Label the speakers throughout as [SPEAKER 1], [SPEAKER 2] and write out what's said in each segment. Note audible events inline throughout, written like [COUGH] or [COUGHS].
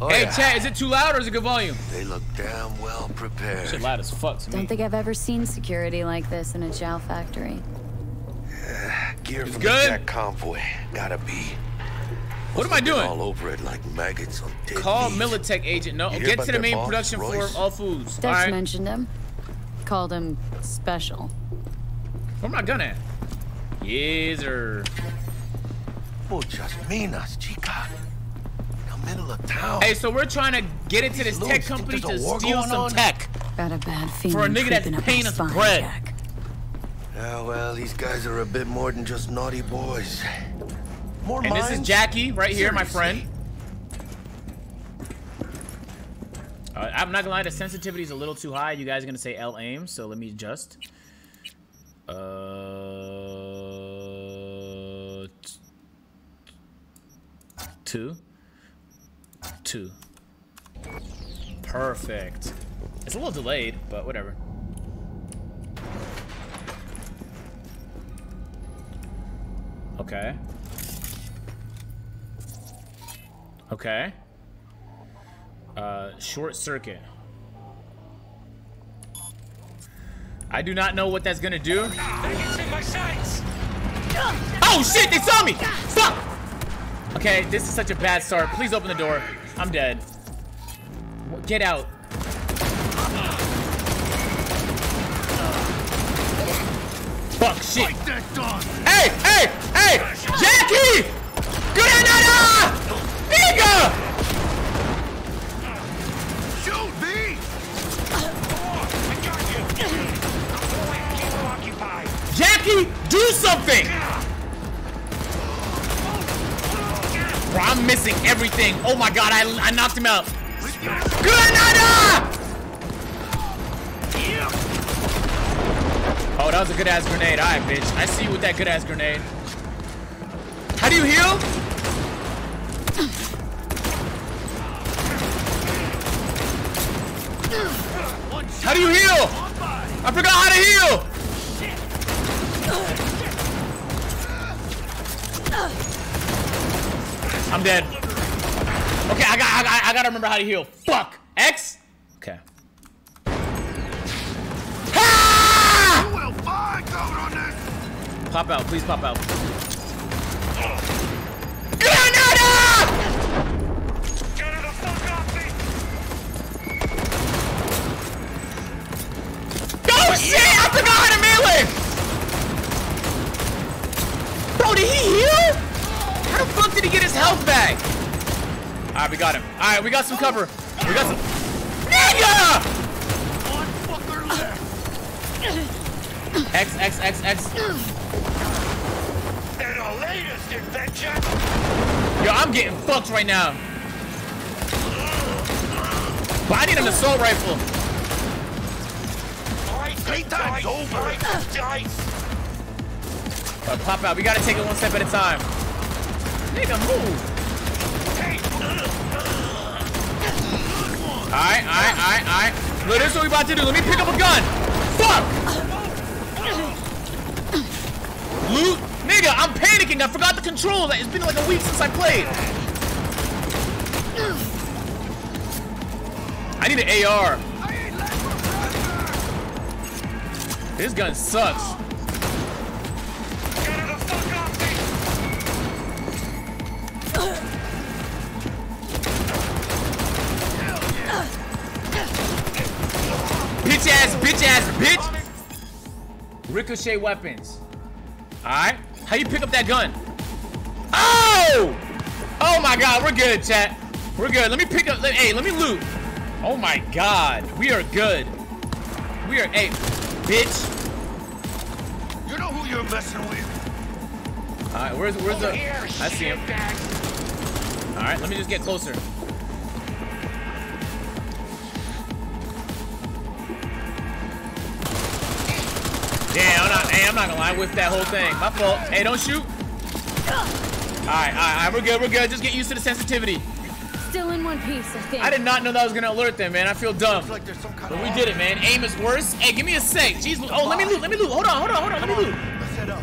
[SPEAKER 1] Oh,
[SPEAKER 2] hey,
[SPEAKER 1] yeah.
[SPEAKER 2] chat, is it too loud or is it good volume?
[SPEAKER 1] They look damn well prepared.
[SPEAKER 2] Shit loud as fuck to me.
[SPEAKER 3] Don't think I've ever seen security like this in a Chow factory.
[SPEAKER 1] Gear
[SPEAKER 2] It's
[SPEAKER 1] from
[SPEAKER 2] good?
[SPEAKER 1] the Jack convoy. Gotta be.
[SPEAKER 2] What am I doing?
[SPEAKER 1] All over it like maggots on dead
[SPEAKER 2] Call
[SPEAKER 1] meat.
[SPEAKER 2] Militech agent. No,
[SPEAKER 1] You
[SPEAKER 2] get to the main
[SPEAKER 1] boss,
[SPEAKER 2] production floor of all foods.
[SPEAKER 3] Dutch
[SPEAKER 2] Alright.
[SPEAKER 3] mentioned him. Called him special.
[SPEAKER 2] Where my gun at? Yes, or
[SPEAKER 1] Muchas minas, chica. In the middle of town.
[SPEAKER 2] Hey, so we're trying to get into this tech company to steal some
[SPEAKER 1] on?
[SPEAKER 2] tech.
[SPEAKER 3] Got a bad feeling
[SPEAKER 2] For a nigga that's paying us bread.
[SPEAKER 3] Jack.
[SPEAKER 1] Yeah, well, these guys are a bit more than just naughty boys. More
[SPEAKER 2] And this is? Jackie right here, my friend. Uh, I'm not gonna lie, the sensitivity is a little too high. You guys are gonna say L aim, so let me adjust. Uh, two, two. Perfect. It's a little delayed, but whatever. Okay. Okay. Uh, short circuit. I do not know what that's gonna do. Oh shit, they saw me! Fuck! Okay, this is such a bad start. Please open the door. I'm dead. Get out. Fuck shit. Hey, hey, hey! Jackie! Granada! Nigga!
[SPEAKER 1] Shoot me!
[SPEAKER 2] Jackie, do something! Bro, I'm missing everything. Oh my god, I, I knocked him out. Granada! Oh, that was a good ass grenade. Alright, bitch. I see you with that good ass grenade. How do you heal? How do you heal? I forgot how to heal! I'm dead. Okay, I got, I got, I gotta remember how to heal. Fuck. X. Okay. Ah!
[SPEAKER 1] Well, fine, cover on this.
[SPEAKER 2] Pop out, please pop out. Granada! Oh shit! I forgot how to melee! Bro, did he heal? How the fuck did he get his health back? Alright, we got him. Alright, we got some cover. We got some. Nigga! X, X, X, X.
[SPEAKER 1] And our latest invention.
[SPEAKER 2] Yo, I'm getting fucked right now. But I need an assault rifle.
[SPEAKER 1] Playtime's over.
[SPEAKER 2] Uh, pop out. We gotta take it one step at a time. Nigga, move. Alright, alright, alright, alright. Look, this is what we about to do. Let me pick up a gun. Fuck! Loot. Nigga, I'm panicking. I forgot the controls. It's been like a week since I played. I need an AR. This gun sucks. Bitch ass, bitch ass, bitch. Ricochet weapons. Alright. How you pick up that gun? Oh! Oh my god, we're good, chat. We're good. Let me pick up. Let, hey, let me loot. Oh my god. We are good. We are. Hey, bitch.
[SPEAKER 1] You know who you're messing with.
[SPEAKER 2] Alright, where's where's the I see him. Alright, let me just get closer. Yeah, I'm not hey, I'm not gonna lie with that whole thing. My fault. Hey, don't shoot. Alright, alright, alright, we're good, we're good. Just get used to the sensitivity.
[SPEAKER 3] Still in one piece, I think.
[SPEAKER 2] I did not know that was gonna alert them, man. I feel dumb.
[SPEAKER 1] Like there's some kind
[SPEAKER 2] But
[SPEAKER 1] of
[SPEAKER 2] we did it, man. Aim is worse. Hey, give me a sec. Jeez. Oh, let me loot. Let me loot. Hold on. Hold on. Hold on. Let me loot.
[SPEAKER 1] Let's head up.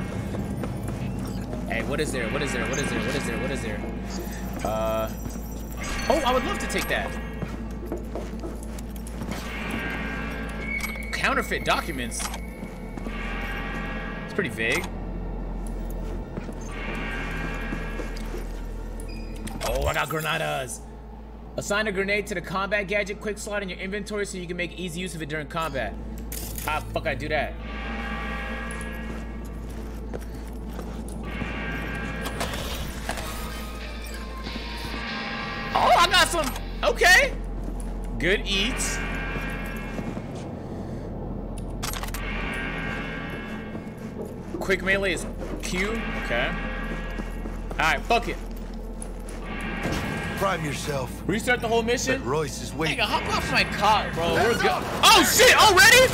[SPEAKER 2] Hey, what is there? What is there? What is there? What is there? What is there? Uh, Oh, I would love to take that. Counterfeit documents. It's pretty vague. Oh, I got granadas. Assign a grenade to the combat gadget quick slot in your inventory so you can make easy use of it during combat. How the fuck I do that? Oh, I got some. Okay. Good eats. Quick melee is Q. Okay. All right, fuck it.
[SPEAKER 1] Prime yourself.
[SPEAKER 2] Restart the whole mission.
[SPEAKER 1] But Royce is waiting.
[SPEAKER 2] Nigga, hop off my cock, bro. We're good. Oh shit! Already?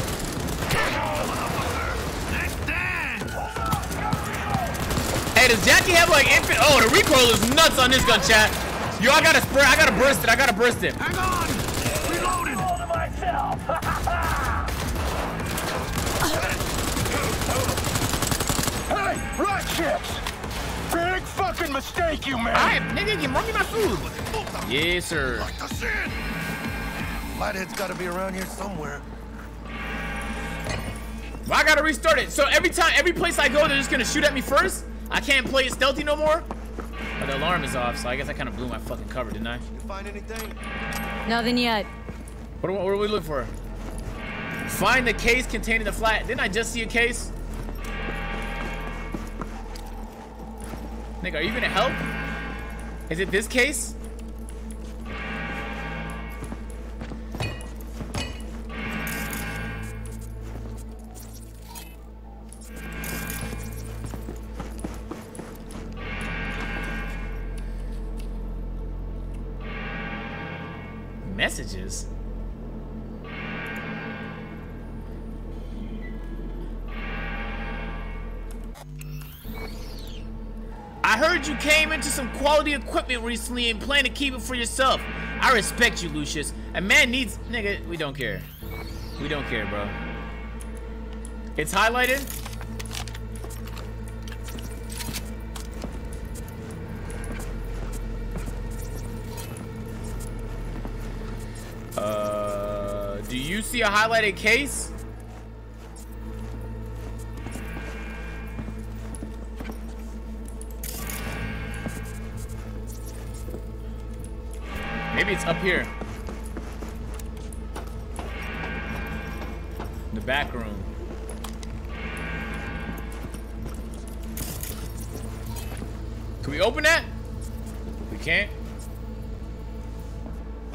[SPEAKER 2] Hey, does Jackie have like infant? Oh, the recoil is nuts on this gun, chat. Yo, I gotta spray. I gotta burst it. I gotta burst it.
[SPEAKER 4] Hang on! Reloading! [LAUGHS] right chips! Big fucking mistake you made!
[SPEAKER 2] All right, nigga, you brought me my food. Yes, sir.
[SPEAKER 1] Like the sin. Flathead's got to be around here somewhere.
[SPEAKER 2] Well, I gotta restart it. So every time, every place I go, they're just gonna shoot at me first. I can't play it stealthy no more. But the alarm is off, so I guess I kind of blew my fucking cover, didn't I?
[SPEAKER 1] You find anything?
[SPEAKER 3] Nothing yet.
[SPEAKER 2] What, are- what are we looking for? Find the case containing the flat. Didn't I just see a case? Nigga, are you gonna help? Is it this case? Quality equipment recently and plan to keep it for yourself. I respect you, Lucius. A man needs... Nigga, we don't care. We don't care, bro. It's highlighted? Uh, do you see a highlighted case? Maybe it's up here. In The back room. Can we open that? We can't.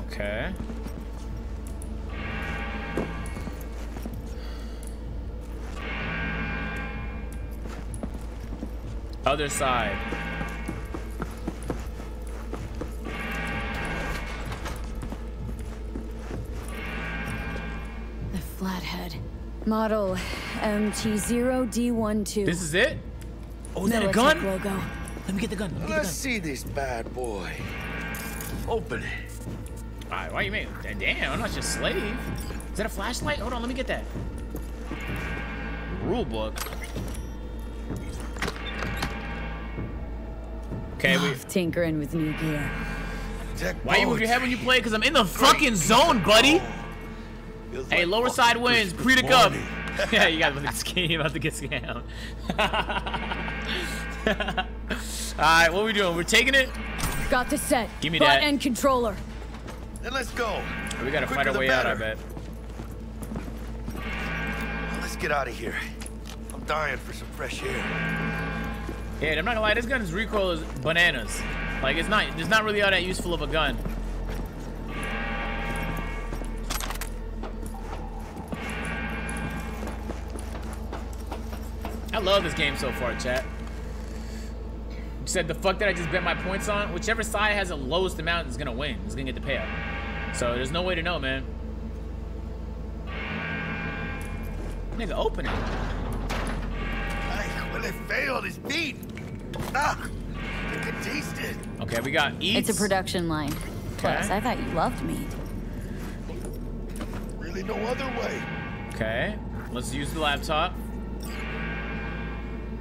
[SPEAKER 2] Okay. Other side.
[SPEAKER 3] Flathead. Model MT0D12.
[SPEAKER 2] This is it? Oh, is that a gun?
[SPEAKER 3] logo.
[SPEAKER 2] Let me get the gun. Let me
[SPEAKER 1] Let's
[SPEAKER 2] the
[SPEAKER 1] see this bad boy. Open it.
[SPEAKER 2] Alright, why you mean? Damn, I'm not your slave. Is that a flashlight? Hold on, let me get that. Rule book. Okay, we.
[SPEAKER 3] Love tinkering with new gear.
[SPEAKER 1] Tech
[SPEAKER 2] Why you move your head when you play? Because I'm in the fucking zone, buddy. Oh.
[SPEAKER 1] Feels
[SPEAKER 2] Hey,
[SPEAKER 1] like
[SPEAKER 2] lower side wins.
[SPEAKER 1] Christmas
[SPEAKER 2] Pre to cup. [LAUGHS] [LAUGHS] yeah, you guys about to get scammed. You about to get scammed. [LAUGHS] Alright, what are we doing? We're taking it?
[SPEAKER 3] Got the set.
[SPEAKER 2] Give me
[SPEAKER 3] Butt
[SPEAKER 2] that.
[SPEAKER 3] and controller.
[SPEAKER 1] Then let's go.
[SPEAKER 2] We gotta
[SPEAKER 1] Quicker
[SPEAKER 2] fight our
[SPEAKER 1] the
[SPEAKER 2] way out, I
[SPEAKER 1] better.
[SPEAKER 2] bet.
[SPEAKER 1] Let's get out of here. I'm dying for some fresh air.
[SPEAKER 2] Yeah, I'm not gonna lie, this gun's recoil is bananas. Like, it's not, it's not really all that useful of a gun. I love this game so far, chat. You said the fuck that I just bet my points on? Whichever side has the lowest amount is gonna win. Is gonna get the payout. So there's no way to know, man. Nigga, open it.
[SPEAKER 1] Ay, well, it failed. His feet. Ah, I can taste it.
[SPEAKER 2] Okay, we got eats.
[SPEAKER 3] It's a production line. Plus, I thought you loved meat.
[SPEAKER 1] Really no other way.
[SPEAKER 2] Okay, let's use the laptop.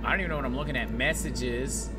[SPEAKER 2] I don't even know what I'm looking at. Messages.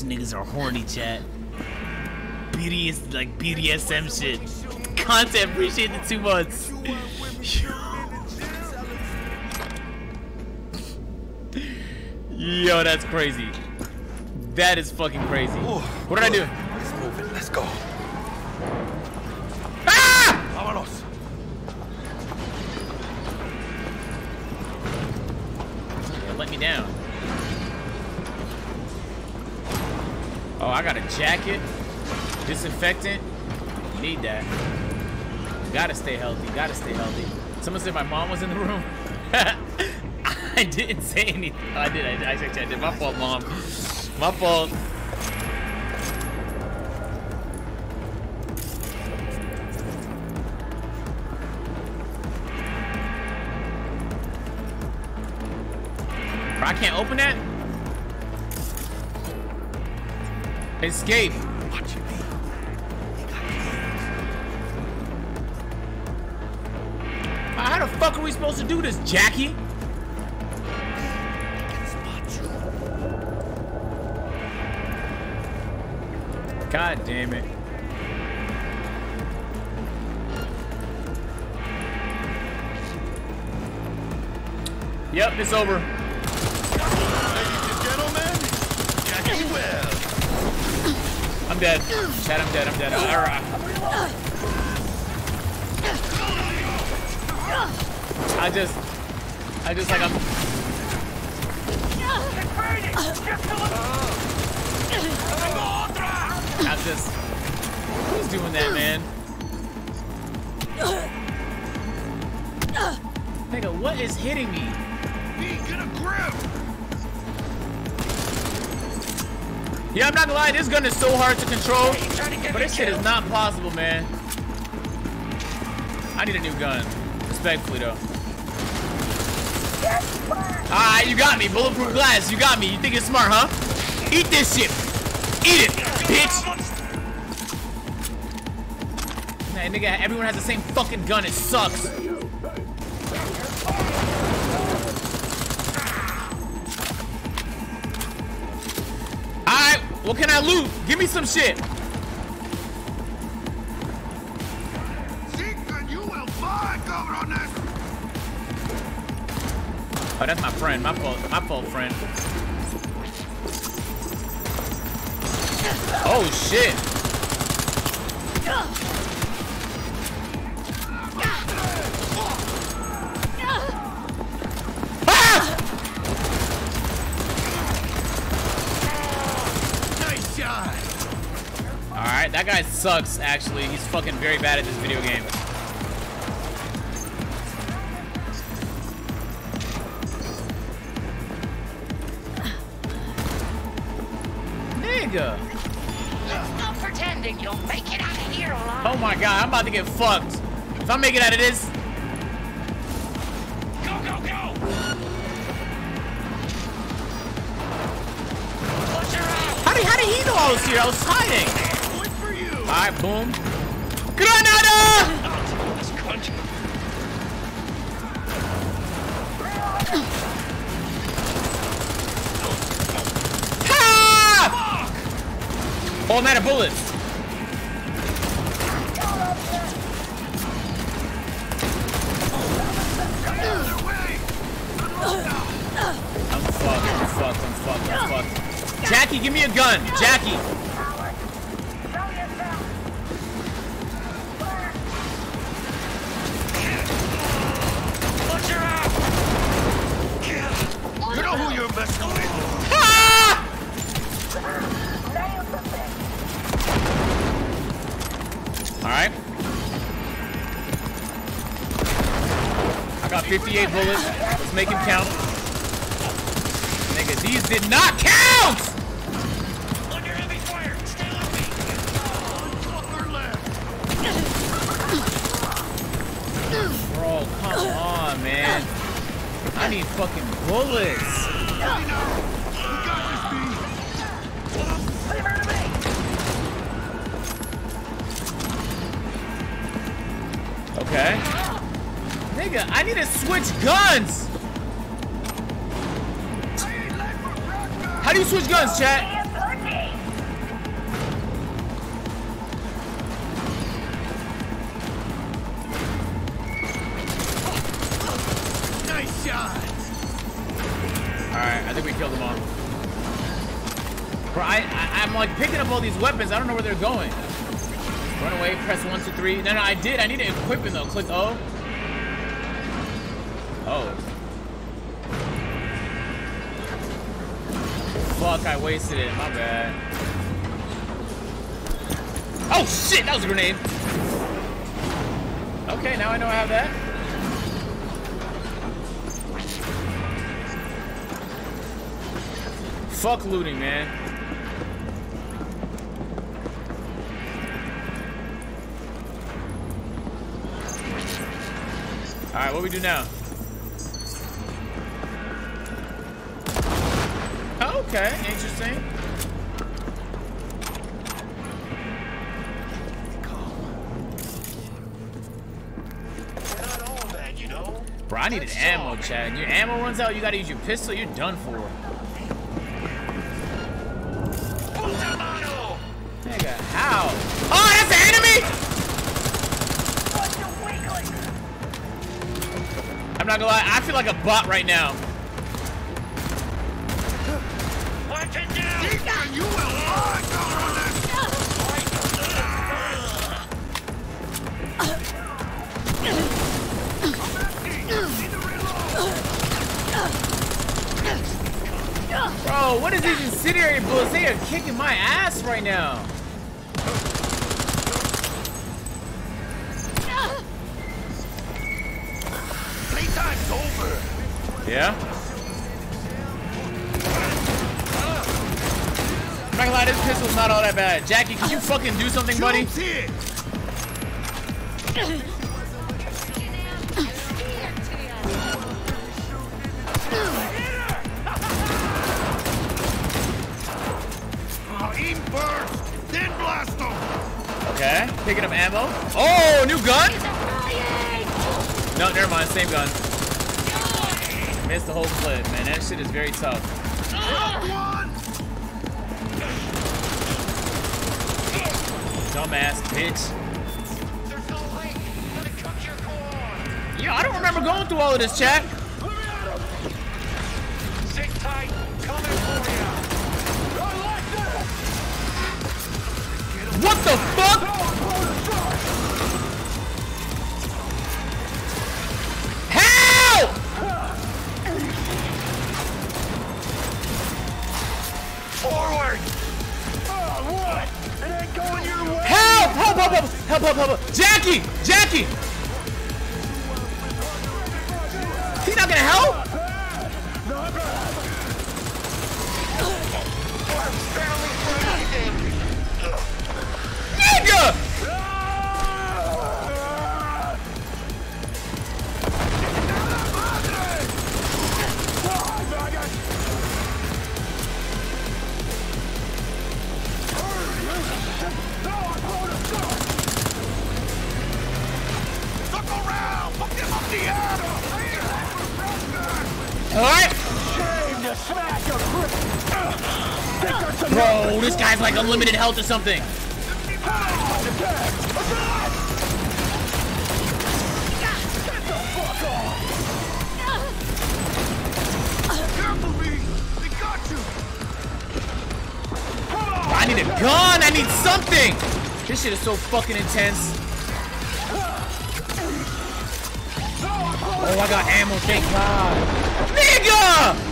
[SPEAKER 2] Those niggas are horny, chat. BDS, like BDSM shit. Content, appreciate the two months. Yo, that's crazy. That is fucking crazy. What did I do?
[SPEAKER 1] Let's move it. Let's go.
[SPEAKER 2] Jacket. Disinfectant. Need that. Gotta stay healthy. Gotta stay healthy. Someone said my mom was in the room. [LAUGHS] I didn't say anything. Oh, I did. I, I I did. My fault, mom. My fault. Escape. How the fuck are we supposed to do this, Jackie? God damn it. Yep, it's over.
[SPEAKER 1] Ladies and gentlemen, Jackie Webb.
[SPEAKER 2] I'm dead. Chad, I'm dead. I'm dead. Alright. I just, I just like I'm. I just. Who's doing that, man? Nigga, what is hitting me?
[SPEAKER 1] B, get a grip.
[SPEAKER 2] Yeah, I'm not gonna lie, this gun is so hard to control. But this shit is not possible, man. I need a new gun. Respectfully, though. Alright, you got me. Bulletproof glass, you got me. You think it's smart, huh? Eat this shit. Eat it, bitch. Man, nigga, everyone has the same fucking gun. It sucks. What can I loot? Give me some shit. Oh, that's my friend. My fault. My fault, friend. Oh, shit. Sucks, actually. He's fucking very bad at this video game. Nigga.
[SPEAKER 5] Stop pretending you'll make it out of here alive.
[SPEAKER 2] Oh my god, I'm about to get fucked. If I make it out of this,
[SPEAKER 5] Go, go, go! Push her out!
[SPEAKER 2] how did, how did he know I was here? I was
[SPEAKER 1] for.
[SPEAKER 2] Alright, boom. Granada! Oh, I'm out of bullets. chat. Alright, I
[SPEAKER 5] think we killed
[SPEAKER 1] them all.
[SPEAKER 2] Bro, I, I, am like picking up all these weapons. I don't know where they're going. Run away, press one, two, three. No, no, I did. I need to equip him though. Click O. wasted it. My bad. Oh shit! That was a grenade. Okay, now I know I have that. Fuck looting, man. Alright, what we do now? Okay, interesting.
[SPEAKER 1] Not all bad, you know.
[SPEAKER 2] Bro, I needed ammo, Chad. Your ammo runs out, you gotta use your pistol, you're done for. Nigga, how? Oh, that's an enemy! I'm not gonna lie, I feel like a bot right now. Fucking do something, buddy?
[SPEAKER 1] Troops here! Oh, aim first, then blast them!
[SPEAKER 2] Okay, picking up ammo. Oh, new gun? No, never mind, same gun. Missed the whole clip, man. That shit is very tough. Dumbass bitch.
[SPEAKER 5] There's no way. Gonna cook your corn.
[SPEAKER 2] Yeah, I don't remember going through all of this, chat.
[SPEAKER 5] Sit tight. Coming for ya.
[SPEAKER 2] What the fuck? Help! Help! Help! Help! Help! Help! Help! Jackie! Jackie! Unlimited health or something. I need a gun! I need something! This shit is so fucking intense. Oh, I got ammo, thank God. Nigga!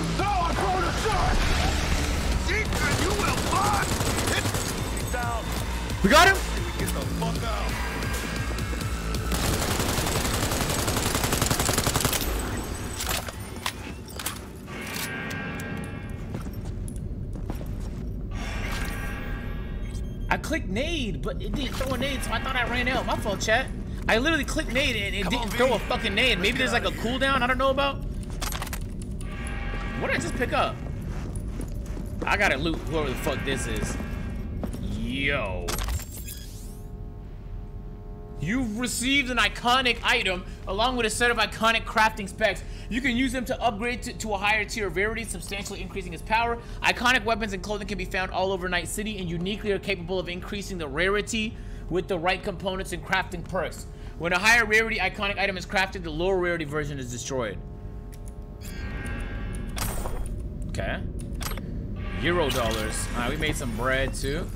[SPEAKER 2] We got him?
[SPEAKER 1] Get the fuck out.
[SPEAKER 2] I clicked nade, but it didn't throw a nade, so I thought I ran out. My fault, chat. I literally clicked nade and it
[SPEAKER 1] Come
[SPEAKER 2] didn't
[SPEAKER 1] on,
[SPEAKER 2] throw a fucking nade. Maybe there's like a cooldown I don't know about. What did I just pick up? I gotta loot whoever the fuck this is. Yo. Received an iconic item along with a set of iconic crafting specs. You can use them to upgrade to, to a higher tier of rarity, substantially increasing its power. Iconic weapons and clothing can be found all over Night City and uniquely are capable of increasing the rarity with the right components and crafting perks. When a higher rarity iconic item is crafted, the lower rarity version is destroyed. Okay. Euro dollars. Alright, we made some bread too.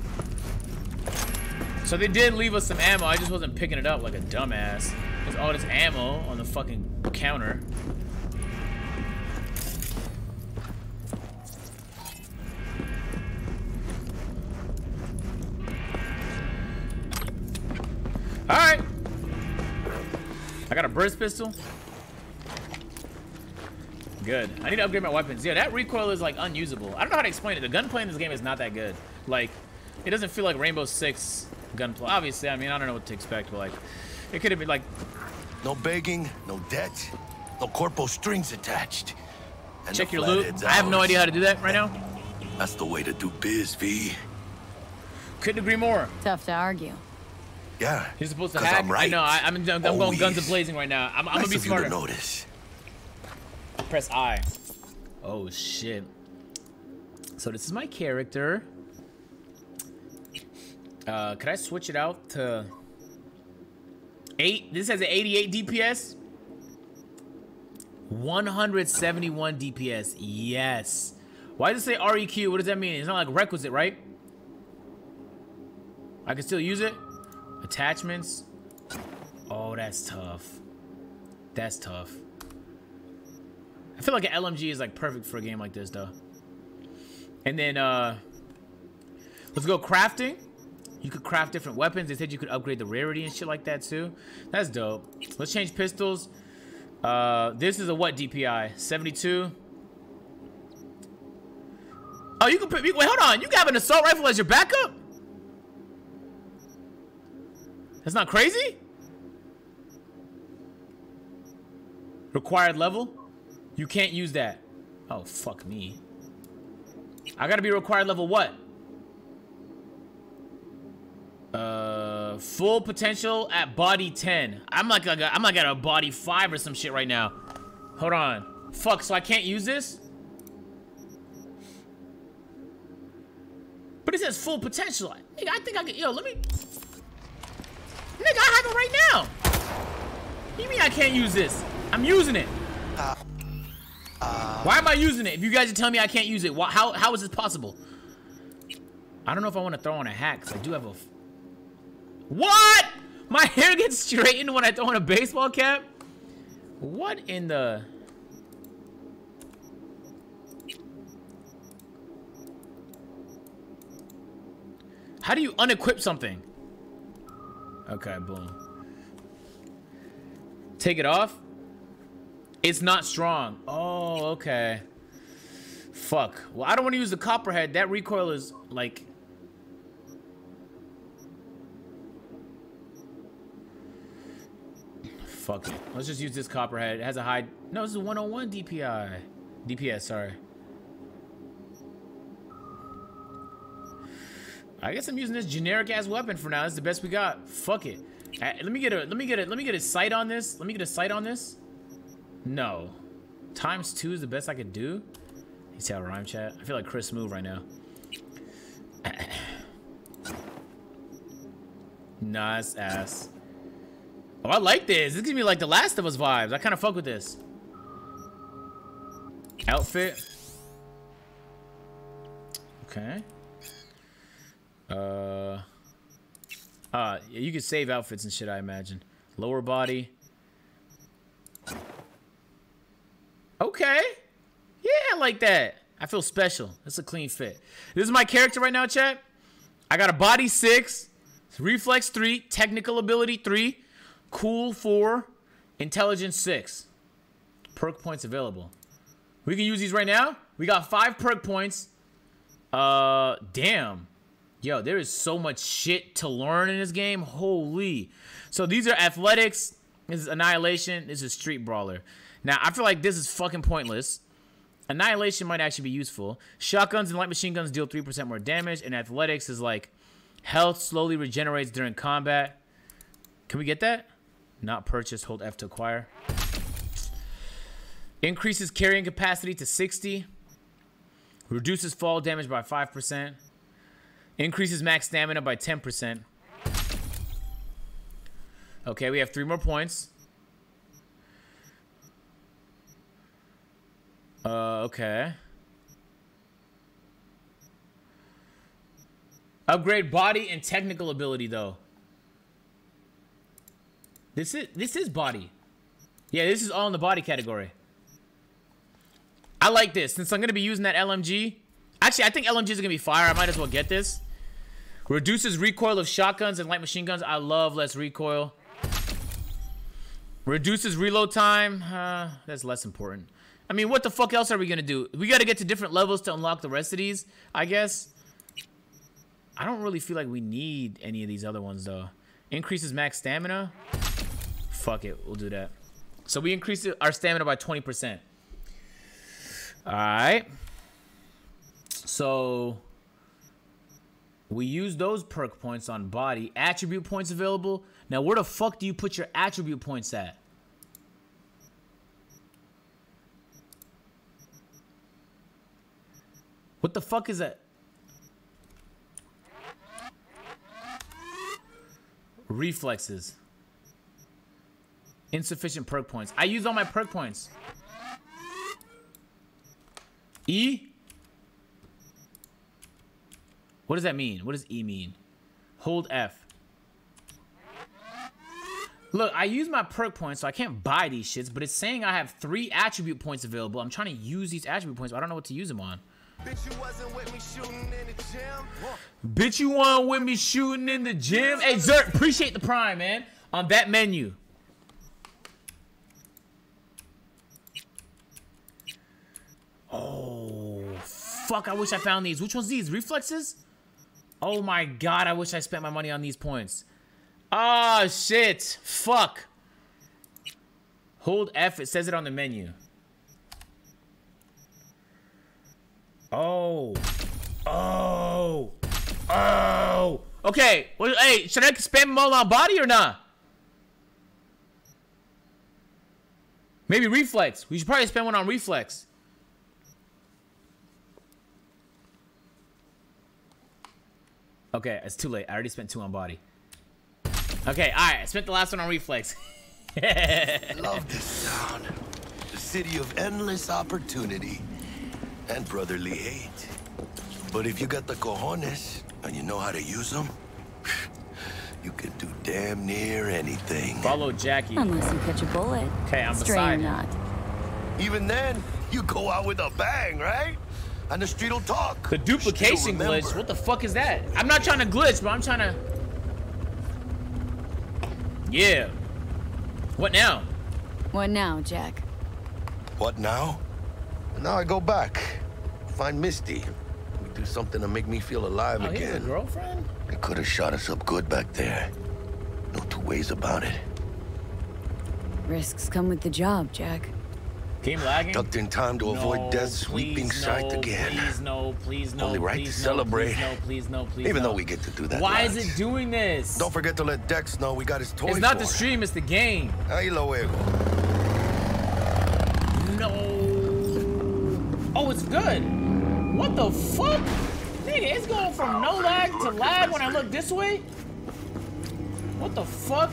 [SPEAKER 2] So they did leave us some ammo. I just wasn't picking it up like a dumbass. There's all this ammo on the fucking counter. Alright. I got a burst pistol. Good. I need to upgrade my weapons. Yeah, that recoil is like unusable. I don't know how to explain it. The gunplay in this game is not that good. Like, it doesn't feel like Rainbow Six gunplay. Obviously, I mean, I don't know what to expect, but like, it could have been like,
[SPEAKER 1] No begging, no debt, no corpo strings attached. And
[SPEAKER 2] check your loot. I have no idea how to do that right now.
[SPEAKER 1] That's the way to do biz, V.
[SPEAKER 2] Couldn't agree more.
[SPEAKER 3] Tough to argue.
[SPEAKER 1] Yeah.
[SPEAKER 2] You're supposed to hack.
[SPEAKER 1] I'm right.
[SPEAKER 2] I know. I, I'm, I'm, I'm going guns
[SPEAKER 1] Always.
[SPEAKER 2] a blazing right now. I'm, I'm
[SPEAKER 1] nice
[SPEAKER 2] gonna be
[SPEAKER 1] of you to
[SPEAKER 2] smarter.
[SPEAKER 1] notice.
[SPEAKER 2] Press I. Oh shit. So this is my character. Uh, could I switch it out to eight? This has an 88 DPS. 171 DPS. Yes. Why does it say REQ? What does that mean? It's not like requisite, right? I can still use it. Attachments. Oh, that's tough. That's tough. I feel like an LMG is like perfect for a game like this though. And then uh let's go crafting. You could craft different weapons. They said you could upgrade the rarity and shit like that too. That's dope. Let's change pistols. Uh this is a what DPI? 72. Oh, you can put wait, hold on. You can have an assault rifle as your backup? That's not crazy? Required level? You can't use that. Oh, fuck me. I gotta be required level what? Uh, full potential at body 10. I'm like, like a, I'm like at a body 5 or some shit right now. Hold on. Fuck, so I can't use this? But it says full potential. Nigga, I think I can, yo, let me... Nigga, I have it right now. You mean I can't use this? I'm using it. Why am I using it? If you guys are telling me I can't use it, why, how, how is this possible? I don't know if I want to throw on a hat, because I do have a... What? My hair gets straightened when I throw on a baseball cap? What in the... How do you unequip something? Okay, boom. Take it off? It's not strong. Oh, okay. Fuck. Well, I don't want to use the copperhead. That recoil is like. Fuck it. Let's just use this copperhead. It has a high. No, this is 101 DPI. DPS, sorry. I guess I'm using this generic ass weapon for now. Is the best we got. Fuck it. Uh, let me get a. Let me get a. Let me get a sight on this. Let me get a sight on this. No. Times two is the best I could do. You see how rhyme chat? I feel like Chris Move right now. [COUGHS] nice ass. Oh, I like this. This gives me like the Last of Us vibes. I kind of fuck with this. Outfit. Okay. Uh. Uh, you could save outfits and shit, I imagine. Lower body. Okay. Yeah, I like that. I feel special. That's a clean fit. This is my character right now, chat. I got a body six, reflex three, technical ability three, cool four, intelligence six. Perk points available. We can use these right now. We got five perk points. Uh, damn. Yo, there is so much shit to learn in this game. Holy. So these are athletics. This is annihilation. This is street brawler. Now, I feel like this is fucking pointless. Annihilation might actually be useful. Shotguns and light machine guns deal 3% more damage. And athletics is like health slowly regenerates during combat. Can we get that? Not purchased. Hold F to acquire. Increases carrying capacity to 60. Reduces fall damage by 5%. Increases max stamina by 10%. Okay, we have three more points. Uh, okay. Upgrade body and technical ability though. This is this is body. Yeah, this is all in the body category. I like this since I'm gonna be using that LMG. Actually, I think LMGs are gonna be fire. I might as well get this. Reduces recoil of shotguns and light machine guns. I love less recoil. Reduces reload time. Uh, that's less important. I mean, what the fuck else are we gonna do? We gotta get to different levels to unlock the rest of these, I guess. I don't really feel like we need any of these other ones though. Increases max stamina. Fuck it, we'll do that. So we increased our stamina by 20%. Alright. So we use those perk points on body. Attribute points available. Now where the fuck do you put your attribute points at? What the fuck is that? Reflexes. Insufficient perk points. I use all my perk points. E? What does that mean? What does E mean? Hold F. Look, I use my perk points, so I can't buy these shits, but it's saying I have three attribute points available. I'm trying to use these attribute points, but I don't know what to use them on.
[SPEAKER 1] Bitch, you wasn't with me shooting in the gym.
[SPEAKER 2] Bitch, you want with me shooting in the gym? Hey, Zert, appreciate the prime, man. On that menu. Oh, fuck. I wish I found these. Which one's these? Reflexes? Oh my god, I wish I spent my money on these points. Ah, oh, shit. Fuck. Hold F. It says it on the menu. Oh. Oh. Oh. Okay. Well, hey, should I spam them all on body or not? Maybe reflex. We should probably spend one on reflex. Okay, it's too late. I already spent two on body. Okay, alright. I spent the last one on reflex. [LAUGHS]
[SPEAKER 1] Love this town. The city of endless opportunity and brotherly hate. But if you got the cojones and you know how to use them, you can do damn near anything.
[SPEAKER 2] Follow Jackie.
[SPEAKER 3] Unless you catch a bullet.
[SPEAKER 2] Okay, I'm
[SPEAKER 3] Stray
[SPEAKER 2] beside
[SPEAKER 3] or not.
[SPEAKER 1] Even then, you go out with a bang, right? And the street'll talk.
[SPEAKER 2] The duplication glitch. What the fuck is that? I'm not trying to glitch, but I'm trying to. Yeah. What now?
[SPEAKER 3] What now, Jack?
[SPEAKER 1] What now? Now I go back. Find Misty. We do something to make me feel alive
[SPEAKER 2] Oh, he's a
[SPEAKER 1] again.
[SPEAKER 2] girlfriend?
[SPEAKER 1] They could have shot us up good back there. No two ways about it.
[SPEAKER 3] Risks come with the job, Jack.
[SPEAKER 2] Game lagging?
[SPEAKER 1] Ducked in time to avoid
[SPEAKER 2] No,
[SPEAKER 1] death's sweeping
[SPEAKER 2] please,
[SPEAKER 1] sight again.
[SPEAKER 2] Please no, please no.
[SPEAKER 1] Only right to
[SPEAKER 2] please, no,
[SPEAKER 1] celebrate.
[SPEAKER 2] Please no, please no, please
[SPEAKER 1] Even
[SPEAKER 2] no.
[SPEAKER 1] though we get to do that.
[SPEAKER 2] Why is it doing this?
[SPEAKER 1] Don't forget to let Dex know we got his toy
[SPEAKER 2] It's not the
[SPEAKER 1] him.
[SPEAKER 2] stream, it's the game.
[SPEAKER 1] Ahí lo luego.
[SPEAKER 2] No. Oh, it's good. What the fuck? Nigga, it's going from no lag to lag when I look this way? What the fuck?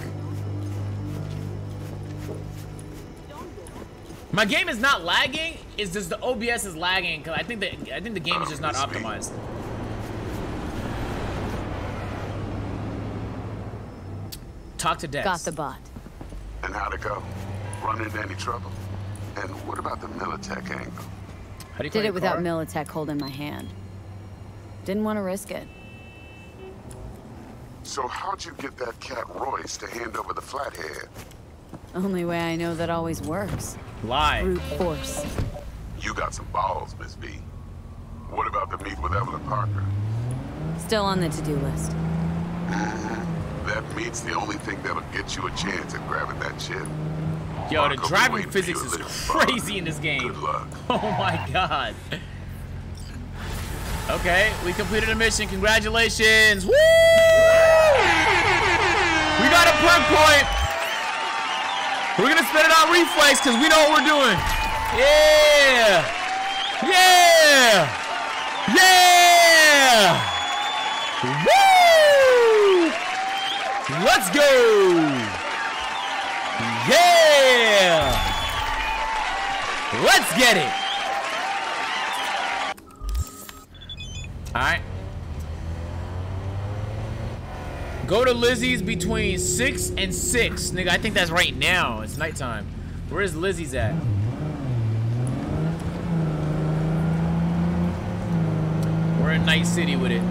[SPEAKER 2] My game is not lagging. It's just the OBS is lagging because I think the I think the game is just not optimized. Talk to Dex.
[SPEAKER 3] Got the bot.
[SPEAKER 6] And how'd it go? Run into any trouble? And what about the Militech angle?
[SPEAKER 2] How do you call
[SPEAKER 3] Did it without
[SPEAKER 2] car?
[SPEAKER 3] Militech holding my hand. Didn't want to risk it.
[SPEAKER 6] So how'd you get that cat Royce to hand over the flathead?
[SPEAKER 3] Only way I know that always works.
[SPEAKER 2] Lie.
[SPEAKER 3] Brute force.
[SPEAKER 6] You got some balls, Miss B. What about the meet with Evelyn Parker?
[SPEAKER 3] Still on the to-do list. [LAUGHS]
[SPEAKER 6] That meet's the only thing that'll get you a chance at grabbing that chip.
[SPEAKER 2] Yo, the
[SPEAKER 6] Marco be
[SPEAKER 2] driving physics is
[SPEAKER 6] to live far.
[SPEAKER 2] crazy in this game.
[SPEAKER 6] Good luck. [LAUGHS]
[SPEAKER 2] Oh my god. Okay, we completed a mission. Congratulations. Woo! We got a perk point. We're gonna spend it on reflex because we know what we're doing. Yeah! Yeah! Yeah! Woo! Let's go! Yeah! Let's get it! Alright. Go to Lizzie's between 6 and 6. Nigga, I think that's right now. It's nighttime. Where is Lizzie's at? We're in Night City with it.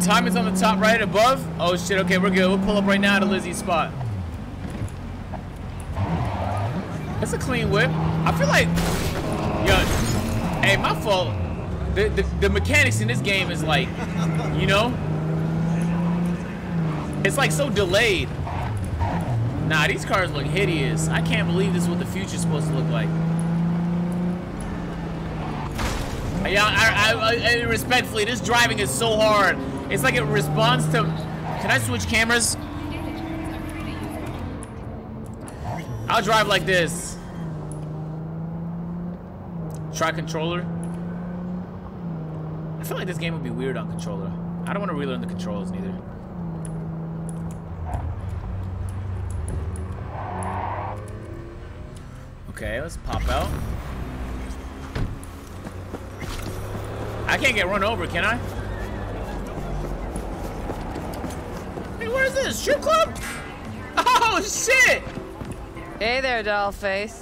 [SPEAKER 2] Time is on the top right above. Oh shit, okay, we're good. We'll pull up right now to Lizzie's spot. That's a clean whip. I feel like, yo, hey, my fault. The, the, the mechanics in this game is like, you know, it's like so delayed. Nah, these cars look hideous. I can't believe this is what the future's supposed to look like. Yeah, I, I, I, respectfully, this driving is so hard. It's like it responds to. Can I switch cameras? I'll drive like this. Try controller. I feel like this game would be weird on controller. I don't want to relearn the controls neither. Okay, let's pop out. I can't get run over, can I? Hey, where is this? Strip club? [LAUGHS] Oh, shit!
[SPEAKER 7] Hey there, dollface.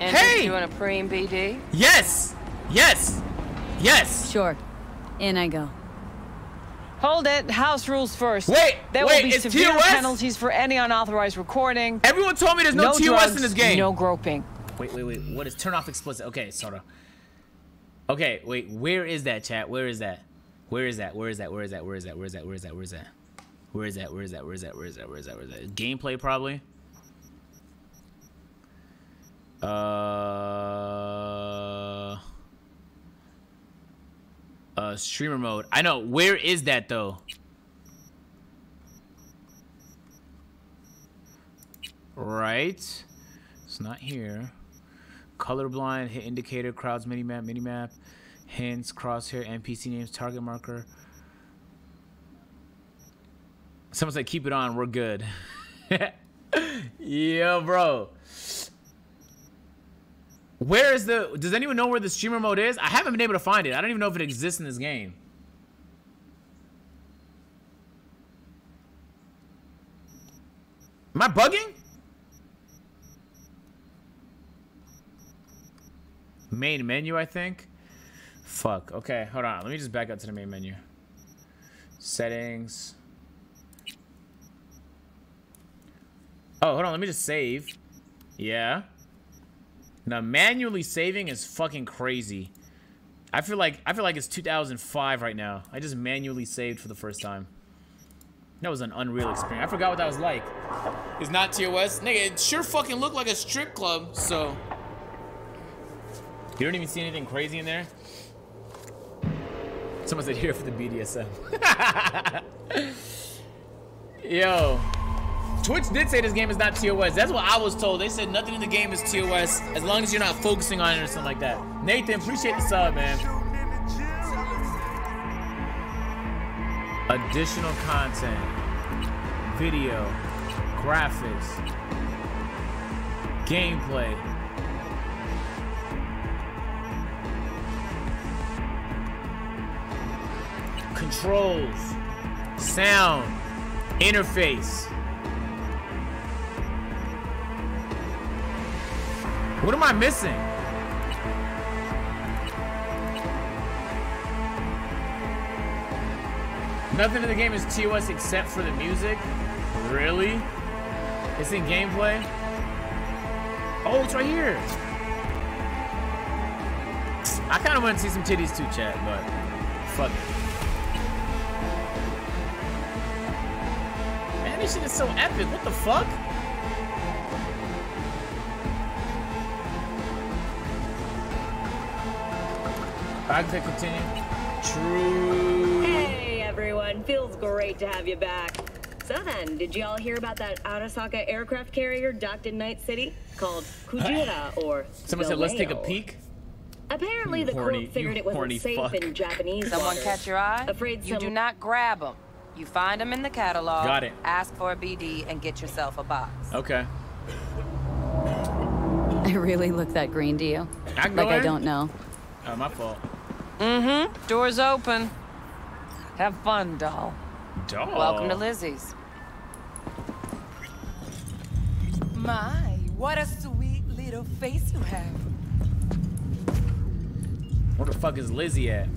[SPEAKER 7] And
[SPEAKER 2] Hey!
[SPEAKER 7] you want a preem BD?
[SPEAKER 2] Yes! Yes! Yes!
[SPEAKER 3] Sure. In I go.
[SPEAKER 7] Hold it. House rules first.
[SPEAKER 2] Wait,
[SPEAKER 7] There
[SPEAKER 2] wait,
[SPEAKER 7] will be severe
[SPEAKER 2] TOS?
[SPEAKER 7] penalties for any unauthorized recording.
[SPEAKER 2] Everyone told me there's no, TOS
[SPEAKER 7] drugs,
[SPEAKER 2] in this game.
[SPEAKER 7] No groping.
[SPEAKER 2] Wait, wait, wait. What is turn off explicit? Okay, sort of. Okay, wait. Where is that chat? Where is that? Where is that? Where is that? Where is that? Where is that? Where is that? Where is that? Where is that? Where is that? Where is that? Where is that? Where is that? Where is that? Where is that? Gameplay probably. Uh. Uh, streamer mode. I know. Where is that though? Right. It's not here. Colorblind, hit indicator, crowds, minimap, minimap, hints, crosshair, NPC names, target marker. Someone said, keep it on, we're good. [LAUGHS] yeah, bro. Where is the, does anyone know where the streamer mode is? I haven't been able to find it. I don't even know if it exists in this game. Am I bugging? Main menu, I think. Fuck. Okay, hold on. Let me just back up to the main menu. Settings. Oh, hold on. Let me just save. Yeah. Now, manually saving is fucking crazy. I feel like I feel like it's 2005 right now. I just manually saved for the first time. That was an unreal experience. I forgot what that was like. It's not TOS. Nigga, it sure fucking looked like a strip club, so... You don't even see anything crazy in there? Someone said here for the BDSM. [LAUGHS] Yo. Twitch did say this game is not TOS. That's what I was told. They said nothing in the game is TOS as long as you're not focusing on it or something like that. Nathan, appreciate the sub, man. Additional content, video, graphics, gameplay. controls, sound, interface. What am I missing? Nothing in the game is TOS except for the music? Really? It's in gameplay? Oh, it's right here. I kind of want to see some titties too, chat, but fuck it. Man, this shit is so epic. What the fuck? Back to continue. True.
[SPEAKER 8] Hey everyone, feels great to have you back. So then, did y'all hear about that Arasaka aircraft carrier docked in Night City called Kujira [SIGHS] or
[SPEAKER 2] Someone
[SPEAKER 8] the
[SPEAKER 2] said, let's take a peek.
[SPEAKER 8] Apparently,
[SPEAKER 2] You
[SPEAKER 8] the
[SPEAKER 2] horny-
[SPEAKER 8] crew figured it wasn't safe
[SPEAKER 2] fuck.
[SPEAKER 8] in Japanese
[SPEAKER 7] Someone
[SPEAKER 8] waters.
[SPEAKER 7] catch your eye?
[SPEAKER 8] Afraid
[SPEAKER 7] you do not grab them. You find them in the catalog.
[SPEAKER 2] Got it.
[SPEAKER 7] Ask for a BD and get yourself a box.
[SPEAKER 2] Okay.
[SPEAKER 3] I really look that green to you?
[SPEAKER 2] I can
[SPEAKER 3] Like I don't know.
[SPEAKER 2] Oh, my fault.
[SPEAKER 7] Mm-hmm. Door's open. Have fun, doll.
[SPEAKER 2] Dog.
[SPEAKER 7] Welcome to Lizzie's.
[SPEAKER 9] My, what a sweet little face you have.
[SPEAKER 2] Where the fuck is Lizzie at?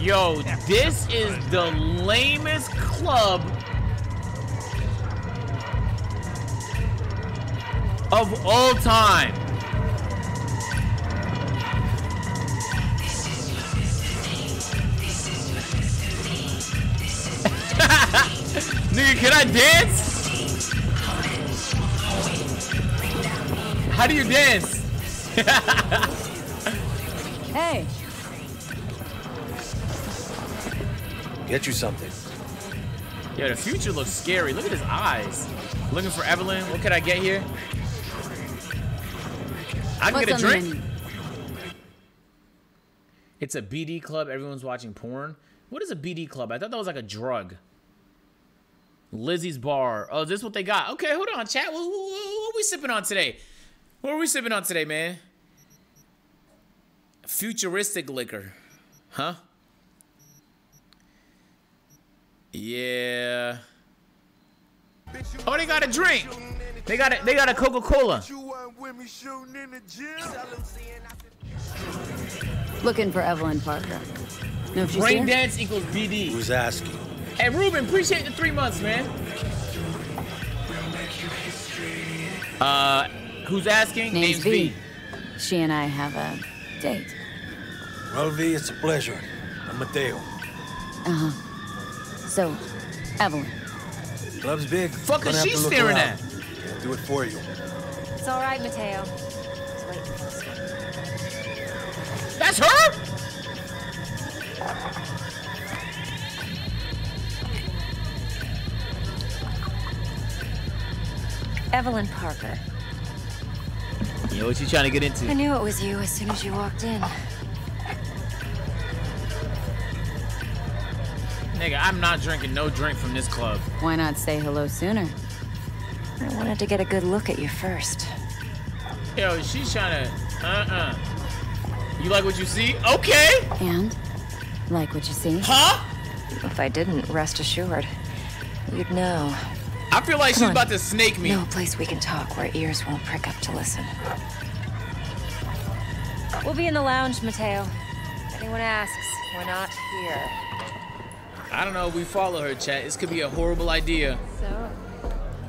[SPEAKER 2] Yo, this is the lamest club of all time. [LAUGHS] Nigga, can I dance? How do you dance? [LAUGHS]
[SPEAKER 3] Hey,
[SPEAKER 1] Get you something.
[SPEAKER 2] Yo, the future looks scary. Look at his eyes. Looking for Evelyn. What could I get here? I can
[SPEAKER 3] what's
[SPEAKER 2] get
[SPEAKER 3] on
[SPEAKER 2] a drink. It's a BD club. Everyone's watching porn. What is a BD club? I thought that was like a drug. Lizzie's bar. Oh, this is what they got? Okay, hold on, chat. What, what, what we sipping on today? What are we sipping on today, man? Futuristic liquor. Huh? Yeah. Oh, they got a drink. They got a they got a Coca-Cola.
[SPEAKER 3] Looking for Evelyn Parker. Know if
[SPEAKER 2] Brain dance equals BD.
[SPEAKER 1] Who's asking?
[SPEAKER 2] Hey, Ruben, appreciate the three months, man. Uh, who's asking?
[SPEAKER 3] Name's
[SPEAKER 2] Name's
[SPEAKER 3] V.
[SPEAKER 2] V.
[SPEAKER 3] She and I have a date.
[SPEAKER 1] Well, V, it's a pleasure. I'm Mateo.
[SPEAKER 3] Uh huh. So, Evelyn.
[SPEAKER 1] Club's big.
[SPEAKER 2] Fuck is she staring
[SPEAKER 1] around.
[SPEAKER 2] at?
[SPEAKER 1] I'll do it for you.
[SPEAKER 10] It's all right, Mateo. Just wait for us.
[SPEAKER 2] That's her?
[SPEAKER 10] Evelyn Parker.
[SPEAKER 2] Yo, what you trying to get into?
[SPEAKER 10] I knew it was you as soon as you walked in.
[SPEAKER 2] Nigga, I'm not drinking no drink from this club.
[SPEAKER 3] Why not say hello sooner?
[SPEAKER 10] I wanted to get a good look at you first.
[SPEAKER 2] Yo, she's trying to. Uh-uh. You like what you see? Okay.
[SPEAKER 3] And? Like what you see?
[SPEAKER 2] Huh?
[SPEAKER 10] If I didn't, rest assured, you'd know.
[SPEAKER 2] I feel like
[SPEAKER 10] Come
[SPEAKER 2] she's
[SPEAKER 10] on.
[SPEAKER 2] about to snake me.
[SPEAKER 10] No place we can talk where ears won't prick up to listen. We'll be in the lounge, Mateo. If anyone asks, we're not here.
[SPEAKER 2] I don't know if we follow her, chat. This could be a horrible idea.
[SPEAKER 11] So,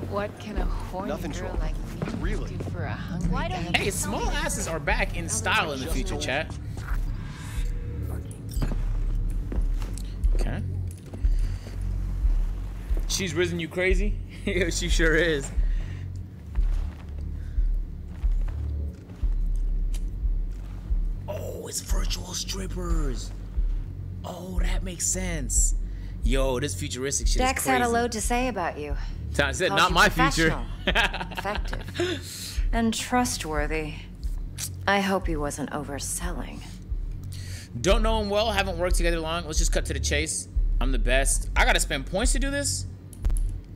[SPEAKER 11] what can a horny
[SPEAKER 1] Nothing's
[SPEAKER 11] girl
[SPEAKER 1] wrong.
[SPEAKER 11] like me
[SPEAKER 1] Really?
[SPEAKER 11] do for a hungry guy?
[SPEAKER 2] Hey, small asses are back in style in the future, chat. Okay. She's risen you crazy? Yeah, [LAUGHS] she sure is. Oh, it's virtual strippers. Oh, that makes sense. Yo, this futuristic shit
[SPEAKER 10] Dex
[SPEAKER 2] is crazy.
[SPEAKER 10] had a load to say about you.
[SPEAKER 2] Tom said, not
[SPEAKER 10] you
[SPEAKER 2] my future.
[SPEAKER 10] professional, effective, [LAUGHS] and trustworthy. I hope he wasn't overselling.
[SPEAKER 2] Don't know him well, haven't worked together long. Let's just cut to the chase. I'm the best. I gotta spend points to do this?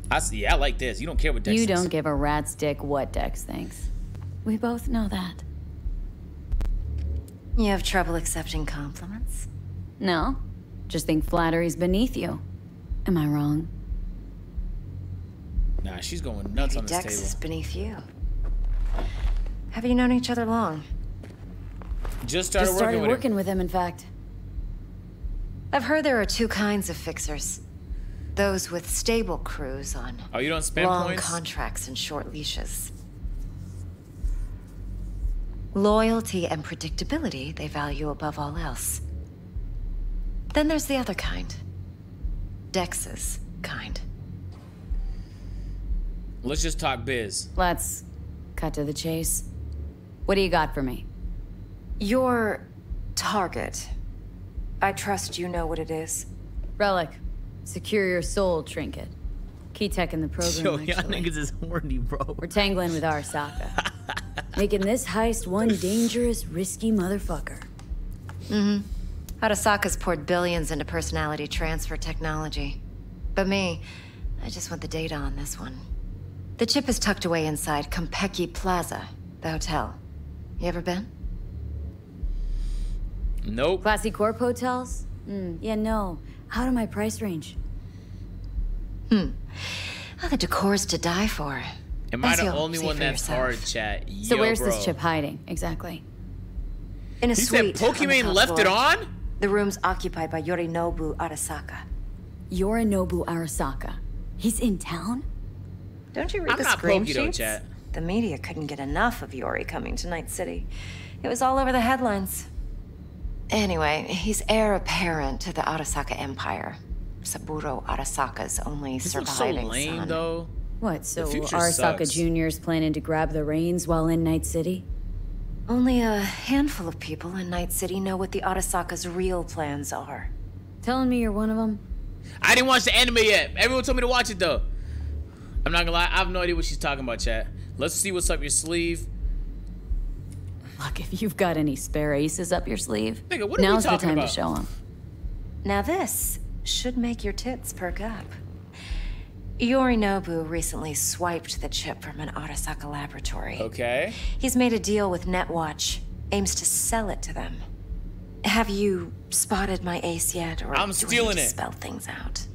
[SPEAKER 2] I s- yeah, I like this. You don't care what Dex
[SPEAKER 3] You
[SPEAKER 2] says.
[SPEAKER 3] don't give a rat's dick what Dex thinks. We both know that.
[SPEAKER 10] You have trouble accepting compliments?
[SPEAKER 3] No, just think flattery's beneath you. Am I wrong?
[SPEAKER 2] Nah, she's going nuts on this
[SPEAKER 10] Dex
[SPEAKER 2] table.
[SPEAKER 10] is beneath you. Have you known each other long?
[SPEAKER 2] Just started
[SPEAKER 3] Just started
[SPEAKER 2] working with
[SPEAKER 3] working with him, in fact.
[SPEAKER 10] I've heard there are two kinds of fixers. Those with stable crews on.
[SPEAKER 2] Oh, you don't spend
[SPEAKER 10] long
[SPEAKER 2] points?
[SPEAKER 10] contracts and short leashes. Loyalty and predictability they value above all else. Then there's the other kind. Dex's kind.
[SPEAKER 2] Let's just talk biz.
[SPEAKER 3] Let's cut to the chase. What do you got for me?
[SPEAKER 10] Your target. I trust you know what it is.
[SPEAKER 3] Relic. Secure your soul trinket. Key tech in the program,
[SPEAKER 2] Yo, y'all niggas is horny, bro.
[SPEAKER 3] We're tangling with Arasaka. [LAUGHS] Making this heist one dangerous, risky motherfucker.
[SPEAKER 10] Mm-hmm. Arasaka's poured billions into personality transfer technology. But me, I just want the data on this one. The chip is tucked away inside Konpeki Plaza, the hotel. You ever been?
[SPEAKER 2] Nope.
[SPEAKER 3] Classy Corp hotels? Mm, yeah, no. Out of my price range.
[SPEAKER 10] Hmm. Well, the decor's to die for.
[SPEAKER 2] Am I the only one
[SPEAKER 10] for
[SPEAKER 2] that's
[SPEAKER 10] yourself.
[SPEAKER 2] hard, chat?
[SPEAKER 3] So where's
[SPEAKER 2] bro.
[SPEAKER 3] this chip hiding, exactly?
[SPEAKER 10] In a
[SPEAKER 2] He said
[SPEAKER 10] suite. on the
[SPEAKER 2] Pokemon
[SPEAKER 10] top
[SPEAKER 2] left it on?
[SPEAKER 10] The room's occupied by Yorinobu Arasaka.
[SPEAKER 3] Yorinobu Arasaka. He's in town?
[SPEAKER 10] Don't you read
[SPEAKER 2] I'm
[SPEAKER 10] the
[SPEAKER 2] not
[SPEAKER 10] screen
[SPEAKER 2] Poki
[SPEAKER 10] sheets?
[SPEAKER 2] chat.
[SPEAKER 10] The media couldn't get enough of Yori coming to Night City. It was all over the headlines. Anyway, he's heir apparent to the Arasaka Empire. Saburo Arasaka's only
[SPEAKER 2] This looks so
[SPEAKER 10] surviving
[SPEAKER 2] lame,
[SPEAKER 10] son.
[SPEAKER 2] though.
[SPEAKER 3] What, so
[SPEAKER 2] future
[SPEAKER 3] Arasaka
[SPEAKER 2] sucks.
[SPEAKER 3] Jr.'s planning to grab the reins while in Night City?
[SPEAKER 10] Only a handful of people in Night City know what the Arasaka's real plans are.
[SPEAKER 3] Telling me you're one of them?
[SPEAKER 2] I didn't watch the anime yet. Everyone told me to watch it though. I'm not gonna lie, I have no idea what she's talking about, chat. Let's see what's up your sleeve.
[SPEAKER 3] Look, if you've got any spare aces up your sleeve,
[SPEAKER 2] Nigga, what are we
[SPEAKER 3] now's the time
[SPEAKER 2] about?
[SPEAKER 3] to show them.
[SPEAKER 10] Now this should make your tits perk up. Yorinobu recently swiped the chip from an Arasaka laboratory.
[SPEAKER 2] Okay.
[SPEAKER 10] He's made a deal with Netwatch, aims to sell it to them. Have you spotted my ace yet, or
[SPEAKER 2] I'm
[SPEAKER 10] do we
[SPEAKER 2] stealing
[SPEAKER 10] need to
[SPEAKER 2] it.
[SPEAKER 10] spell things out?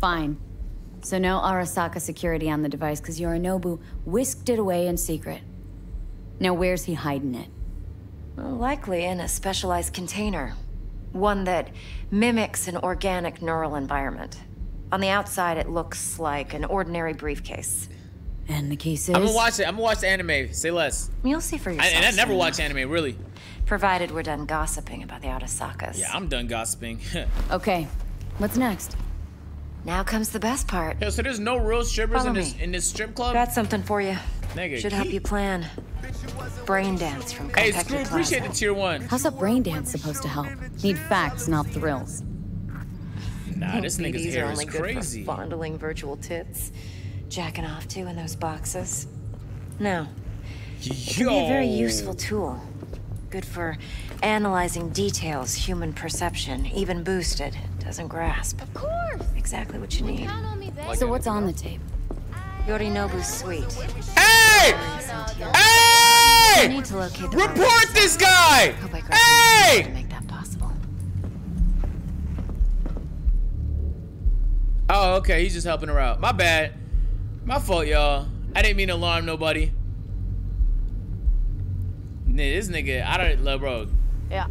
[SPEAKER 3] Fine. So no Arasaka security on the device because Yorinobu whisked it away in secret. Now where's he hiding it?
[SPEAKER 10] Well, likely in a specialized container, one that mimics an organic neural environment. On the outside, it looks like an ordinary briefcase.
[SPEAKER 3] And the case is...
[SPEAKER 2] I'm gonna watch it. I'm gonna watch the anime. Say less.
[SPEAKER 10] You'll see for
[SPEAKER 2] I,
[SPEAKER 10] yourself.
[SPEAKER 2] and I never watch anime, really.
[SPEAKER 10] Provided we're done gossiping about the Arasakas.
[SPEAKER 2] Yeah, I'm done gossiping. [LAUGHS]
[SPEAKER 3] Okay, what's next?
[SPEAKER 10] Now comes the best part.
[SPEAKER 2] Yo, so there's no real strippers in this in this strip club?
[SPEAKER 10] Got something for you.
[SPEAKER 2] Nigga,
[SPEAKER 10] Should help you plan. Brain dance from
[SPEAKER 2] Hey,
[SPEAKER 10] Konpeki
[SPEAKER 2] screw,
[SPEAKER 10] Plaza.
[SPEAKER 2] appreciate the tier one.
[SPEAKER 3] How's a brain dance supposed to help? Need facts, not thrills.
[SPEAKER 2] Nah, this nigga's
[SPEAKER 10] BDs
[SPEAKER 2] hair
[SPEAKER 10] are
[SPEAKER 2] is
[SPEAKER 10] only good
[SPEAKER 2] crazy.
[SPEAKER 10] for fondling virtual tits, jacking off to in those boxes. No, it can be a very useful tool. Good for analyzing details human perception, even boosted, doesn't grasp.
[SPEAKER 11] Of course.
[SPEAKER 10] Exactly what you need.
[SPEAKER 11] Count on me, babe.
[SPEAKER 3] So what's on the tape?
[SPEAKER 10] Yorinobu's suite.
[SPEAKER 2] Hey!
[SPEAKER 10] I
[SPEAKER 2] Hey!
[SPEAKER 10] need to locate the
[SPEAKER 2] Report this guy!
[SPEAKER 10] Hope I grab some
[SPEAKER 2] Hey!
[SPEAKER 10] to make that possible.
[SPEAKER 2] Oh, okay. He's just helping her out. My bad. My fault, y'all. I didn't mean to alarm nobody. This nigga, I don't love, bro.
[SPEAKER 11] Yeah.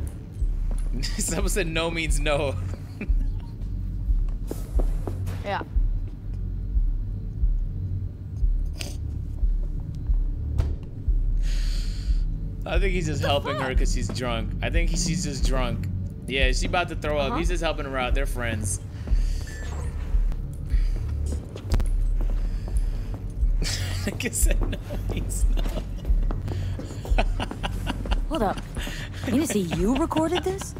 [SPEAKER 11] [LAUGHS]
[SPEAKER 2] Someone said no means no. [LAUGHS]
[SPEAKER 11] Yeah.
[SPEAKER 2] I think he's just helping her because she's drunk. I think he- she's just drunk. Yeah, she about to throw up. He's uh-huh. just helping her out. They're friends. [LAUGHS] Nigga said no means no.
[SPEAKER 3] Hold up. You to say you recorded this?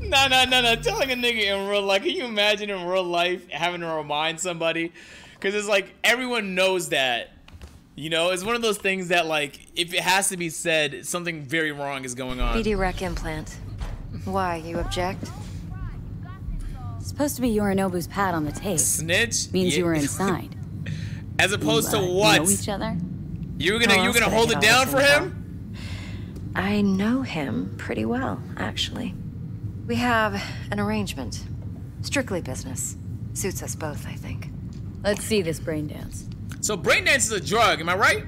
[SPEAKER 2] No, no, no, no. Telling a nigga in real life. Can you imagine in real life having to remind somebody? Because it's like everyone knows that. You know, it's one of those things that like if it has to be said, something very wrong is going on.
[SPEAKER 10] BD rec implant. Why, you object?
[SPEAKER 3] It's supposed to be Yorinobu's pad on the tape.
[SPEAKER 2] Snitch
[SPEAKER 3] Means you were inside. [LAUGHS]
[SPEAKER 2] As opposed
[SPEAKER 3] You, uh,
[SPEAKER 2] to what?
[SPEAKER 3] Know each other?
[SPEAKER 2] You were gonna you were gonna hold it down for him?
[SPEAKER 10] I know him pretty well, actually. We have an arrangement. Strictly business. Suits us both, I think.
[SPEAKER 3] Let's see this brain dance.
[SPEAKER 2] So brain dance is a drug, am I right?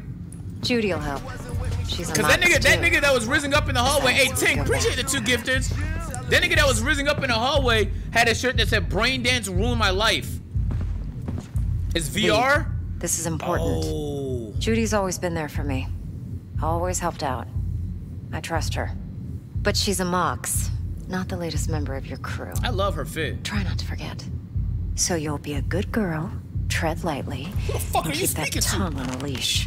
[SPEAKER 10] Judy'll help. She's a
[SPEAKER 2] Cause that
[SPEAKER 10] mox,
[SPEAKER 2] nigga, that nigga that was rising up in the hallway, hey
[SPEAKER 10] Besides,
[SPEAKER 2] Tink,
[SPEAKER 10] go
[SPEAKER 2] appreciate the two gifters. That nigga that was rising up in the hallway had a shirt that said "Brain Dance Ruined My Life." It's VR.
[SPEAKER 10] This is important.
[SPEAKER 2] Oh,
[SPEAKER 10] Judy's always been there for me. Always helped out. I trust her. But she's a Mox, not the latest member of your crew.
[SPEAKER 2] I love her fit.
[SPEAKER 10] Try not to forget. So you'll be a good girl, tread lightly,
[SPEAKER 2] the fuck
[SPEAKER 10] and
[SPEAKER 2] are you
[SPEAKER 10] keep that
[SPEAKER 2] speaking to?
[SPEAKER 10] tongue on a leash.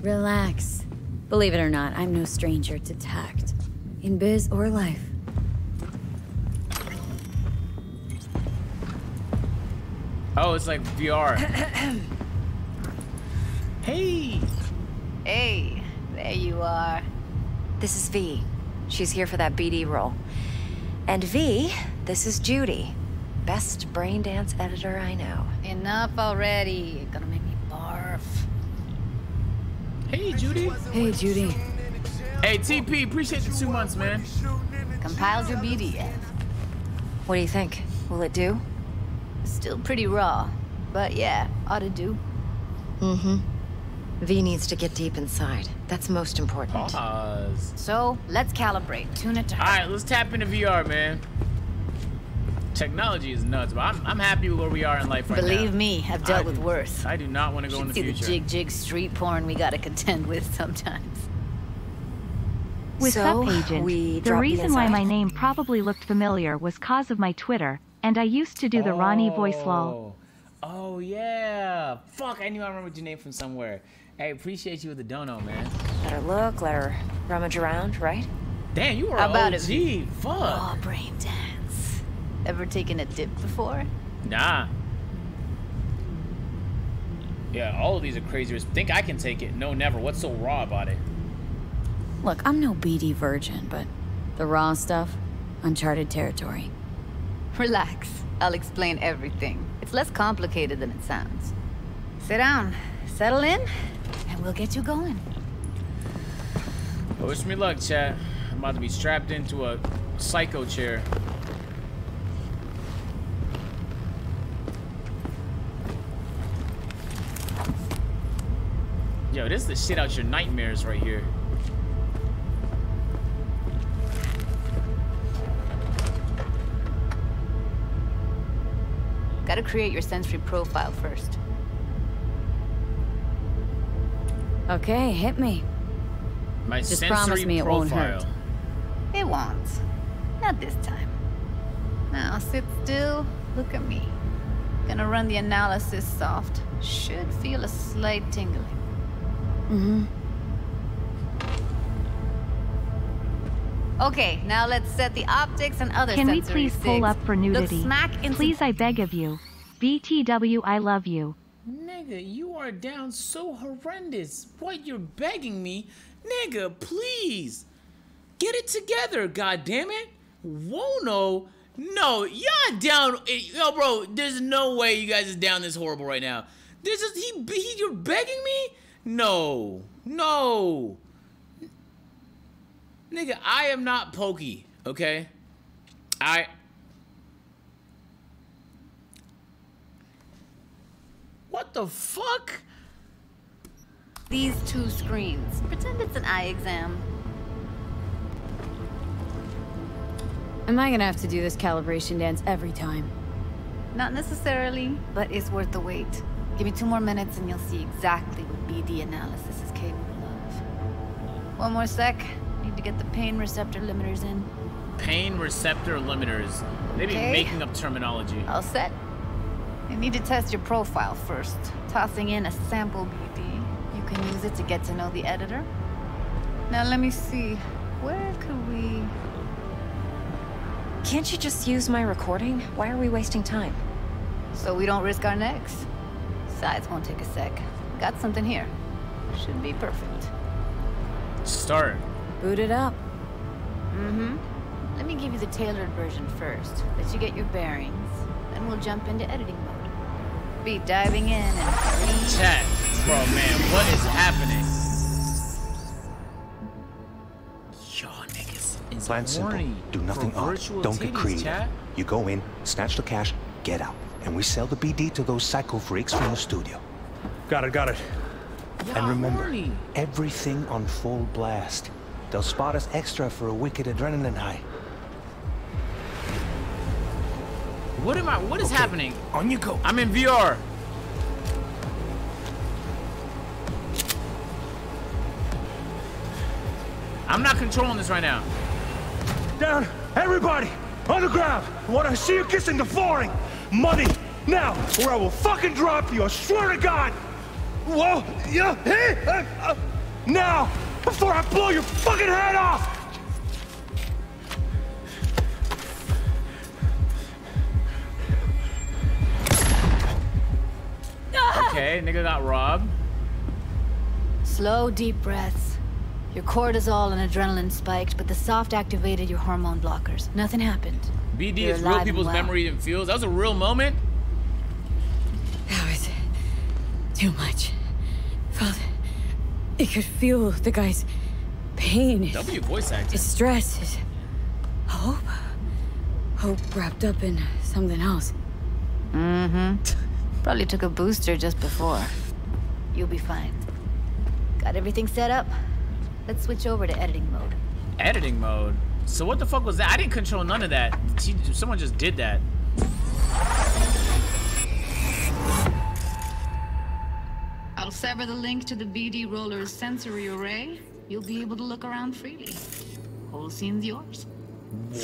[SPEAKER 3] Relax. Believe it or not, I'm no stranger to tact. In biz or life.
[SPEAKER 2] Oh, it's like VR. [COUGHS] hey.
[SPEAKER 11] Hey, there you are.
[SPEAKER 10] This is V. She's here for that BD role. And V, this is Judy. best brain dance editor I know.
[SPEAKER 12] Enough already. You're gonna make me barf.
[SPEAKER 2] Hey, Judy.
[SPEAKER 3] Hey, Judy.
[SPEAKER 2] Hey, TP, appreciate the two months, man.
[SPEAKER 12] Compiled your BD yet?
[SPEAKER 10] What do you think? Will it do?
[SPEAKER 12] Still pretty raw. But yeah, ought to do.
[SPEAKER 10] Mm-hmm. V needs to get deep inside. That's most important.
[SPEAKER 2] Pause.
[SPEAKER 12] So, let's calibrate. Tune it to her.
[SPEAKER 2] All right, let's tap into VR, man. Technology is nuts, but I'm, I'm happy with where we are in life right now.
[SPEAKER 12] Believe me, I've dealt
[SPEAKER 2] I
[SPEAKER 12] with
[SPEAKER 2] do-
[SPEAKER 12] worse.
[SPEAKER 2] I do not want to go in the
[SPEAKER 12] See
[SPEAKER 2] future.
[SPEAKER 12] the jig jig street porn we gotta contend with sometimes.
[SPEAKER 13] With
[SPEAKER 10] So,
[SPEAKER 13] Up Agent,
[SPEAKER 10] we
[SPEAKER 13] the
[SPEAKER 10] drop you
[SPEAKER 13] reason why my name probably looked familiar was cause of my Twitter, and I used to do the Ronnie voice lol.
[SPEAKER 2] Oh, oh yeah. Fuck, I knew I remembered your name from somewhere. Hey, appreciate you with the dono, man.
[SPEAKER 10] Let her look, let her rummage around, right?
[SPEAKER 2] Damn, you were
[SPEAKER 12] How about
[SPEAKER 2] OG.
[SPEAKER 12] it?
[SPEAKER 2] Fuck.
[SPEAKER 12] Raw brain dance. Ever taken a dip before?
[SPEAKER 2] Nah. Yeah, all of these are crazy. Think I can take it? No, never. What's so raw about it?
[SPEAKER 3] Look, I'm no BD virgin, but the raw stuff, uncharted territory.
[SPEAKER 12] Relax. I'll explain everything. It's less complicated than it sounds. Sit down, settle in, and we'll get you going.
[SPEAKER 2] Wish me luck, chat. I'm about to be strapped into a psycho chair. Yo, this is the shit out your nightmares right here.
[SPEAKER 12] Gotta create your sensory profile first.
[SPEAKER 3] Okay, hit me.
[SPEAKER 2] My
[SPEAKER 3] Just
[SPEAKER 2] sensory
[SPEAKER 3] promise me it
[SPEAKER 2] profile.
[SPEAKER 3] won't hurt.
[SPEAKER 12] It won't. Not this time. Now sit still, look at me. Gonna run the analysis soft. Should feel a slight tingling.
[SPEAKER 3] Mm-hmm.
[SPEAKER 12] Okay, now let's set the optics and other
[SPEAKER 13] Can we
[SPEAKER 12] sensory
[SPEAKER 13] please pull up for nudity?
[SPEAKER 12] Look smack
[SPEAKER 13] Please, I beg of you. BTW, I love you.
[SPEAKER 2] Nigga, you are down so horrendous. What, you're begging me? Nigga, please. Get it together, God damn it. Wono? No, no, y'all down. eh, Yo, bro, there's no way you guys is down this horrible right now. This is, he, he, you're begging me? No. No. Nigga, I am not pokey, okay? I. What the fuck?
[SPEAKER 12] these two screens. Pretend it's an eye exam.
[SPEAKER 3] Am I gonna have to do this calibration dance every time?
[SPEAKER 12] Not necessarily, but it's worth the wait. Give me two more minutes and you'll see exactly what BD analysis is capable of. One more sec. Need to get the pain receptor limiters in.
[SPEAKER 2] Pain receptor limiters. Maybe
[SPEAKER 12] Okay.
[SPEAKER 2] making up terminology.
[SPEAKER 12] All set? You need to test your profile first. Tossing in a sample BD. You can use it to get to know the editor. Now let me see. Where could we...
[SPEAKER 10] Can't you just use my recording? Why are we wasting time?
[SPEAKER 12] So we don't risk our necks. Sides won't take a sec. Got something here. Should be perfect.
[SPEAKER 2] Start.
[SPEAKER 3] Boot it up.
[SPEAKER 12] Mm-hmm. Let me give you the tailored version first. Let you get your bearings. Then we'll jump into editing mode. Be diving in and three,
[SPEAKER 2] Chat. Bro, man, what is happening? Y'all niggas is
[SPEAKER 14] Plan simple. Do nothing
[SPEAKER 2] for
[SPEAKER 14] odd. Don't get
[SPEAKER 2] titties,
[SPEAKER 14] creative.
[SPEAKER 2] Chat.
[SPEAKER 14] You go in, snatch the cash, get out. And we sell the BD to those psycho freaks from the studio.
[SPEAKER 4] Got it, got it.
[SPEAKER 14] and remember,
[SPEAKER 2] horny.
[SPEAKER 14] everything on full blast. They'll spot us extra for a wicked adrenaline high.
[SPEAKER 2] What am I? What is happening?
[SPEAKER 14] On you go.
[SPEAKER 2] I'm in VR. I'm not controlling this right now.
[SPEAKER 4] Down! Everybody! On the ground! I want to see you kissing the flooring! Money! Now! Or I will fucking drop you! I swear to God! Whoa! Yeah! Hey! Uh, uh, now! Before I blow your fucking head off!
[SPEAKER 2] Okay, nigga got robbed.
[SPEAKER 12] Slow, deep breaths. Your cortisol and adrenaline spiked, but the soft activated your hormone blockers. Nothing happened.
[SPEAKER 2] BD
[SPEAKER 3] You're
[SPEAKER 2] is real
[SPEAKER 3] alive and
[SPEAKER 2] people's
[SPEAKER 3] well.
[SPEAKER 2] memory and feels. That was a real moment.
[SPEAKER 3] That was too much. Felt you could feel the guy's pain, his,
[SPEAKER 2] W voice acting.
[SPEAKER 3] his stress, his hope. Hope wrapped up in something else.
[SPEAKER 11] Mm-hmm. Probably took a booster just before. You'll be fine. Got everything set up? Let's switch over to editing mode.
[SPEAKER 2] Editing mode. So what the fuck was that? I didn't control none of that. She, someone just did that.
[SPEAKER 11] I'll sever the link to the BD Roller's sensory array. You'll be able to look around freely. Whole scene's yours.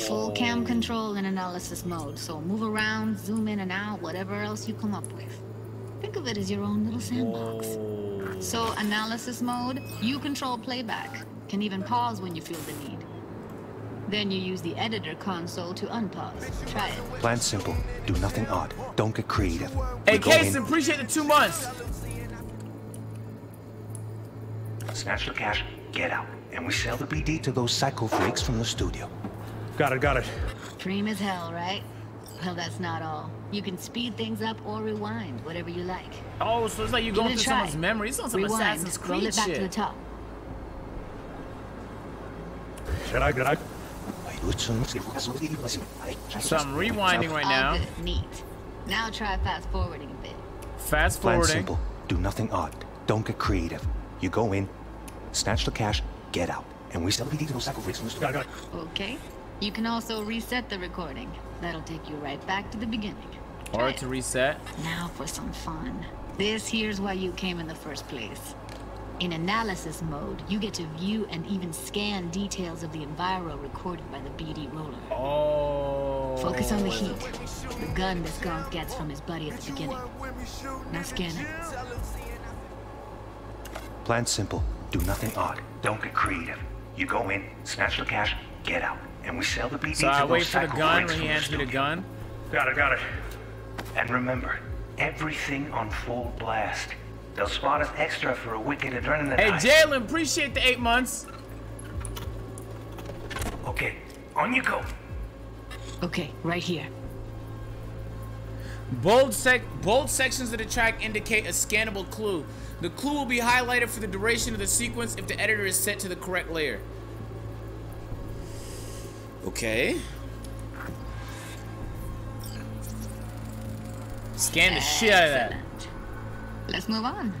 [SPEAKER 11] Full cam control in analysis mode, so move around, zoom in and out, whatever else you come up with. Think of it as your own little sandbox. So, analysis mode, you control playback. Can even pause when you feel the need. Then you use the editor console to unpause. Try it.
[SPEAKER 14] Plan simple. Do nothing odd. Don't get creative.
[SPEAKER 2] Hey,
[SPEAKER 14] We go in,
[SPEAKER 2] Kason, appreciate the two months.
[SPEAKER 14] Snatch the cash, get out, and we sell the BD to those psycho freaks from the studio.
[SPEAKER 4] Got it, got it.
[SPEAKER 11] Dream as hell, right? Well, that's not all. You can speed things up or rewind, whatever you like.
[SPEAKER 2] Oh, so it's like you
[SPEAKER 11] Give
[SPEAKER 2] going
[SPEAKER 11] it a
[SPEAKER 2] through
[SPEAKER 11] try.
[SPEAKER 2] someone's memory. It's on some
[SPEAKER 11] Rewind.
[SPEAKER 2] Assassin's
[SPEAKER 11] Roll
[SPEAKER 2] Creed
[SPEAKER 11] it back
[SPEAKER 2] shit.
[SPEAKER 11] to the top.
[SPEAKER 4] Should I, could I?
[SPEAKER 2] So I'm rewinding right now.
[SPEAKER 11] good. Neat. Now try fast forwarding a bit.
[SPEAKER 2] Fast
[SPEAKER 14] Plan
[SPEAKER 2] forwarding.
[SPEAKER 14] simple. Do nothing odd. Don't get creative. You go in, snatch the cash, get out, and we sell the BD to those psycho freaks from the studio.
[SPEAKER 11] Okay. You can also reset the recording. That'll take you right back to the beginning.
[SPEAKER 2] Or to reset.
[SPEAKER 11] Now for some fun. This here's why you came in the first place. In analysis mode, you get to view and even scan details of the enviro recorded by the BD roller.
[SPEAKER 2] Oh.
[SPEAKER 11] Focus on the heat. The gun this gonk gets from his buddy at the beginning. Now scan it.
[SPEAKER 14] Plan simple. Do nothing odd. Don't get creative. You go in, snatch the cash, get out, and we sell the BD
[SPEAKER 2] So
[SPEAKER 14] to
[SPEAKER 2] I
[SPEAKER 14] those
[SPEAKER 2] wait for the gun when he hands me the gun.
[SPEAKER 4] Got it, got it.
[SPEAKER 14] And remember, everything on full blast. They'll spot us extra for a wicked adrenaline
[SPEAKER 2] Hey. Jalen, appreciate the eight months.
[SPEAKER 14] Okay, on you go.
[SPEAKER 11] Okay, right here.
[SPEAKER 2] Bold sec bold sections of the track indicate a scannable clue. The clue will be highlighted for the duration of the sequence if the editor is set to the correct layer. Okay. Scan the shit out of that.
[SPEAKER 11] Let's move on.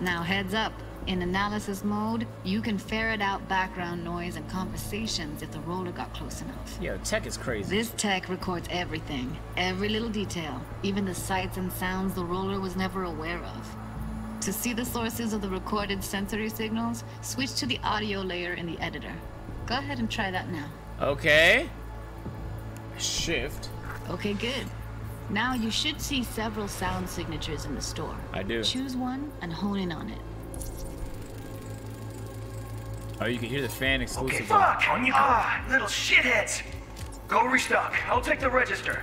[SPEAKER 11] Now, heads up. In analysis mode, you can ferret out background noise and conversations if the roller got close enough.
[SPEAKER 2] Yo, tech is crazy.
[SPEAKER 11] This tech records everything, every little detail, even the sights and sounds the roller was never aware of. To see the sources of the recorded sensory signals, switch to the audio layer in the editor. Go ahead and try that now.
[SPEAKER 2] Okay. Shift.
[SPEAKER 11] Okay, good. Now you should see several sound signatures in the store.
[SPEAKER 2] I do.
[SPEAKER 11] Choose one and hone in on it.
[SPEAKER 2] Oh, you can hear the fan exclusive.
[SPEAKER 15] Fuck! On you go! Ah, little shitheads! Go restock. I'll take the register.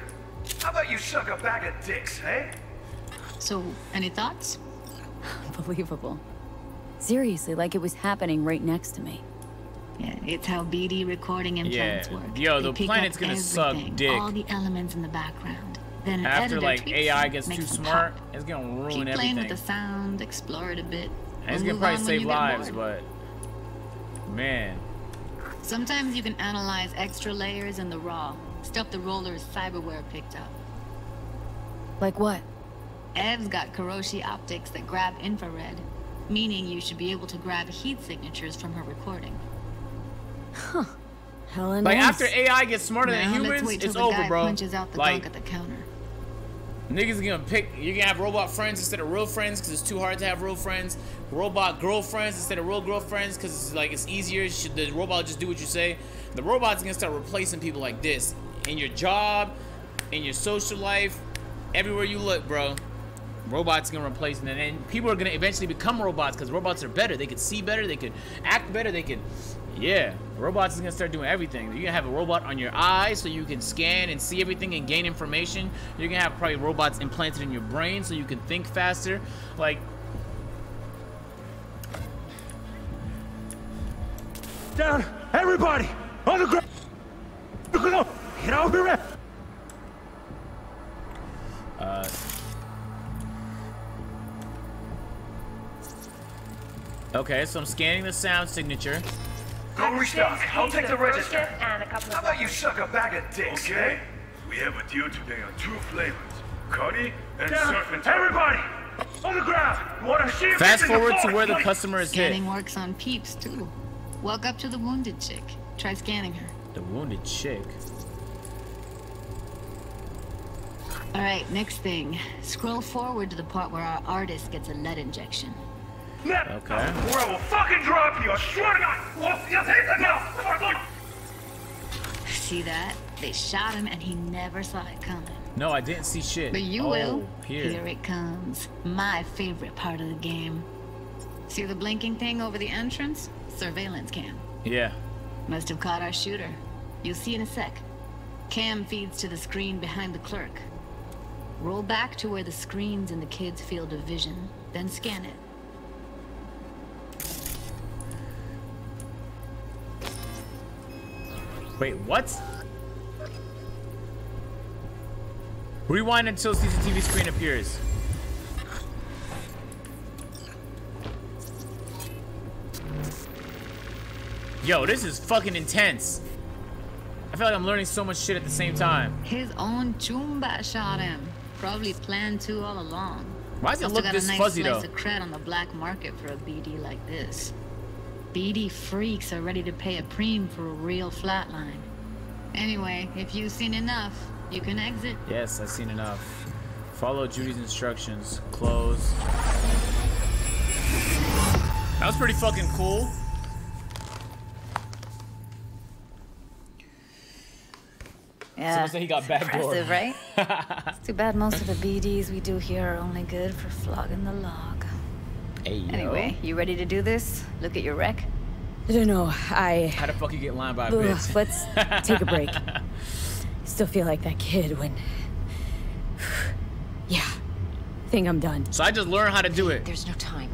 [SPEAKER 15] How about you suck a bag of dicks, eh?
[SPEAKER 11] So, any thoughts? [LAUGHS]
[SPEAKER 3] Unbelievable. Seriously, like it was happening right next to me.
[SPEAKER 11] Yeah, it's how BD recording implants
[SPEAKER 2] Yeah.
[SPEAKER 11] work.
[SPEAKER 2] Yo,
[SPEAKER 11] They
[SPEAKER 2] the
[SPEAKER 11] pick
[SPEAKER 2] planet's
[SPEAKER 11] up
[SPEAKER 2] gonna suck dick.
[SPEAKER 11] All the elements in the background. Then an
[SPEAKER 2] After
[SPEAKER 11] editor
[SPEAKER 2] like
[SPEAKER 11] tweaks
[SPEAKER 2] AI gets too
[SPEAKER 11] makes them
[SPEAKER 2] smart,
[SPEAKER 11] pop.
[SPEAKER 2] it's gonna ruin
[SPEAKER 11] Keep playing
[SPEAKER 2] everything.
[SPEAKER 11] with the sound, explore it a bit.
[SPEAKER 2] And it's
[SPEAKER 11] We'll
[SPEAKER 2] gonna probably save lives, but man.
[SPEAKER 11] Sometimes you can analyze extra layers in the raw, stuff the roller's cyberware picked up.
[SPEAKER 3] Like what?
[SPEAKER 11] Ev's got Kiroshi optics that grab infrared, meaning you should be able to grab heat signatures from her recording.
[SPEAKER 3] Huh. Hella
[SPEAKER 2] Like
[SPEAKER 3] nice.
[SPEAKER 2] after AI gets smarter
[SPEAKER 11] now,
[SPEAKER 2] than
[SPEAKER 11] let's
[SPEAKER 2] humans,
[SPEAKER 11] wait
[SPEAKER 2] it's
[SPEAKER 11] the
[SPEAKER 2] over,
[SPEAKER 11] guy
[SPEAKER 2] bro.
[SPEAKER 11] punches out the
[SPEAKER 2] Like
[SPEAKER 11] at the counter.
[SPEAKER 2] niggas are gonna pick. You're gonna have robot friends instead of real friends because it's too hard to have real friends. Robot girlfriends instead of real girlfriends because it's like it's easier. Should the robot just do what you say? The robot's gonna start replacing people like this in your job, in your social life, everywhere you look, bro. Robots gonna replace them, and then people are gonna eventually become robots because robots are better. They could see better, they could act better, they could, yeah. Robots is gonna start doing everything. You're gonna have a robot on your eye so you can scan and see everything and gain information. You're gonna have probably robots implanted in your brain so you can think faster. Like,
[SPEAKER 4] Down! Everybody! On the ground! Get over it!
[SPEAKER 2] Uh. Okay, so I'm scanning the sound signature.
[SPEAKER 15] Go restock. I'll take the register.
[SPEAKER 5] And a couple
[SPEAKER 15] How about you suck a bag of dicks,
[SPEAKER 4] Okay.
[SPEAKER 15] eh?
[SPEAKER 4] We have a deal today on two flavors. Cuddy and
[SPEAKER 15] Down.
[SPEAKER 4] surf and Everybody! On the ground! Want to see you
[SPEAKER 2] Fast forward to where the customer is hit.
[SPEAKER 11] Scanning works on peeps, too. Walk up to the wounded chick. Try scanning her.
[SPEAKER 2] The wounded chick.
[SPEAKER 11] All right, next thing. Scroll forward to the part where our artist gets a lead injection.
[SPEAKER 2] Okay.
[SPEAKER 4] Or I will fucking drop you, I swear to God! You hit the now!
[SPEAKER 11] See that? They shot him and he never saw it coming.
[SPEAKER 2] No, I didn't see shit.
[SPEAKER 11] But you
[SPEAKER 2] oh,
[SPEAKER 11] will.
[SPEAKER 2] Here.
[SPEAKER 11] it comes. My favorite part of the game. See the blinking thing over the entrance? Surveillance cam.
[SPEAKER 2] Yeah.
[SPEAKER 11] Must have caught our shooter. You'll see in a sec. Cam feeds to the screen behind the clerk. Roll back to where the screen's in the kid's field of vision, then scan it.
[SPEAKER 2] Wait, what? Rewind until CCTV screen appears. Yo, this is fucking intense. I feel like I'm learning so much shit at the same time.
[SPEAKER 11] His own Choomba shot him. Probably planned to all along.
[SPEAKER 2] Why does it look
[SPEAKER 11] have got
[SPEAKER 2] this
[SPEAKER 11] a nice
[SPEAKER 2] fuzzy,
[SPEAKER 11] slice
[SPEAKER 2] though?
[SPEAKER 11] of cred on the black market for a BD like this. BD freaks are ready to pay a preem for a real flatline. Anyway, if you've seen enough, you can exit.
[SPEAKER 2] Yes, I've seen enough. Follow Judy's instructions. Close. That was pretty fucking cool.
[SPEAKER 11] Yeah.
[SPEAKER 2] Someone said he got backdoor.
[SPEAKER 11] Impressive, right? [LAUGHS] it's too bad most of the BDs we do here are only good for flogging the log.
[SPEAKER 2] Hey.
[SPEAKER 11] Anyway, you ready to do this? Look at your wreck.
[SPEAKER 3] I don't know. I.
[SPEAKER 2] How the fuck you get lined by a bitch?
[SPEAKER 3] let's take a break. [LAUGHS] Still feel like that kid when. [SIGHS] yeah. Think I'm done.
[SPEAKER 2] So I just learned how to do it.
[SPEAKER 10] There's no time.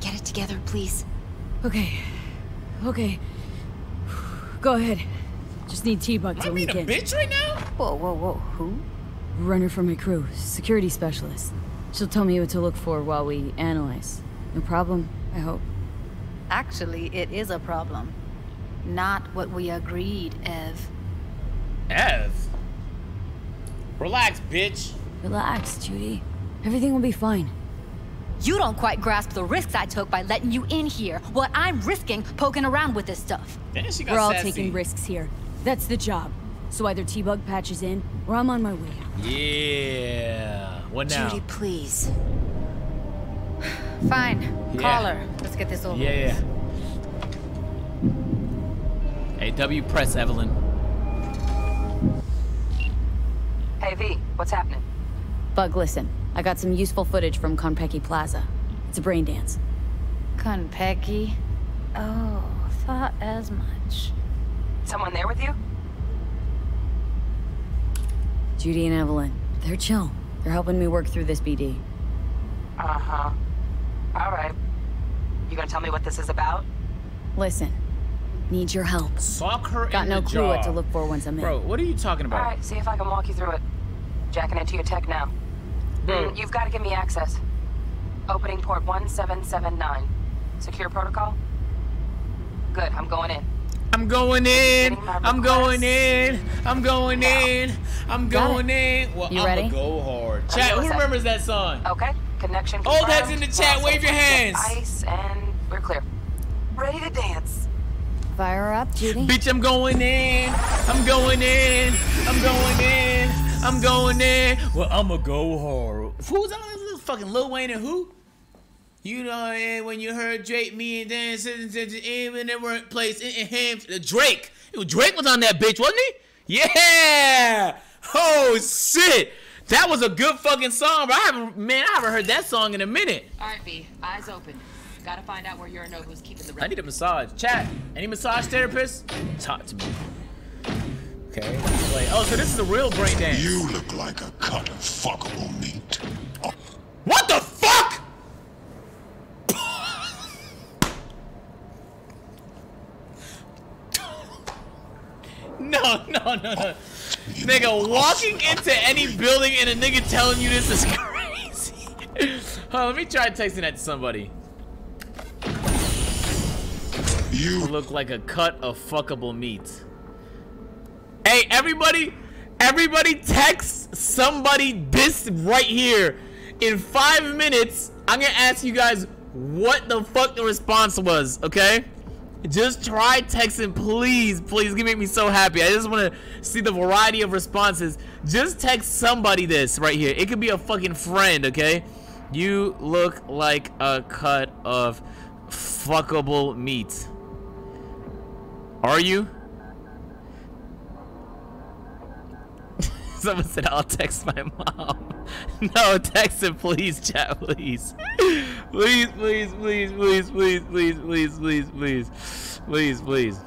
[SPEAKER 10] Get it together, please.
[SPEAKER 3] Okay. Okay. Go ahead. Just need T-Bug to
[SPEAKER 2] Am I being a
[SPEAKER 3] in.
[SPEAKER 2] bitch right now?
[SPEAKER 3] Whoa, whoa, whoa. Who? Runner for my crew. Security specialist. She'll tell me what to look for while we analyze. No problem, I hope.
[SPEAKER 11] Actually, it is a problem. Not what we agreed, Ev.
[SPEAKER 2] Ev? Relax, bitch.
[SPEAKER 3] Relax, Judy. Everything will be fine.
[SPEAKER 16] You don't quite grasp the risks I took by letting you in here. What I'm risking poking around with this stuff.
[SPEAKER 2] Then she
[SPEAKER 3] We're all taking risks here. That's the job. So either T-Bug patches in, or I'm on my way out.
[SPEAKER 2] Yeah. What now?
[SPEAKER 10] Judy, please.
[SPEAKER 11] Fine.
[SPEAKER 2] Yeah.
[SPEAKER 11] Call her. Let's get this over
[SPEAKER 2] Yeah,
[SPEAKER 11] with.
[SPEAKER 2] yeah. Hey, W press, Evelyn.
[SPEAKER 16] Hey, V, what's happening?
[SPEAKER 3] Bug, listen. I got some useful footage from Konpeki Plaza. It's a brain dance.
[SPEAKER 11] Konpeki? Oh, thought as much.
[SPEAKER 16] Someone there with you?
[SPEAKER 3] Judy and Evelyn. They're chill. They're helping me work through this BD.
[SPEAKER 16] Uh-huh. All right. You gonna tell me what this is about?
[SPEAKER 3] Listen. Need your help.
[SPEAKER 2] Sock her
[SPEAKER 3] Got
[SPEAKER 2] in
[SPEAKER 3] no
[SPEAKER 2] the
[SPEAKER 3] clue what to look for once I'm in.
[SPEAKER 2] Bro, what are you talking about?
[SPEAKER 16] All right, see if I can walk you through it. Jacking into your tech now.
[SPEAKER 2] Bro.
[SPEAKER 16] Mm, you've got to give me access. Opening port 1779. Secure protocol? Good, I'm going in.
[SPEAKER 2] I'm going in.
[SPEAKER 16] Getting my
[SPEAKER 2] I'm going in. I'm going in. I'm going in. Well,
[SPEAKER 3] You
[SPEAKER 2] I'm
[SPEAKER 3] ready?
[SPEAKER 2] gonna go hard.
[SPEAKER 16] I'm
[SPEAKER 2] Chat,
[SPEAKER 16] all
[SPEAKER 2] who
[SPEAKER 16] set.
[SPEAKER 2] remembers that song?
[SPEAKER 16] Okay, connection
[SPEAKER 2] All
[SPEAKER 16] confirmed.
[SPEAKER 2] that's in the chat,
[SPEAKER 16] Now
[SPEAKER 2] wave your hands.
[SPEAKER 16] Ice, and we're clear. Ready to dance.
[SPEAKER 3] Fire up, Judy.
[SPEAKER 2] Bitch, I'm going in. I'm going in. I'm going in. I'm going in. Well, I'ma go hard. Who's on this little fucking Lil Wayne and who? You know, and when you heard Drake, me and Dan sitting in the workplace in him, Drake. It was Drake was on that bitch, wasn't he? Yeah. Oh shit. That was a good fucking song, but I haven't, man, I haven't heard that song in a minute.
[SPEAKER 7] All right, V. Eyes open. Gotta find out where Yorinobu's keeping the rest.
[SPEAKER 2] I need a massage. Chat. Any massage therapist? Talk to me. Okay. let's. Oh, so this is a real brain dance.
[SPEAKER 17] You look like a cut of fuckable meat.
[SPEAKER 2] What the fuck? [LAUGHS] No, no, no, no. Nigga, walking into any building and a nigga telling you this is [LAUGHS] crazy. On, let me try texting that to somebody. You look like a cut of fuckable meat. Hey, everybody, everybody text somebody this right here. In five minutes, I'm gonna ask you guys what the fuck the response was, okay? Just try texting, please, please. You make me so happy. I just want to see the variety of responses. Just text somebody this right here. It could be a fucking friend, okay? You look like a cut of fuckable meat. Are you? Someone said I'll text my mom. [LAUGHS] No, text him, please, chat, please. Please, please, please, please, please, please, please, please, please, please, please.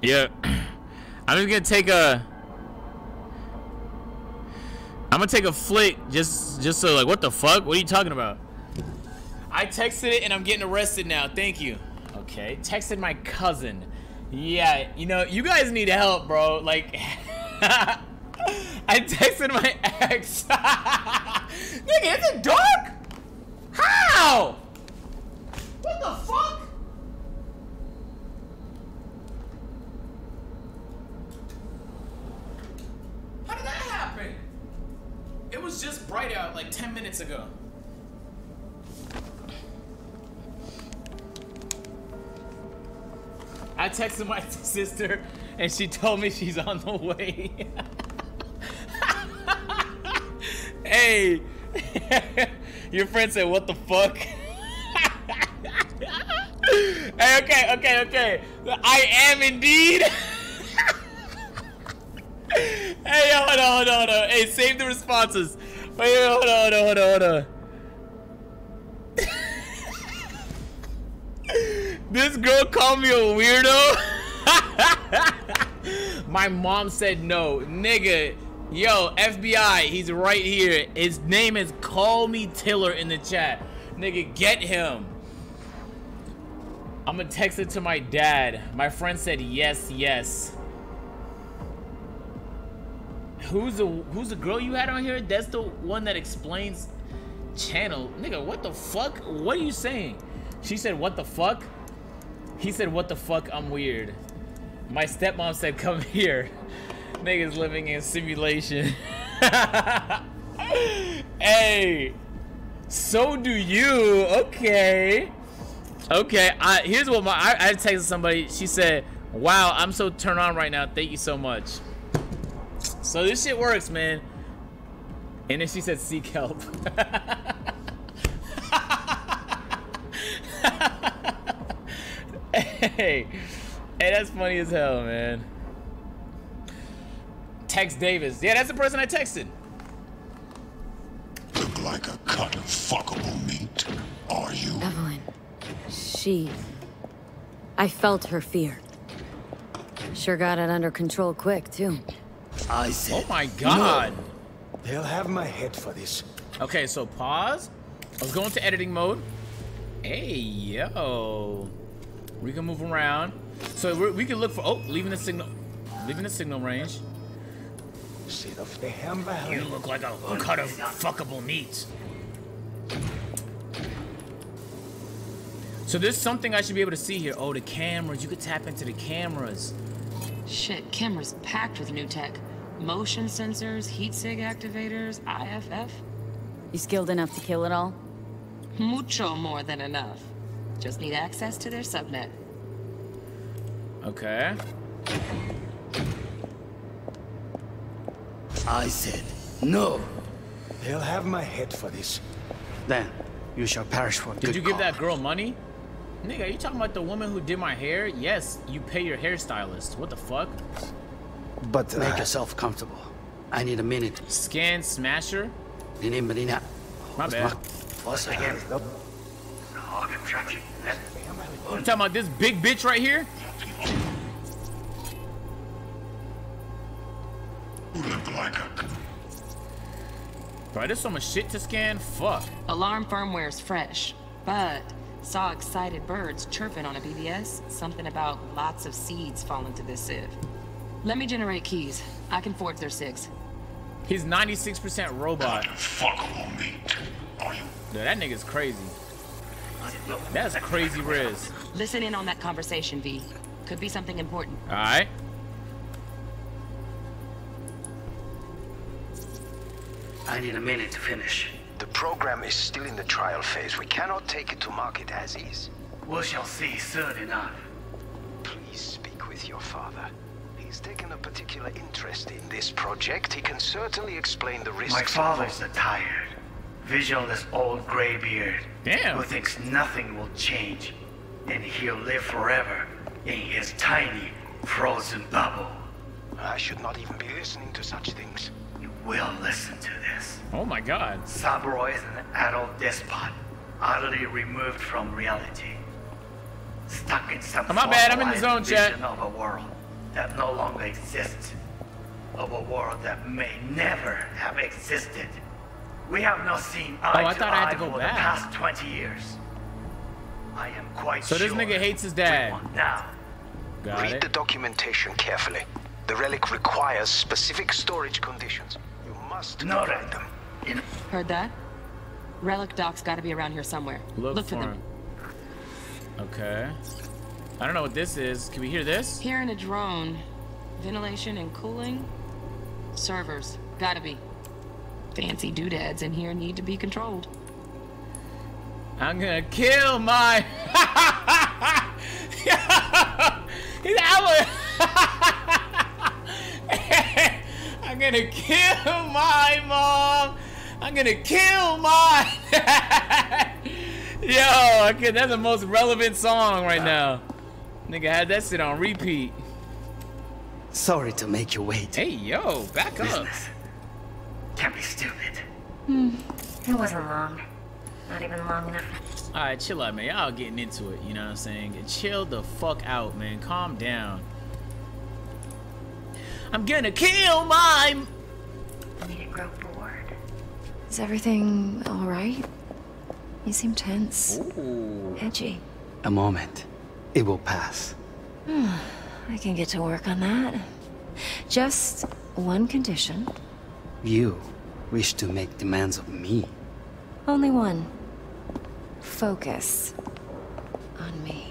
[SPEAKER 2] Yeah, [CLEARS THROAT] I'm just gonna take a. I'm gonna take a flick just, just so like, what the fuck? What are you talking about? I texted it and I'm getting arrested now. Thank you. Okay, texted my cousin. Yeah, you know, you guys need help, bro. Like, [LAUGHS] I texted my ex. [LAUGHS] Nigga, is it dark? How? What the fuck? How did that happen? It was just bright out like 10 minutes ago. I texted my [LAUGHS] sister and she told me she's on the way. [LAUGHS] hey, [LAUGHS] your friend said, what the fuck? hey, okay, okay, okay. I am indeed. hey, hold on, hold on, hold on. Hey, save the responses. Wait, hold on, hold on, hold on, This girl called me a weirdo. [LAUGHS] My mom said no. Nigga, yo, FBI, he's right here. His name is Call Me Tiller in the chat. Nigga, get him. I'm gonna text it to my dad. My friend said yes, yes. Who's the who's the girl you had on here? That's the one that explains channel. Nigga, what the fuck? What are you saying? She said, what the fuck? He said, what the fuck, I'm weird. My stepmom said, come [LAUGHS] here. Niggas living in simulation. [LAUGHS] hey, so do you. Okay. Okay, I, here's what my, I, I texted somebody. She said, wow, I'm so turned on right now. Thank you so much. So this shit works, man. And then she said, seek help. [LAUGHS] [LAUGHS] hey, hey, that's funny as hell, man. Text Davis. Yeah, that's the person I texted.
[SPEAKER 17] Look like a cut of fuckable meat. Are you?
[SPEAKER 3] Evelyn. She. I felt her fear. Sure got it under control quick, too.
[SPEAKER 2] I said. Oh my god.
[SPEAKER 14] No. They'll have my head for this.
[SPEAKER 2] Okay, so pause. Let's going to editing mode. Hey, yo. We can move around. So we can look for. Oh, leaving the signal. Leaving the signal range. You look like a cut of fuckable meat. So there's something I should be able to see here. Oh, the cameras. You could tap into the cameras.
[SPEAKER 7] Shit, camera's packed with new tech. Motion sensors, heat sig activators, IFF.
[SPEAKER 3] You skilled enough to kill it all?
[SPEAKER 7] Mucho more than enough. Just need access to their subnet.
[SPEAKER 2] Okay.
[SPEAKER 18] I said no.
[SPEAKER 14] They'll have my head for this.
[SPEAKER 18] Then you shall perish for
[SPEAKER 2] Did you give that girl money? Nigga, are you talking about the woman who did my hair? Yes, you pay your hairstylist. What the fuck?
[SPEAKER 18] But uh, make yourself comfortable. I need a minute.
[SPEAKER 2] Scan smasher?
[SPEAKER 18] Ini Medina.
[SPEAKER 2] My bad.
[SPEAKER 18] Once again.
[SPEAKER 2] You talking about this big bitch right here? Bro, there's so much shit to scan. Fuck.
[SPEAKER 7] Alarm firmware is fresh, but
[SPEAKER 16] Saw excited birds chirping on a BBS. Something about lots of seeds falling to this sieve. Let me generate keys. I can forge their SIGs.
[SPEAKER 2] He's 96% robot.
[SPEAKER 17] Fuckable meat. Are you?
[SPEAKER 2] Dude, that nigga's crazy. That's a crazy Riz.
[SPEAKER 16] Listen in on that conversation, V. Could be something important.
[SPEAKER 2] Alright.
[SPEAKER 18] I need a minute to finish.
[SPEAKER 19] The program is still in the trial phase. We cannot take it to market as is.
[SPEAKER 20] We shall see soon enough.
[SPEAKER 19] Please speak with your father. He's taken a particular interest in this project. He can certainly explain the risks.
[SPEAKER 20] My father's a tired, visionless old graybeard.
[SPEAKER 2] Damn.
[SPEAKER 20] Who thinks nothing will change. And he'll live forever in his tiny, frozen bubble.
[SPEAKER 19] I should not even be listening to such things.
[SPEAKER 20] You will listen to this.
[SPEAKER 2] Oh my god.
[SPEAKER 20] Saburo is an adult despot, utterly removed from reality. Stuck in some
[SPEAKER 2] Oh, my bad, I'm in the zone, chat.
[SPEAKER 20] vision of a world that no longer exists. Of a world that may never have existed. We have not seen eye
[SPEAKER 2] Oh, I
[SPEAKER 20] to
[SPEAKER 2] thought I had to go
[SPEAKER 20] for
[SPEAKER 2] back.
[SPEAKER 20] the past 20 years. I am quite
[SPEAKER 2] So
[SPEAKER 20] sure.
[SPEAKER 2] this nigga hates his dad.
[SPEAKER 20] Now,
[SPEAKER 2] Got
[SPEAKER 19] Read
[SPEAKER 2] it.
[SPEAKER 19] the documentation carefully. The relic requires specific storage conditions. You must provide them.
[SPEAKER 16] In Heard that? Relic Doc's gotta be around here somewhere.
[SPEAKER 2] Look,
[SPEAKER 16] for
[SPEAKER 2] for
[SPEAKER 16] them.
[SPEAKER 2] him. Okay. I don't know what this is. Can we hear this?
[SPEAKER 16] Hearing a drone. Ventilation and cooling. Servers. Gotta be. Fancy doodads in here need to be controlled.
[SPEAKER 2] I'm gonna kill my. [LAUGHS] He's out. [LAUGHS] I'm gonna kill my mom. I'm gonna kill my. [LAUGHS] Yo, okay, that's the most relevant song right now. Nigga had that shit on repeat.
[SPEAKER 18] Sorry to make you wait.
[SPEAKER 2] Hey, yo, back up.
[SPEAKER 20] Business. Can't be stupid.
[SPEAKER 10] Hmm. It wasn't long. Not even long enough.
[SPEAKER 2] All right, chill out, man. Y'all getting into it. You know what I'm saying? Chill the fuck out, man. Calm down. I'm gonna kill my.
[SPEAKER 10] I need to grow bored. Is everything all right? You seem tense.
[SPEAKER 2] Ooh.
[SPEAKER 10] Edgy.
[SPEAKER 18] A moment. It will pass.
[SPEAKER 10] I can get to work on that. Just one condition.
[SPEAKER 18] You wish to make demands of me.
[SPEAKER 10] Only one. Focus on me.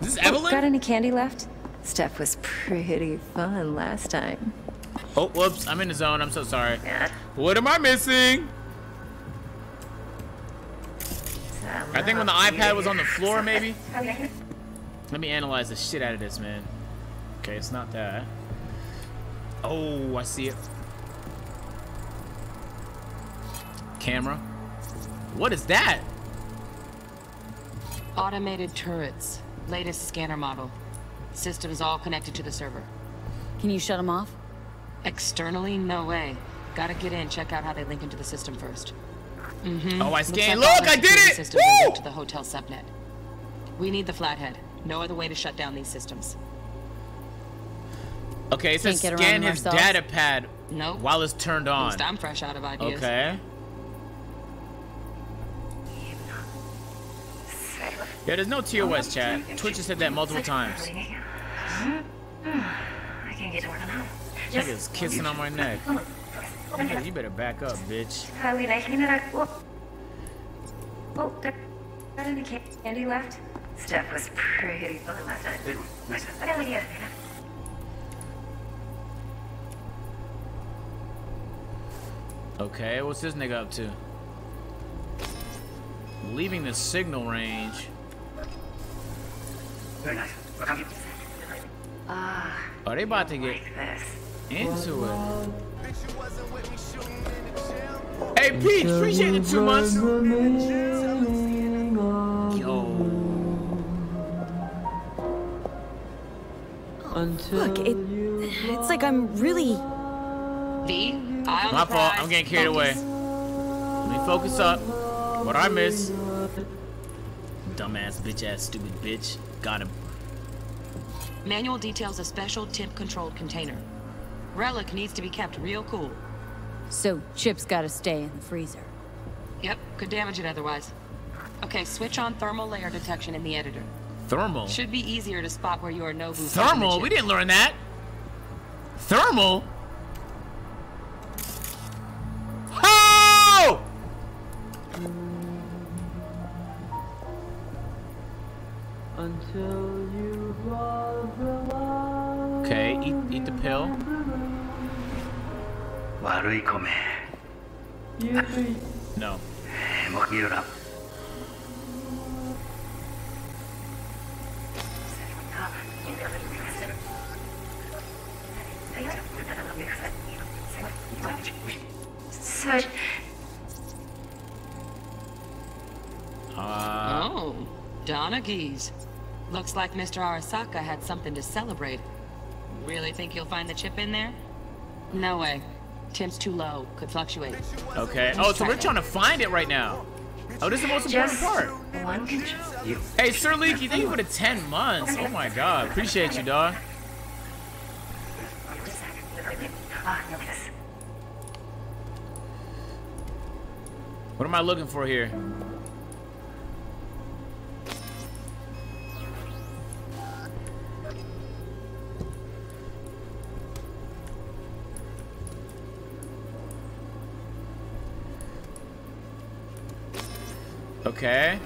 [SPEAKER 2] Is this
[SPEAKER 10] Oh,
[SPEAKER 2] Evelyn?
[SPEAKER 10] got any candy left? Stuff was pretty fun last time.
[SPEAKER 2] Oh, whoops. I'm in the zone. I'm so sorry. What am I missing? I think when the iPad was on the floor, maybe. Let me analyze the shit out of this, man. Okay, it's not that. Oh, I see it. Camera. What is that?
[SPEAKER 16] Automated turrets. Latest scanner model. Systems all connected to the server.
[SPEAKER 3] Can you shut them off?
[SPEAKER 16] Externally, no way. Gotta get in, check out how they link into the system first. Mm-hmm.
[SPEAKER 2] Oh, I
[SPEAKER 16] Looks
[SPEAKER 2] scanned-
[SPEAKER 16] like
[SPEAKER 2] look, I did it!
[SPEAKER 16] Systems are
[SPEAKER 2] Woo!
[SPEAKER 16] to the hotel subnet. We need the flathead. No other way to shut down these systems.
[SPEAKER 2] Okay, it says
[SPEAKER 16] Can't get around
[SPEAKER 2] scan his
[SPEAKER 16] ourselves?
[SPEAKER 2] data pad
[SPEAKER 16] Nope.
[SPEAKER 2] while it's turned
[SPEAKER 16] At
[SPEAKER 2] on.
[SPEAKER 16] least I'm fresh out of ideas.
[SPEAKER 2] Okay. Yeah, there's no TOS chat. Twitch has said that multiple times.
[SPEAKER 10] I can get to work on that.
[SPEAKER 2] Nigga's kissing on my neck. Nigga, you better back up, bitch.
[SPEAKER 10] Oh, there got any candy left? Stuff was pretty fun last time. I got an idea.
[SPEAKER 2] Okay, what's this nigga up to? Leaving the signal range.
[SPEAKER 20] Very nice.
[SPEAKER 10] Ah,
[SPEAKER 2] Are they about to get into it? Hey, Peach, appreciate the two months. Yo.
[SPEAKER 3] Look, it, it's like I'm really.
[SPEAKER 16] V, eye
[SPEAKER 2] My fault. I'm getting carried away. Let me focus up. What I miss? Dumbass, bitch ass, stupid bitch. Got him.
[SPEAKER 16] Manual details a special temp-controlled container. Relic needs to be kept real cool.
[SPEAKER 3] So Chip's got to stay in the freezer.
[SPEAKER 16] Yep, could damage it otherwise. Okay, switch on thermal layer detection in the editor.
[SPEAKER 2] Thermal?
[SPEAKER 16] Should be easier to spot where you are Yorinobu's
[SPEAKER 2] Thermal? We didn't learn that. Thermal? Oh! Okay, eat, eat the pill.
[SPEAKER 21] 悪い米
[SPEAKER 2] No.
[SPEAKER 21] もう言うな
[SPEAKER 10] So,
[SPEAKER 2] Uh,
[SPEAKER 16] oh, Donaghys. Looks like Mr. Arasaka had something to celebrate. Really think you'll find the chip in there? No way. Temp's too low. Could fluctuate.
[SPEAKER 2] Okay. Oh, so we're trying to find it right now. Oh, this is the most important part.
[SPEAKER 10] one
[SPEAKER 2] Hey, Sir Leaky, thank you for the 10 months. Oh my god. Appreciate you, dog. What am I looking for here? Okay.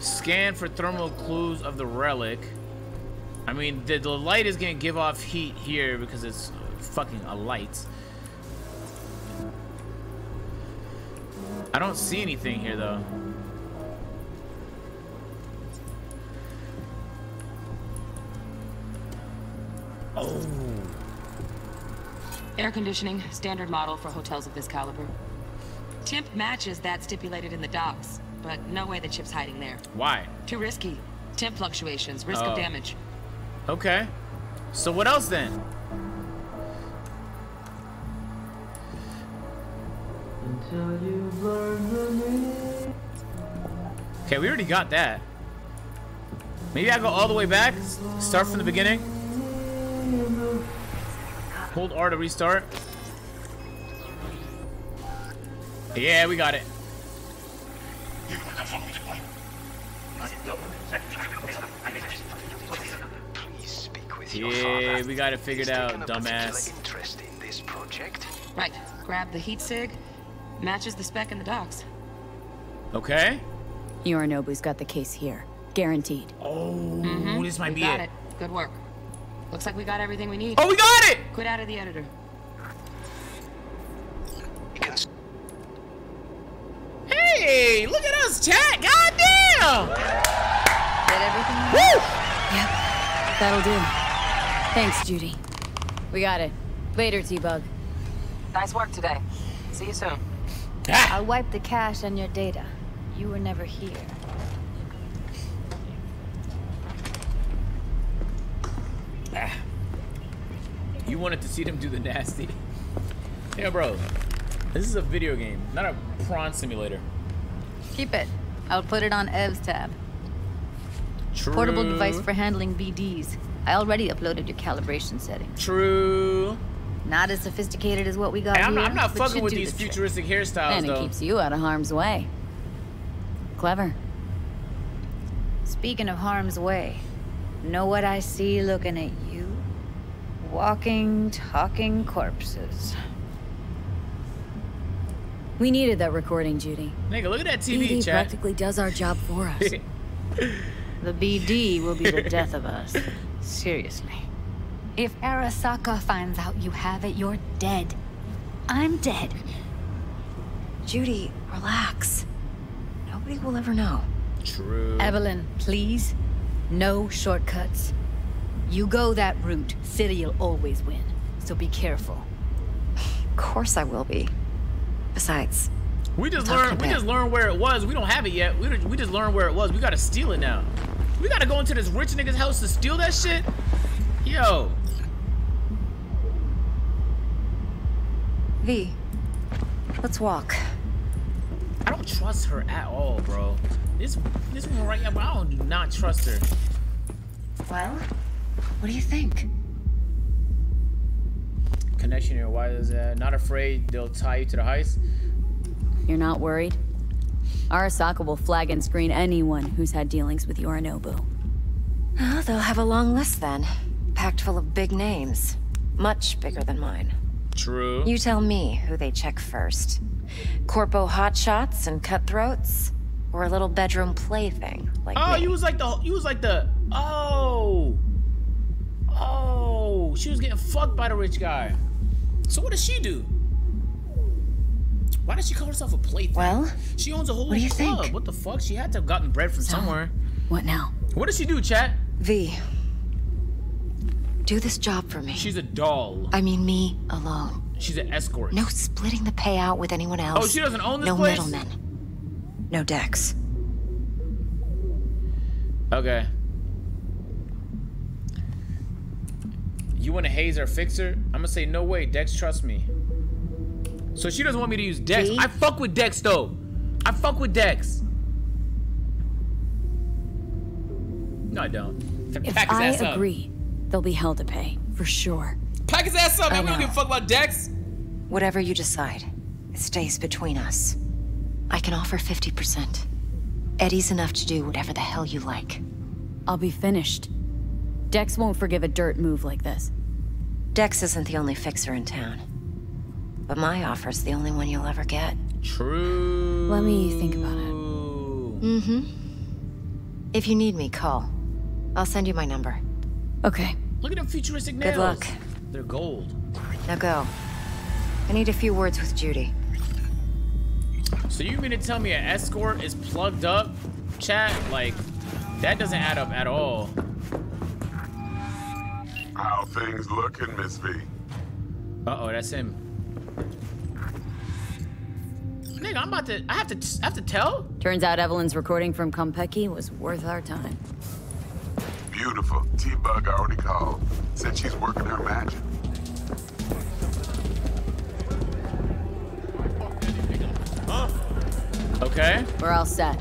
[SPEAKER 2] Scan for thermal clues of the relic. I mean, the, the light is gonna give off heat here because it's fucking a light. I don't see anything here though. Oh.
[SPEAKER 16] Air conditioning, standard model for hotels of this caliber. Temp matches that stipulated in the docs, but no way the chip's hiding there.
[SPEAKER 2] Why?
[SPEAKER 16] Too risky. Temp fluctuations, risk
[SPEAKER 2] Oh.
[SPEAKER 16] of damage.
[SPEAKER 2] Okay. So what else then?
[SPEAKER 22] Until you learn the name.
[SPEAKER 2] Okay, we already got that. Maybe I go all the way back? Start from the beginning? Hold R to restart. Yeah, we got it.
[SPEAKER 19] Please speak with your
[SPEAKER 2] Yeah,
[SPEAKER 19] father.
[SPEAKER 2] we got it figured
[SPEAKER 19] He's
[SPEAKER 2] out,
[SPEAKER 19] taken a
[SPEAKER 2] dumbass.
[SPEAKER 19] interest in this project.
[SPEAKER 16] Right. Grab the heat sig. Matches the spec in the docs.
[SPEAKER 2] Okay.
[SPEAKER 3] Yorinobu's got the case here. Guaranteed.
[SPEAKER 2] Oh, mm-hmm. this might
[SPEAKER 16] we
[SPEAKER 2] be
[SPEAKER 16] got
[SPEAKER 2] it.
[SPEAKER 16] it. Good work. Looks like we got everything we need.
[SPEAKER 2] Oh, we got it!
[SPEAKER 16] Quit out of the editor.
[SPEAKER 2] Hey, look at us, chat. God damn!
[SPEAKER 3] Get everything?
[SPEAKER 2] Woo!
[SPEAKER 3] Yep. That'll do. Thanks, Judy. We got it. Later, T-Bug.
[SPEAKER 23] Nice work today. See you soon. Ah.
[SPEAKER 12] I'll wipe the cache on your data. You were never here. Ah.
[SPEAKER 2] You wanted to see them do the nasty. Yeah, bro. This is a video game, not a prawn simulator.
[SPEAKER 12] Keep it. I'll put it on Ev's tab.
[SPEAKER 2] True.
[SPEAKER 12] Portable device for handling BDs. I already uploaded your calibration settings.
[SPEAKER 2] True.
[SPEAKER 12] Not as sophisticated as what we got
[SPEAKER 2] Hey, I'm,
[SPEAKER 12] here.
[SPEAKER 2] I'm not fucking with these
[SPEAKER 12] the trick.
[SPEAKER 2] futuristic hairstyles,
[SPEAKER 3] And it
[SPEAKER 2] though.
[SPEAKER 3] keeps you out of harm's way. Clever.
[SPEAKER 12] Speaking of harm's way, know what I see looking at you? Walking, talking corpses.
[SPEAKER 3] We needed that recording, Judy.
[SPEAKER 2] Nigga, look at that TV,
[SPEAKER 3] BD
[SPEAKER 2] chat.
[SPEAKER 3] practically does our job for us. [LAUGHS]
[SPEAKER 12] The BD will be the [LAUGHS] death of us. Seriously. If Arasaka finds out you have it, you're dead. I'm dead.
[SPEAKER 10] Judy, relax. Nobody will ever know.
[SPEAKER 2] True.
[SPEAKER 12] Evelyn, please. No shortcuts. You go that route, City'll always win. So be careful.
[SPEAKER 10] Of course I will be. Besides,
[SPEAKER 2] We just learned. We just learned where it was. We don't have it yet. We, we just learned where it was. We gotta steal it now. We gotta go into this rich nigga's house to steal that shit. Yo,
[SPEAKER 10] V, let's walk.
[SPEAKER 2] I don't trust her at all, bro. This this one right here, bro, I don't do not trust her.
[SPEAKER 10] Well, what do you think?
[SPEAKER 2] Connection here. Why is that? Not afraid they'll tie you to the heist.
[SPEAKER 3] You're not worried? Arasaka will flag and screen anyone who's had dealings with Yorinobu.
[SPEAKER 10] Oh, they'll have a long list then. Packed full of big names. Much bigger than mine.
[SPEAKER 2] True.
[SPEAKER 10] You tell me who they check first. Corpo hotshots and cutthroats? Or a little bedroom plaything like
[SPEAKER 2] Oh,
[SPEAKER 10] me?
[SPEAKER 2] you was like the you was like the oh oh she was getting fucked by the rich guy. So what does she do? Why does she call herself a plaything?
[SPEAKER 10] Well,
[SPEAKER 2] she owns a whole
[SPEAKER 10] what do you
[SPEAKER 2] club.
[SPEAKER 10] think?
[SPEAKER 2] What the fuck? She had to have gotten bread from somewhere.
[SPEAKER 3] What now?
[SPEAKER 2] What does she do, chat?
[SPEAKER 10] V. Do this job for me.
[SPEAKER 2] She's a doll.
[SPEAKER 10] I mean me alone.
[SPEAKER 2] She's an escort.
[SPEAKER 10] No splitting the payout with anyone oh, else.
[SPEAKER 2] Oh, she doesn't own this
[SPEAKER 10] no
[SPEAKER 2] place?
[SPEAKER 10] middlemen. No Dex.
[SPEAKER 2] Okay. You want to haze or fix her? I'm gonna say no way, Dex. Trust me. So she doesn't want me to use Dex. I fuck with Dex though. I fuck with Dex. No, I don't.
[SPEAKER 3] If
[SPEAKER 2] Pack his
[SPEAKER 3] I
[SPEAKER 2] ass up.
[SPEAKER 3] agree, they'll be hell to pay, for sure.
[SPEAKER 2] Pack his ass up, man.
[SPEAKER 10] I
[SPEAKER 2] We don't give a fuck about Dex.
[SPEAKER 10] Whatever you decide, it stays between us. I can offer 50%. Eddie's enough to do whatever the hell you like.
[SPEAKER 3] I'll be finished. Dex won't forgive a dirt move like this.
[SPEAKER 10] Dex isn't the only fixer in town. But my offer's the only one you'll ever get.
[SPEAKER 2] True.
[SPEAKER 3] Let me think about it.
[SPEAKER 10] Mm-hmm. If you need me, call. I'll send you my number.
[SPEAKER 3] Okay.
[SPEAKER 2] Look at them futuristic nails.
[SPEAKER 10] Good luck.
[SPEAKER 2] They're gold.
[SPEAKER 10] Now go. I need a few words with Judy.
[SPEAKER 2] So you mean to tell me an escort is plugged up, chat? Like, that doesn't add up at all.
[SPEAKER 6] How things looking, Miss V?
[SPEAKER 2] Uh-oh, that's him. Nigga, I'm about to, I have to, I have to tell?
[SPEAKER 3] Turns out Evelyn's recording from Konpeki was worth our time.
[SPEAKER 6] Beautiful. T-Bug already called. Said she's working her magic.
[SPEAKER 2] Okay.
[SPEAKER 3] We're all set.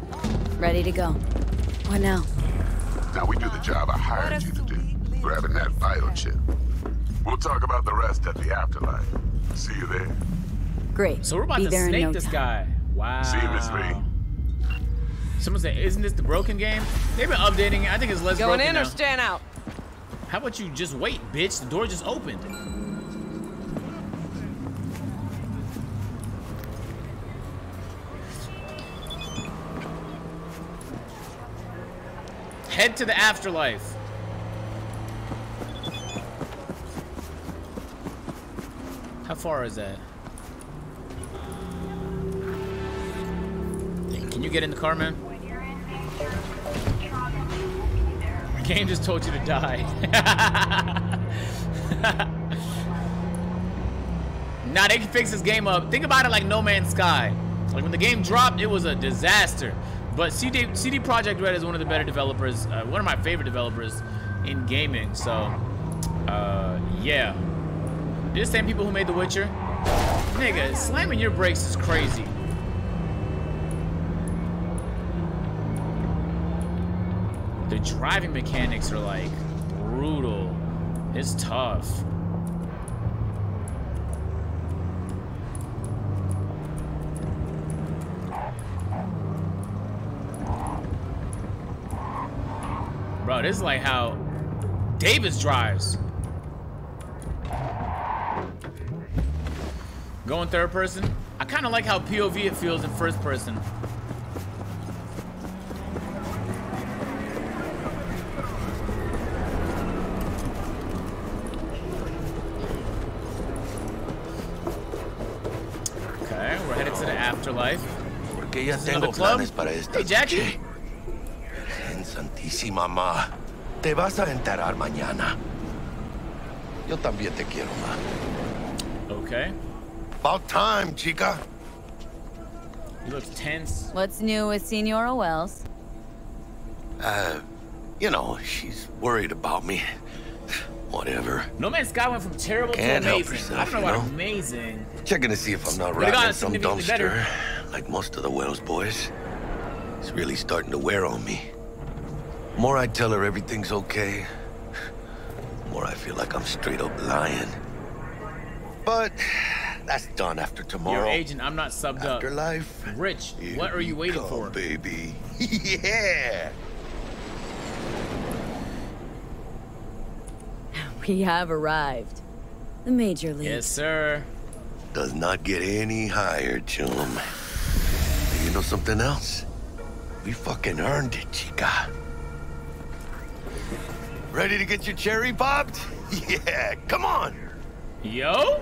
[SPEAKER 3] Ready to go. What now?
[SPEAKER 6] Now we do the job I hired you to do. Grabbing that vital chip. We'll talk about the rest at the afterlife. See you there.
[SPEAKER 3] Great.
[SPEAKER 2] So we're about
[SPEAKER 3] Be
[SPEAKER 2] to
[SPEAKER 3] there in
[SPEAKER 2] snake
[SPEAKER 3] no
[SPEAKER 2] this
[SPEAKER 3] time.
[SPEAKER 2] guy. Wow.
[SPEAKER 6] See you, Miss V.
[SPEAKER 2] Someone said, isn't this the broken game? They've been updating it. I think it's less
[SPEAKER 24] Going
[SPEAKER 2] broken
[SPEAKER 24] in
[SPEAKER 2] now.
[SPEAKER 24] or staying out?
[SPEAKER 2] How about you just wait, bitch? The door just opened. Head to the afterlife. How far is that? Can you get in the car, man? The game just told you to die. [LAUGHS] nah, they can fix this game up. Think about it like No Man's Sky. Like when the game dropped, it was a disaster. But CD, CD Projekt Red is one of the better developers, uh, one of my favorite developers in gaming. So, uh, yeah. The same people who made The Witcher. Nigga, slamming your brakes is crazy. The driving mechanics are like brutal. It's tough. Bro, this is like how Davis drives. Going third person. I kind of like how POV it feels in first person. Okay, we're headed to the afterlife.
[SPEAKER 1] Porque ya tengo planes para esta
[SPEAKER 2] Hey, Jackie.
[SPEAKER 1] En Santísima Ma. Te vas a enterar mañana. Yo también te quiero, ma.
[SPEAKER 2] Okay.
[SPEAKER 1] About time, chica.
[SPEAKER 2] He looks tense.
[SPEAKER 3] What's new with Senora Welles?
[SPEAKER 1] Uh, you know, she's worried about me. [SIGHS] Whatever.
[SPEAKER 2] No Man's Sky went from terrible
[SPEAKER 1] Can't
[SPEAKER 2] to
[SPEAKER 1] help
[SPEAKER 2] amazing.
[SPEAKER 1] herself,
[SPEAKER 2] I don't know
[SPEAKER 1] you
[SPEAKER 2] about
[SPEAKER 1] know?
[SPEAKER 2] amazing.
[SPEAKER 1] Checking to see if I'm not
[SPEAKER 2] But it got
[SPEAKER 1] riding some dumpster,
[SPEAKER 2] better.
[SPEAKER 1] like most of the Welles boys. It's really starting to wear on me. The More I tell her everything's okay, [SIGHS] the more I feel like I'm straight up lying. But That's done after tomorrow.
[SPEAKER 2] Your agent, I'm not subbed up.
[SPEAKER 1] Afterlife.
[SPEAKER 2] Rich,
[SPEAKER 1] Here
[SPEAKER 2] what are you waiting
[SPEAKER 1] come,
[SPEAKER 2] for?
[SPEAKER 1] baby? [LAUGHS] yeah.
[SPEAKER 3] We have arrived. The major league.
[SPEAKER 2] Yes, sir.
[SPEAKER 1] Does not get any higher, chum. And you know something else? We fucking earned it, chica. Ready to get your cherry popped? [LAUGHS] Yeah, come on.
[SPEAKER 2] Yo?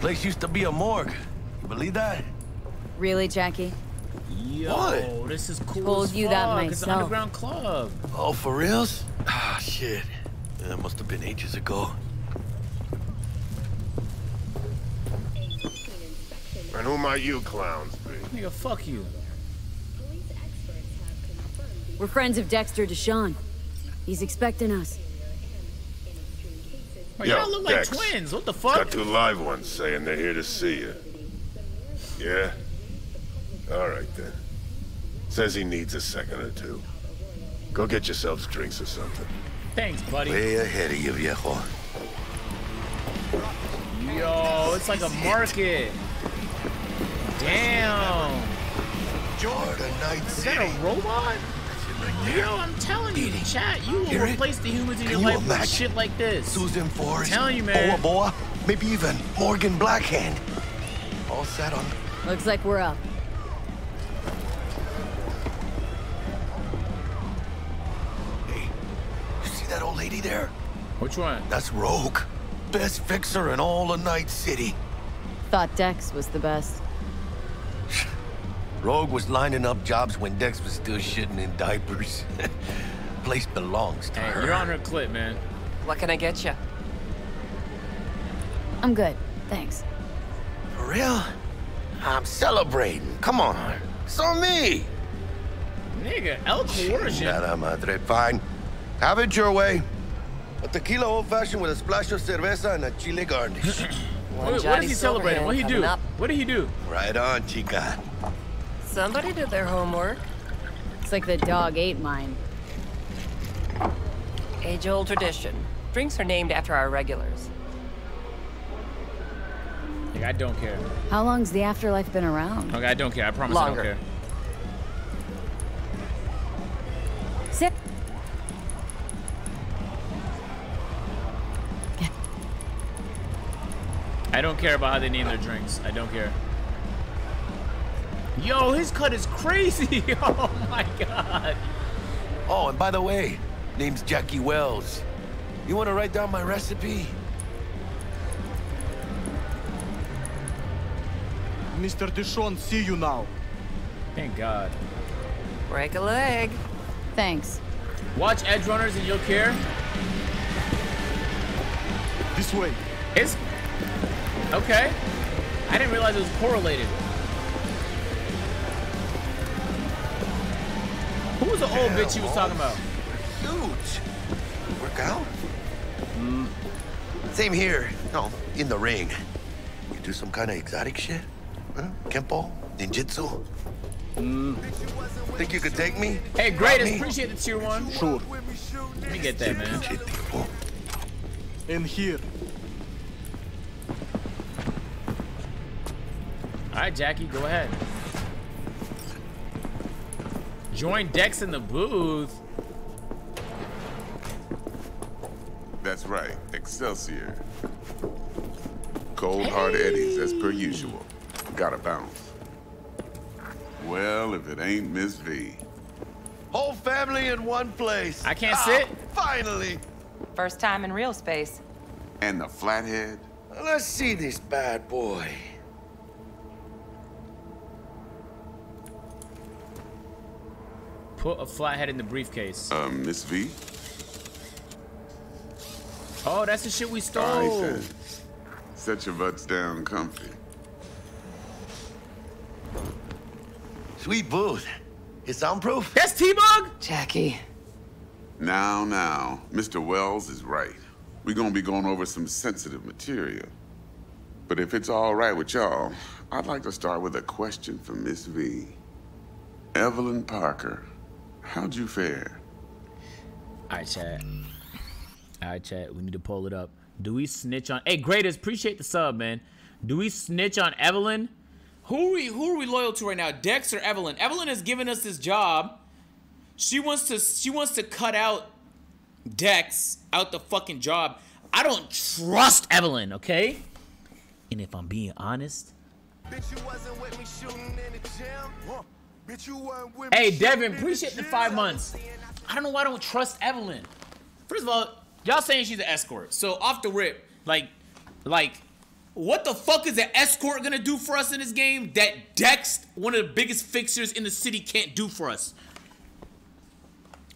[SPEAKER 1] Place used to be a morgue. You believe that?
[SPEAKER 3] Really, Jackie?
[SPEAKER 2] Yo,
[SPEAKER 1] What?
[SPEAKER 2] this is cool
[SPEAKER 3] Told
[SPEAKER 2] as
[SPEAKER 3] you that
[SPEAKER 2] fuck. It's an
[SPEAKER 3] myself.
[SPEAKER 2] underground club.
[SPEAKER 1] Oh, for reals? Ah, shit. That must have been ages ago.
[SPEAKER 6] And who might you clowns be?
[SPEAKER 2] Nigga, fuck you.
[SPEAKER 3] We're friends of Dexter DeShawn. He's expecting us.
[SPEAKER 2] Bro,
[SPEAKER 6] Yo,
[SPEAKER 2] y'all look like
[SPEAKER 6] Dex.
[SPEAKER 2] twins. What the fuck?
[SPEAKER 6] Got two live ones saying they're here to see you. Yeah? All right then. Says he needs a second or two. Go get yourselves drinks or something.
[SPEAKER 2] Thanks, buddy.
[SPEAKER 1] Way ahead of you, viejo.
[SPEAKER 2] Yo, it's like a market. Damn.
[SPEAKER 1] Jordan Night
[SPEAKER 2] Is that a robot? Yo, I'm telling you, chat, you will
[SPEAKER 1] Hear it?
[SPEAKER 2] replace the humans in
[SPEAKER 1] Can
[SPEAKER 2] your
[SPEAKER 1] you
[SPEAKER 2] life with shit like this.
[SPEAKER 1] Susan Forrest.
[SPEAKER 2] I'm telling you, man.
[SPEAKER 1] Boa Boa. Maybe even Morgan Blackhand. All set on.
[SPEAKER 3] Looks like we're up.
[SPEAKER 1] Hey, You see that old lady there?
[SPEAKER 2] Which one?
[SPEAKER 1] That's Rogue. Best fixer in all of Night City.
[SPEAKER 3] Thought Dex was the best.
[SPEAKER 1] Rogue was lining up jobs when Dex was still shitting in diapers. [LAUGHS] Place belongs to
[SPEAKER 2] Hey,
[SPEAKER 1] her.
[SPEAKER 2] you're on her clip, man.
[SPEAKER 16] What can I get you?
[SPEAKER 3] I'm good. Thanks.
[SPEAKER 1] For real? I'm celebrating. Come on. So me.
[SPEAKER 2] Nigga, El Coercion.
[SPEAKER 1] Nada madre. Fine. Have it your way. A tequila old fashioned with a splash of cerveza and a chile garnish. [CLEARS THROAT]
[SPEAKER 2] What, what is he celebrating? What did he do? What did he do?
[SPEAKER 1] right on, chica.
[SPEAKER 16] Somebody did their homework.
[SPEAKER 3] It's like the dog ate mine.
[SPEAKER 16] Age-old tradition. Drinks are named after our regulars.
[SPEAKER 2] Nigga, I don't care.
[SPEAKER 3] How long's the afterlife been around?
[SPEAKER 2] Okay, I don't care. I promise
[SPEAKER 16] Longer.
[SPEAKER 2] I don't care.
[SPEAKER 3] Sit.
[SPEAKER 2] I don't care about how they name their drinks. I don't care. Yo, his cut is crazy. [LAUGHS] Oh my god.
[SPEAKER 1] Oh, and by the way, name's Jackie Welles. You want to write down my recipe?
[SPEAKER 4] Mr. DeShawn, see you now.
[SPEAKER 2] Thank God.
[SPEAKER 16] Break a leg.
[SPEAKER 3] Thanks.
[SPEAKER 2] Watch Edgerunners and you'll care.
[SPEAKER 4] This way.
[SPEAKER 2] It's okay. I didn't realize it was correlated. Who was the old bitch he was talking about?
[SPEAKER 1] Huge. Work out? Mm. Same here. No, in the ring. You do some kind of exotic shit? Huh? Kempo? Ninjutsu? Mm. Think you could take me?
[SPEAKER 2] Hey, great.
[SPEAKER 1] me?
[SPEAKER 2] Appreciate the tier one.
[SPEAKER 4] Sure.
[SPEAKER 2] Let me get that, man.
[SPEAKER 4] In here.
[SPEAKER 2] All right, Jackie, go ahead. Join Dex in the booth.
[SPEAKER 6] That's right, Excelsior. Cold hard eddies, as per usual. Gotta bounce. Well, if it ain't Miss V.
[SPEAKER 1] Whole family in one place.
[SPEAKER 2] I can't
[SPEAKER 1] Ah,
[SPEAKER 2] sit.
[SPEAKER 1] Finally.
[SPEAKER 16] First time in real space.
[SPEAKER 6] And the flathead?
[SPEAKER 1] Let's see this bad boy.
[SPEAKER 2] Put a flathead in the briefcase.
[SPEAKER 6] Uh, Miss V?
[SPEAKER 2] Oh, that's the shit we
[SPEAKER 6] Aye,
[SPEAKER 2] stole.
[SPEAKER 6] then. Set your butts down comfy.
[SPEAKER 1] Sweet booth. It's soundproof?
[SPEAKER 2] That's T-Bug?
[SPEAKER 16] Jackie.
[SPEAKER 6] Now, now, Mr. Welles is right. We're gonna be going over some sensitive material. But if it's all right with y'all, I'd like to start with a question for Miss V. Evelyn Parker, how'd you fare?
[SPEAKER 2] All right, chat. All right, chat. We need to pull it up. Do we snitch on? Hey, greatest, appreciate the sub, man. Do we snitch on Evelyn? Who are we? Who are we loyal to right now? Dex or Evelyn? Evelyn has given us this job. She wants to. She wants to cut out Dex out the fucking job. I don't trust Evelyn. Okay. And if I'm being honest, Hey, Devin, appreciate the five months. I don't know why I don't trust Evelyn. First of all, y'all saying she's an escort. So off the rip, like, like, what the fuck is an escort gonna do for us in this game that Dex, one of the biggest fixers in the city, can't do for us?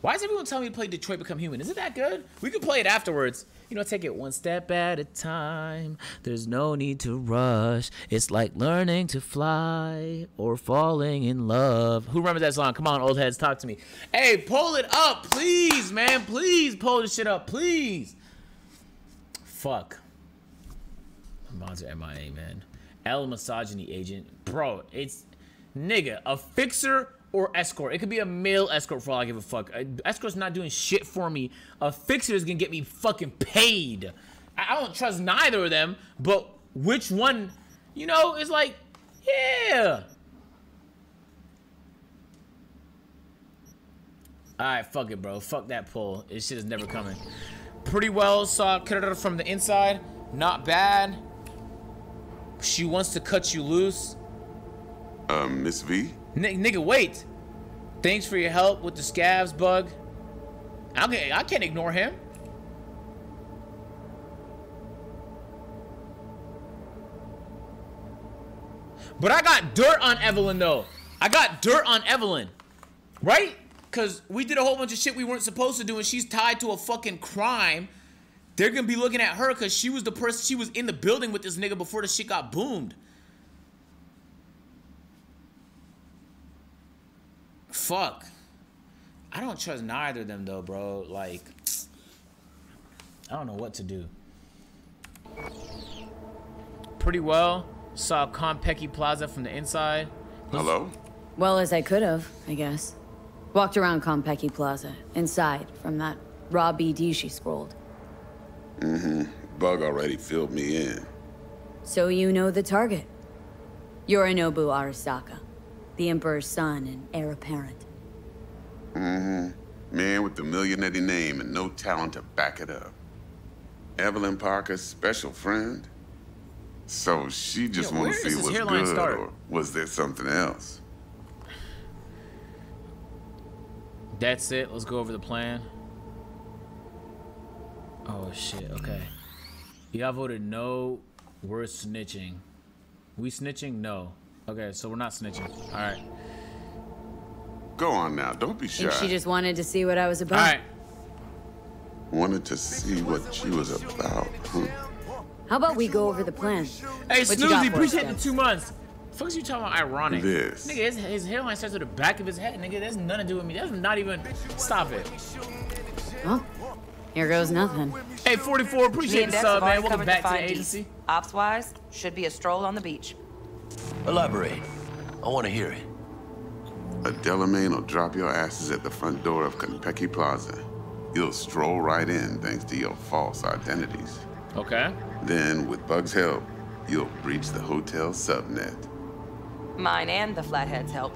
[SPEAKER 2] Why is everyone telling me to play Detroit Become Human? Is it that good? We could play it afterwards. You know, take it one step at a time. There's no need to rush. It's like learning to fly or falling in love. Who remembers that song? Come on, old heads, talk to me. Hey, pull it up, please, man. Please pull this shit up, please. Fuck. Monster MIA, man. L misogyny agent. Bro, it's nigga, a fixer or escort. It could be a male escort for all I give a fuck. A escort's not doing shit for me. A fixer is gonna get me fucking paid. I, don't trust neither of them, but which one, you know, is like, yeah. Alright, fuck it, bro. Fuck that pull. This shit is never coming. Pretty well saw cut it from the inside. Not bad. She wants to cut you loose.
[SPEAKER 6] Um, Miss V?
[SPEAKER 2] N nigga, wait. Thanks for your help with the scabs bug. I I can't ignore him. But I got dirt on Evelyn though. I got dirt on Evelyn. Right? Cause we did a whole bunch of shit we weren't supposed to do and she's tied to a fucking crime. They're gonna be looking at her because she was the person she was in the building with this nigga before the shit got boomed. Fuck. I don't trust neither of them though, bro. Like, I don't know what to do. Pretty well. Saw Konpeki Plaza from the inside.
[SPEAKER 6] Hello?
[SPEAKER 3] Well as I could have, I guess. Walked around Konpeki Plaza, inside, from that raw BD she scrolled.
[SPEAKER 6] Mm-hmm. Bug already filled me in.
[SPEAKER 3] So you know the target. You're Yorinobu Arasaka, the Emperor's son and heir apparent.
[SPEAKER 6] Mm-hmm. Man with the millionaire name and no talent to back it up. Evelyn Parker's special friend? So she just
[SPEAKER 2] Yeah,
[SPEAKER 6] wants to see
[SPEAKER 2] does his
[SPEAKER 6] what's
[SPEAKER 2] hairline
[SPEAKER 6] good,
[SPEAKER 2] start?
[SPEAKER 6] or was there something else?
[SPEAKER 2] That's it. Let's go over the plan. Oh shit. Okay. Y'all voted no. We're snitching. We snitching? No. Okay, so we're not snitching. All right.
[SPEAKER 6] Go on now, don't be shy.
[SPEAKER 3] Think she just wanted to see what I was about.
[SPEAKER 2] All right.
[SPEAKER 6] Wanted to see what she was about, huh?
[SPEAKER 3] How about we go over the plan?
[SPEAKER 2] Hey,
[SPEAKER 3] What
[SPEAKER 2] Snoozy, appreciate the two months. Fuck is you talking about ironic?
[SPEAKER 6] This.
[SPEAKER 2] Nigga, his, his hairline starts with the back of his head, nigga. That's nothing to do with me. That's not even. Stop it.
[SPEAKER 3] Well, here goes nothing.
[SPEAKER 2] Hey, 44, appreciate
[SPEAKER 16] and
[SPEAKER 2] the sub, man.
[SPEAKER 16] already
[SPEAKER 2] Welcome
[SPEAKER 16] covered
[SPEAKER 2] back to the
[SPEAKER 16] fine
[SPEAKER 2] agency.
[SPEAKER 16] Ops-wise, should be a stroll on the beach.
[SPEAKER 1] Elaborate. I want to hear it.
[SPEAKER 6] A Delamain will drop your asses at the front door of Konpeki Plaza. You'll stroll right in thanks to your false identities.
[SPEAKER 2] Okay.
[SPEAKER 6] Then, with Bug's help, you'll breach the hotel subnet.
[SPEAKER 16] Mine and the Flatheads help.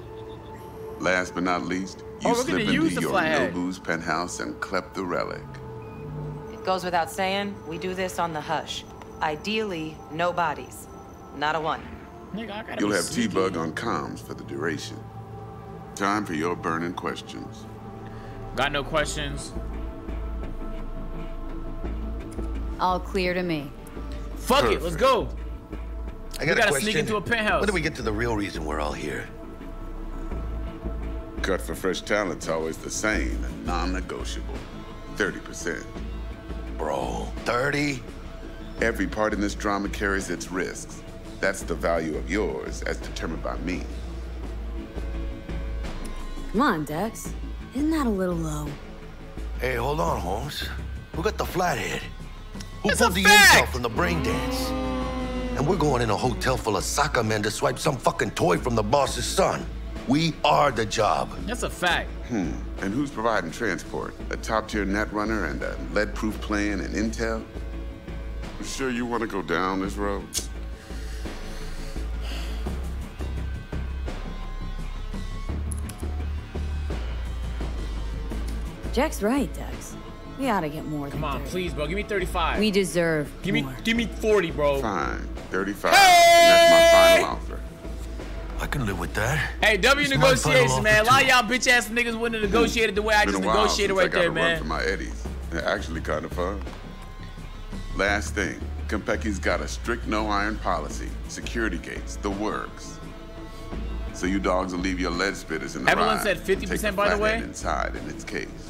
[SPEAKER 6] Last but not least, you
[SPEAKER 16] Oh,
[SPEAKER 6] slip into your
[SPEAKER 16] flathead.
[SPEAKER 6] Nobu's penthouse and clep the relic.
[SPEAKER 16] It goes without saying, we do this on the hush. Ideally, no bodies. Not a one.
[SPEAKER 2] Nigga, I gotta
[SPEAKER 6] You'll have. T-Bug on comms for the duration. Time for your burning questions.
[SPEAKER 2] Got no questions.
[SPEAKER 3] All clear to me.
[SPEAKER 2] Fuck it, let's go.
[SPEAKER 1] I got a
[SPEAKER 2] gotta
[SPEAKER 1] question.
[SPEAKER 2] sneak into a penthouse.
[SPEAKER 1] When do we get to the real reason we're all here?
[SPEAKER 6] Cut for fresh talent's always the same and non-negotiable. 30%.
[SPEAKER 1] Bro, 30?
[SPEAKER 6] Every part in this drama carries its risks. That's the value of yours as determined by me.
[SPEAKER 3] Come on, Dex. Isn't that a little low?
[SPEAKER 1] Hey, hold on, Holmes. Who got the flathead? Who
[SPEAKER 3] It's
[SPEAKER 1] pulled
[SPEAKER 3] a
[SPEAKER 1] the
[SPEAKER 3] fact!
[SPEAKER 1] intel from the brain dance? And we're going in a hotel full of soccer men to swipe some fucking toy from the boss's son. We are the job.
[SPEAKER 2] That's a fact.
[SPEAKER 6] Hmm. And who's providing transport? A top-tier netrunner and a lead-proof plan and intel? You sure you want to go down this road?
[SPEAKER 3] Jack's right, Dex. We ought to get more
[SPEAKER 2] Come
[SPEAKER 3] than
[SPEAKER 2] on,
[SPEAKER 3] 30.
[SPEAKER 2] please, bro. Give me 35.
[SPEAKER 3] We deserve
[SPEAKER 2] Give me, give me 40, bro.
[SPEAKER 6] Fine. 35. And that's my final offer.
[SPEAKER 1] I can live with that.
[SPEAKER 2] Hey, W
[SPEAKER 1] It's
[SPEAKER 2] negotiation, man. A lot of y'all bitch ass niggas wouldn't have negotiated the way I
[SPEAKER 6] Been
[SPEAKER 2] just
[SPEAKER 6] a while
[SPEAKER 2] negotiated
[SPEAKER 6] since I
[SPEAKER 2] right
[SPEAKER 6] got
[SPEAKER 2] there,
[SPEAKER 6] a run for my eddies. They're actually kind of fun. Last thing, Konpeki's got a strict no iron policy, security gates, the works. So you dogs will leave your lead spitters in the
[SPEAKER 2] Everyone
[SPEAKER 6] ride
[SPEAKER 2] said 50% by the way?
[SPEAKER 6] inside in its case.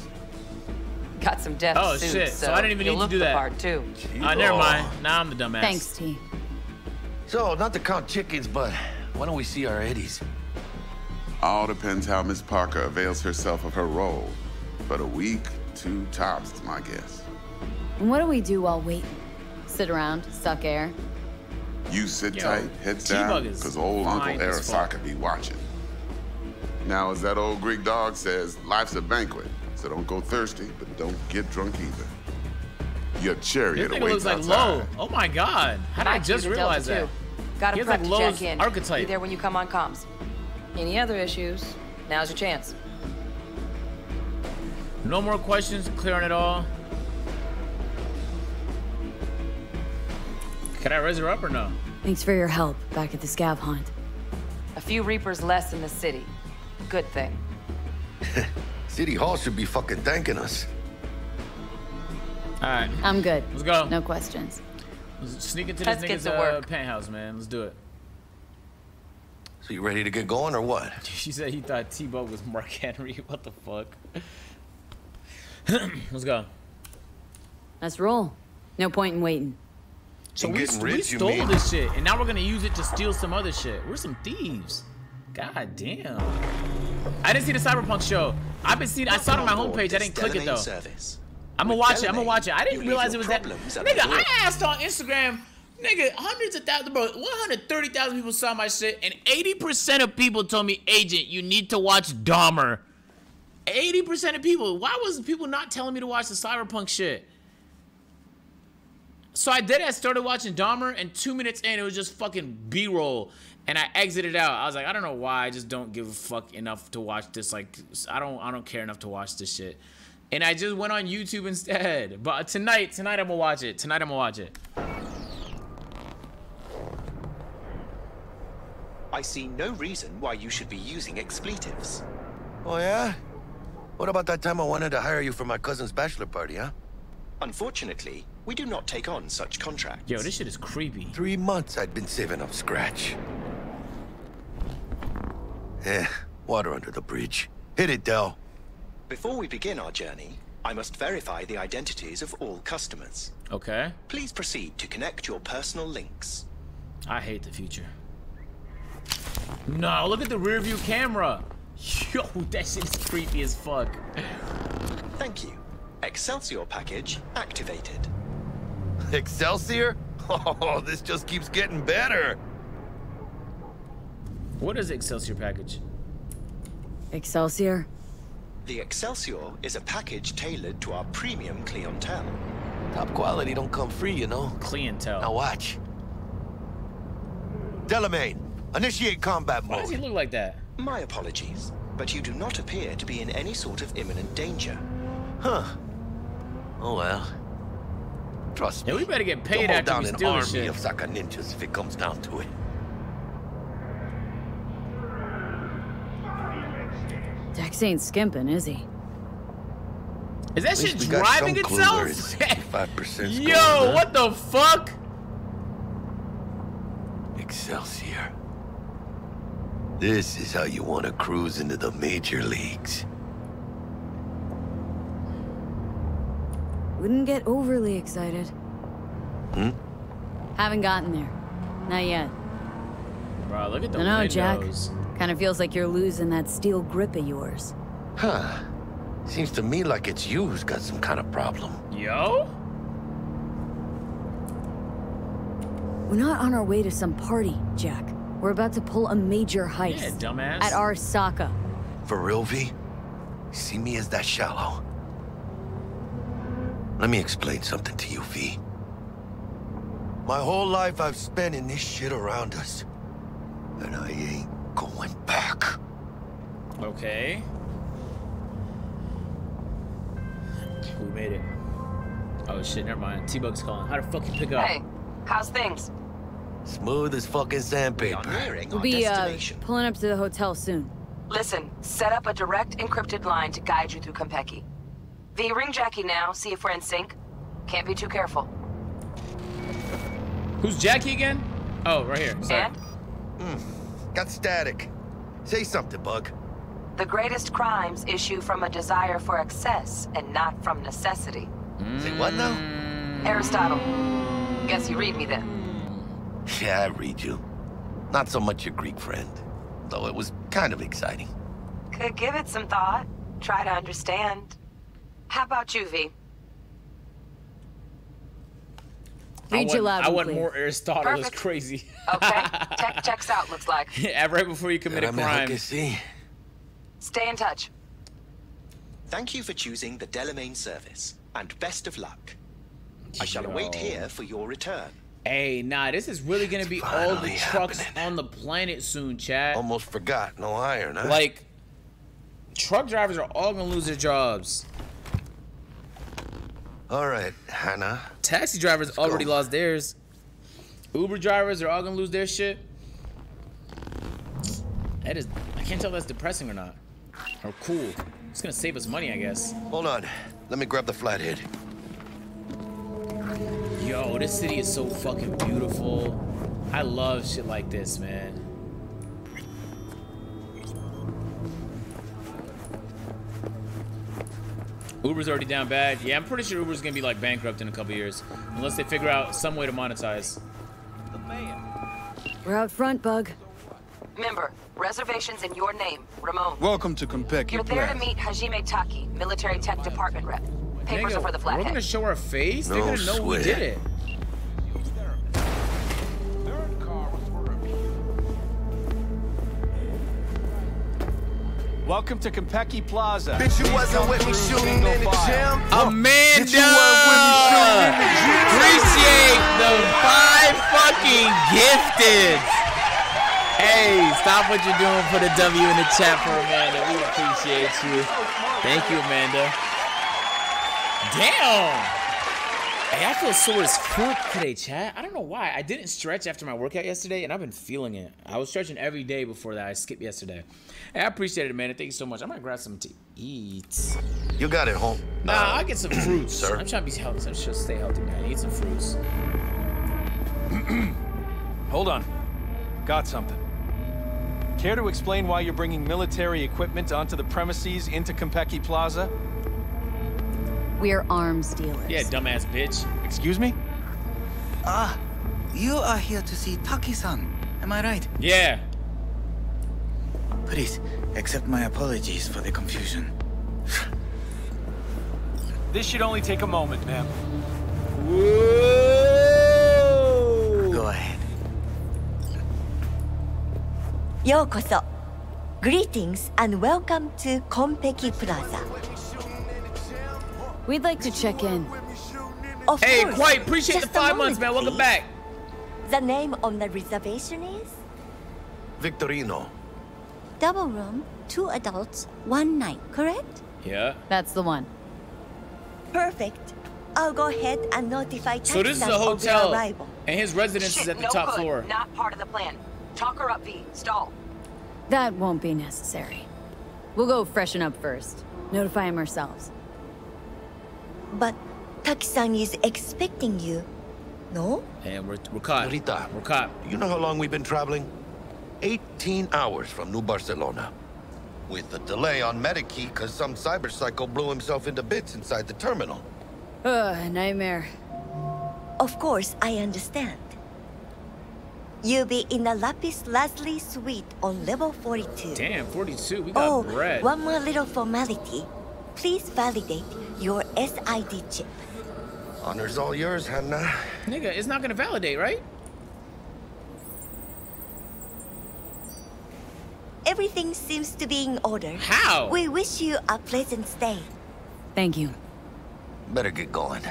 [SPEAKER 16] Got some deft
[SPEAKER 2] Oh,
[SPEAKER 16] suits,
[SPEAKER 2] shit. So I didn't even need to
[SPEAKER 16] look
[SPEAKER 2] do
[SPEAKER 16] the
[SPEAKER 2] that.
[SPEAKER 16] part too.
[SPEAKER 2] Uh, never mind. Now I'm the dumbass.
[SPEAKER 3] Thanks, T.
[SPEAKER 1] So, not to count chickens, but why don't we see our eddies?
[SPEAKER 6] All depends how Miss Parker avails herself of her role. But a week, two tops, is my guess.
[SPEAKER 3] And what do we do while waiting? Sit around, suck air?
[SPEAKER 6] You sit
[SPEAKER 2] Yo,
[SPEAKER 6] tight, heads
[SPEAKER 2] T-Bug
[SPEAKER 6] down, because old Uncle
[SPEAKER 2] fine as fuck.
[SPEAKER 6] Arasaka be watching. Now, as that old Greek dog says, life's a banquet, so don't go thirsty, but don't get drunk either. Your
[SPEAKER 2] This
[SPEAKER 6] chariot
[SPEAKER 2] nigga
[SPEAKER 6] awaits
[SPEAKER 2] looks like
[SPEAKER 6] outside.
[SPEAKER 2] low. Oh my god. How did I just realize that?
[SPEAKER 16] Got
[SPEAKER 2] He
[SPEAKER 16] a
[SPEAKER 2] has
[SPEAKER 16] prep
[SPEAKER 2] like
[SPEAKER 16] to
[SPEAKER 2] Lowe's
[SPEAKER 16] check in.
[SPEAKER 2] archetype.
[SPEAKER 16] Be there when you come on comms. Any other issues? Now's your chance.
[SPEAKER 2] No more questions. Clearing it all. Can I raise her up or no?
[SPEAKER 3] Thanks for your help back at the scav hunt.
[SPEAKER 16] A few Reapers less in the city. Good thing. [LAUGHS]
[SPEAKER 1] City Hall should be fucking thanking us.
[SPEAKER 2] All right.
[SPEAKER 3] I'm good.
[SPEAKER 2] Let's go.
[SPEAKER 3] No questions.
[SPEAKER 2] Let's sneak into
[SPEAKER 16] Let's
[SPEAKER 2] this
[SPEAKER 16] get
[SPEAKER 2] nigga's
[SPEAKER 16] to
[SPEAKER 2] uh,
[SPEAKER 16] work.
[SPEAKER 2] penthouse, man. Let's do it.
[SPEAKER 1] So you ready to get going or what? [LAUGHS]
[SPEAKER 2] She said he thought T-Bug was Mark Henry. [LAUGHS] What the fuck? [CLEARS THROAT] Let's go.
[SPEAKER 3] Let's roll. No point in waiting.
[SPEAKER 2] So we,
[SPEAKER 1] getting
[SPEAKER 2] we
[SPEAKER 1] rich, you
[SPEAKER 2] stole this shit, and now we're gonna use it to steal some other shit. We're some thieves. God damn. I didn't see the Cyberpunk show. I've been seeing. I saw it on my homepage. I didn't click it though.
[SPEAKER 24] Service.
[SPEAKER 2] I'm gonna watch it. I'm gonna watch it. I didn't realize it was that.
[SPEAKER 24] problems at the
[SPEAKER 2] Nigga. I asked on Instagram. Nigga, hundreds of thousands, bro. 130,000 people saw my shit, and 80% of people told me, Agent, you need to watch Dahmer. 80% of people. Why was people not telling me to watch the Cyberpunk shit? So I did. I started watching Dahmer, and two minutes in, it was just fucking B-roll, and I exited out. I was like, I don't know why. I just don't give a fuck enough to watch this. Like, I don't, I don't care enough to watch this shit. And I just went on YouTube instead. But tonight, tonight I'm gonna watch it. Tonight I'm gonna watch it.
[SPEAKER 24] I see no reason why you should be using expletives.
[SPEAKER 1] Oh, yeah? What about that time I wanted to hire you for my cousin's bachelor party, huh?
[SPEAKER 24] Unfortunately, we do not take on such contracts.
[SPEAKER 2] Yo, this shit is creepy.
[SPEAKER 1] Three months I'd been saving up scratch. Eh, water under the bridge. Hit it, Del.
[SPEAKER 24] Before we begin our journey, I must verify the identities of all customers.
[SPEAKER 2] Okay.
[SPEAKER 24] Please proceed to connect your personal links.
[SPEAKER 2] I hate the future. No, look at the rear view camera. Yo, that shit is creepy as fuck.
[SPEAKER 24] Thank you. Excelsior package activated. [LAUGHS]
[SPEAKER 1] Excelsior? Oh, this just keeps getting better.
[SPEAKER 2] What is Excelsior package?
[SPEAKER 3] Excelsior?
[SPEAKER 24] The Excelsior is a package tailored to our premium clientele.
[SPEAKER 1] Top quality don't come free, you know.
[SPEAKER 2] Clientele.
[SPEAKER 1] Now watch. Delamain, initiate combat mode.
[SPEAKER 2] Why
[SPEAKER 1] mode.
[SPEAKER 2] does he look like that?
[SPEAKER 24] My apologies, but you do not appear to be in any sort of imminent danger.
[SPEAKER 1] Huh. Oh well. Trust
[SPEAKER 2] Yeah,
[SPEAKER 1] me.
[SPEAKER 2] we better get paid
[SPEAKER 1] Don't hold
[SPEAKER 2] after
[SPEAKER 1] down
[SPEAKER 2] we
[SPEAKER 1] an
[SPEAKER 2] steal
[SPEAKER 1] army
[SPEAKER 2] this shit.
[SPEAKER 1] of Saka ninjas if it comes down to it.
[SPEAKER 3] Dex ain't skimping, is he?
[SPEAKER 2] Is that shit
[SPEAKER 1] least we got
[SPEAKER 2] driving
[SPEAKER 1] some clue where
[SPEAKER 2] itself?
[SPEAKER 1] it's 65% [LAUGHS]
[SPEAKER 2] Yo, what the fuck?
[SPEAKER 1] Excelsior. This is how you want to cruise into the major leagues.
[SPEAKER 3] Wouldn't get overly excited.
[SPEAKER 1] Hmm?
[SPEAKER 3] Haven't gotten there. Not yet.
[SPEAKER 2] Bro, look at the
[SPEAKER 3] I know, Jack.
[SPEAKER 2] windows.
[SPEAKER 3] Kind of feels like you're losing that steel grip of yours.
[SPEAKER 1] Huh. Seems to me like it's you who's got some kind of problem.
[SPEAKER 2] Yo?
[SPEAKER 3] We're not on our way to some party, Jack. We're about to pull a major heist.
[SPEAKER 2] Yeah, dumbass.
[SPEAKER 3] At Arasaka.
[SPEAKER 1] For real, V? See me as that shallow? Let me explain something to you, V. My whole life I've spent in this shit around us. And I ain't going back.
[SPEAKER 2] Okay. We made it. Oh shit, never mind. T-Bug's calling. How the fuck you pick up?
[SPEAKER 16] Hey, how's things?
[SPEAKER 1] Smooth as fucking sandpaper.
[SPEAKER 3] We'll be uh, pulling up to the hotel soon.
[SPEAKER 16] Listen, set up a direct encrypted line to guide you through Konpeki. V, ring Jackie now, see if we're in sync. Can't be too careful.
[SPEAKER 2] Who's Jackie again? Oh, right here. Sorry.
[SPEAKER 16] And?
[SPEAKER 1] Mm, got static. Say something, Bug.
[SPEAKER 16] The greatest crimes issue from a desire for excess and not from necessity.
[SPEAKER 1] Say what now?
[SPEAKER 16] Aristotle. Guess you read me then. [LAUGHS]
[SPEAKER 1] Yeah, I read you. Not so much your Greek friend, though it was kind of exciting.
[SPEAKER 16] Could give it some thought. Try to understand. How about you, V?
[SPEAKER 2] I
[SPEAKER 3] Read
[SPEAKER 2] want,
[SPEAKER 3] you loud
[SPEAKER 2] I want
[SPEAKER 3] clear.
[SPEAKER 2] more Aristotle. It's crazy.
[SPEAKER 16] Okay, tech [LAUGHS] checks out, looks like. [LAUGHS]
[SPEAKER 2] yeah, right before you commit a
[SPEAKER 1] Espérame,
[SPEAKER 2] crime.
[SPEAKER 1] que sí.
[SPEAKER 16] Stay in touch.
[SPEAKER 24] Thank you for choosing the Delamain service, and best of luck. I shall await here for your return.
[SPEAKER 2] Hey, nah, this is really gonna be all the
[SPEAKER 1] finally
[SPEAKER 2] trucks on the planet soon, Chad.
[SPEAKER 1] Almost forgot, no iron, huh?
[SPEAKER 2] Like, truck drivers are all gonna lose their jobs.
[SPEAKER 1] All right, Hannah.
[SPEAKER 2] Taxi drivers already lost theirs. Uber drivers are all gonna lose their shit. That is, I can't tell if that's depressing or not. Or cool. It's gonna save us money, I guess.
[SPEAKER 1] Hold on. Let me grab the flathead.
[SPEAKER 2] Yo, this city is so fucking beautiful. I love shit like this, man. Uber's already down bad. Yeah, I'm pretty sure Uber's gonna be like bankrupt in a couple years. Unless they figure out some way to monetize.
[SPEAKER 3] We're out front, Bug.
[SPEAKER 16] Member, reservations in your name, Ramon.
[SPEAKER 25] Welcome to Konpeki
[SPEAKER 16] You're there to meet Hajime Taki, military tech department rep. Papers
[SPEAKER 2] Nigga,
[SPEAKER 16] are for the
[SPEAKER 2] We're gonna show our face? They're gonna know we did it.
[SPEAKER 25] Welcome to Konpeki Plaza.
[SPEAKER 1] Bitch, you wasn't with me shooting in the gym?
[SPEAKER 2] Amanda!
[SPEAKER 1] Bitch, you weren't with me shooting in the gym?
[SPEAKER 2] Appreciate the five fucking gifted. Hey, stop what you're doing. Put a W in the chat for Amanda. We appreciate you. Thank you, Amanda. Damn. Hey, I feel sore as fuck today, chat. I don't know why. I didn't stretch after my workout yesterday, and I've been feeling it. I was stretching every day before that. I skipped yesterday. Hey, I appreciate it, man. Thank you so much. I'm gonna grab some to eat.
[SPEAKER 1] You got it, home.
[SPEAKER 2] Nah, I'll get some fruits.
[SPEAKER 1] sir.
[SPEAKER 2] I'm trying to be healthy. I'm trying to stay healthy, man. Eat some fruits. [CLEARS THROAT]
[SPEAKER 25] Hold on. Got something. Care to explain why you're bringing military equipment onto the premises into Konpeki Plaza?
[SPEAKER 3] We're arms dealers.
[SPEAKER 2] Yeah, dumbass bitch.
[SPEAKER 25] Excuse me?
[SPEAKER 26] Ah, you are here to see Taki-san. Am I right?
[SPEAKER 2] Yeah.
[SPEAKER 26] Please, accept my apologies for the confusion. [SIGHS]
[SPEAKER 25] This should only take a moment, ma'am.
[SPEAKER 26] Go ahead.
[SPEAKER 27] Yokoso. Greetings and welcome to Konpeki Plaza.
[SPEAKER 3] We'd like to check in.
[SPEAKER 27] Of
[SPEAKER 2] Hey,
[SPEAKER 27] course.
[SPEAKER 2] quite appreciate the
[SPEAKER 27] Just a
[SPEAKER 2] five months,
[SPEAKER 27] moment,
[SPEAKER 2] man. Welcome
[SPEAKER 27] please.
[SPEAKER 2] back.
[SPEAKER 27] The name on the reservation is
[SPEAKER 1] Victorino.
[SPEAKER 27] Double room, two adults, one night, correct?
[SPEAKER 2] Yeah.
[SPEAKER 3] That's the one.
[SPEAKER 27] Perfect. I'll go ahead and notify
[SPEAKER 2] So this is a
[SPEAKER 27] Taki-san of your
[SPEAKER 2] hotel, and his residence
[SPEAKER 16] Shit,
[SPEAKER 2] is at the
[SPEAKER 16] no
[SPEAKER 2] top
[SPEAKER 16] good.
[SPEAKER 2] floor.
[SPEAKER 16] Not part of the plan. Talk her up, V. Stall.
[SPEAKER 3] That won't be necessary. We'll go freshen up first. Notify him ourselves.
[SPEAKER 27] But Taki-san is expecting you. No?
[SPEAKER 2] And we're, we're caught.
[SPEAKER 1] Rita,
[SPEAKER 2] We're caught.
[SPEAKER 1] you know how long we've been traveling? 18 hours from New Barcelona. With a delay on Medikey because some cyber psycho blew himself into bits inside the terminal.
[SPEAKER 3] Ugh, nightmare.
[SPEAKER 27] Of course, I understand. You'll be in the Lapis Lazuli suite on level 42.
[SPEAKER 2] Damn, 42. We got
[SPEAKER 27] Oh,
[SPEAKER 2] bread.
[SPEAKER 27] one more little formality. Please validate your SID chip.
[SPEAKER 1] Honor's all yours, Hannah.
[SPEAKER 2] Nigga, it's not gonna validate, right?
[SPEAKER 27] Everything seems to be in order.
[SPEAKER 2] How?
[SPEAKER 27] We wish you a pleasant stay.
[SPEAKER 3] Thank you.
[SPEAKER 1] Better get going.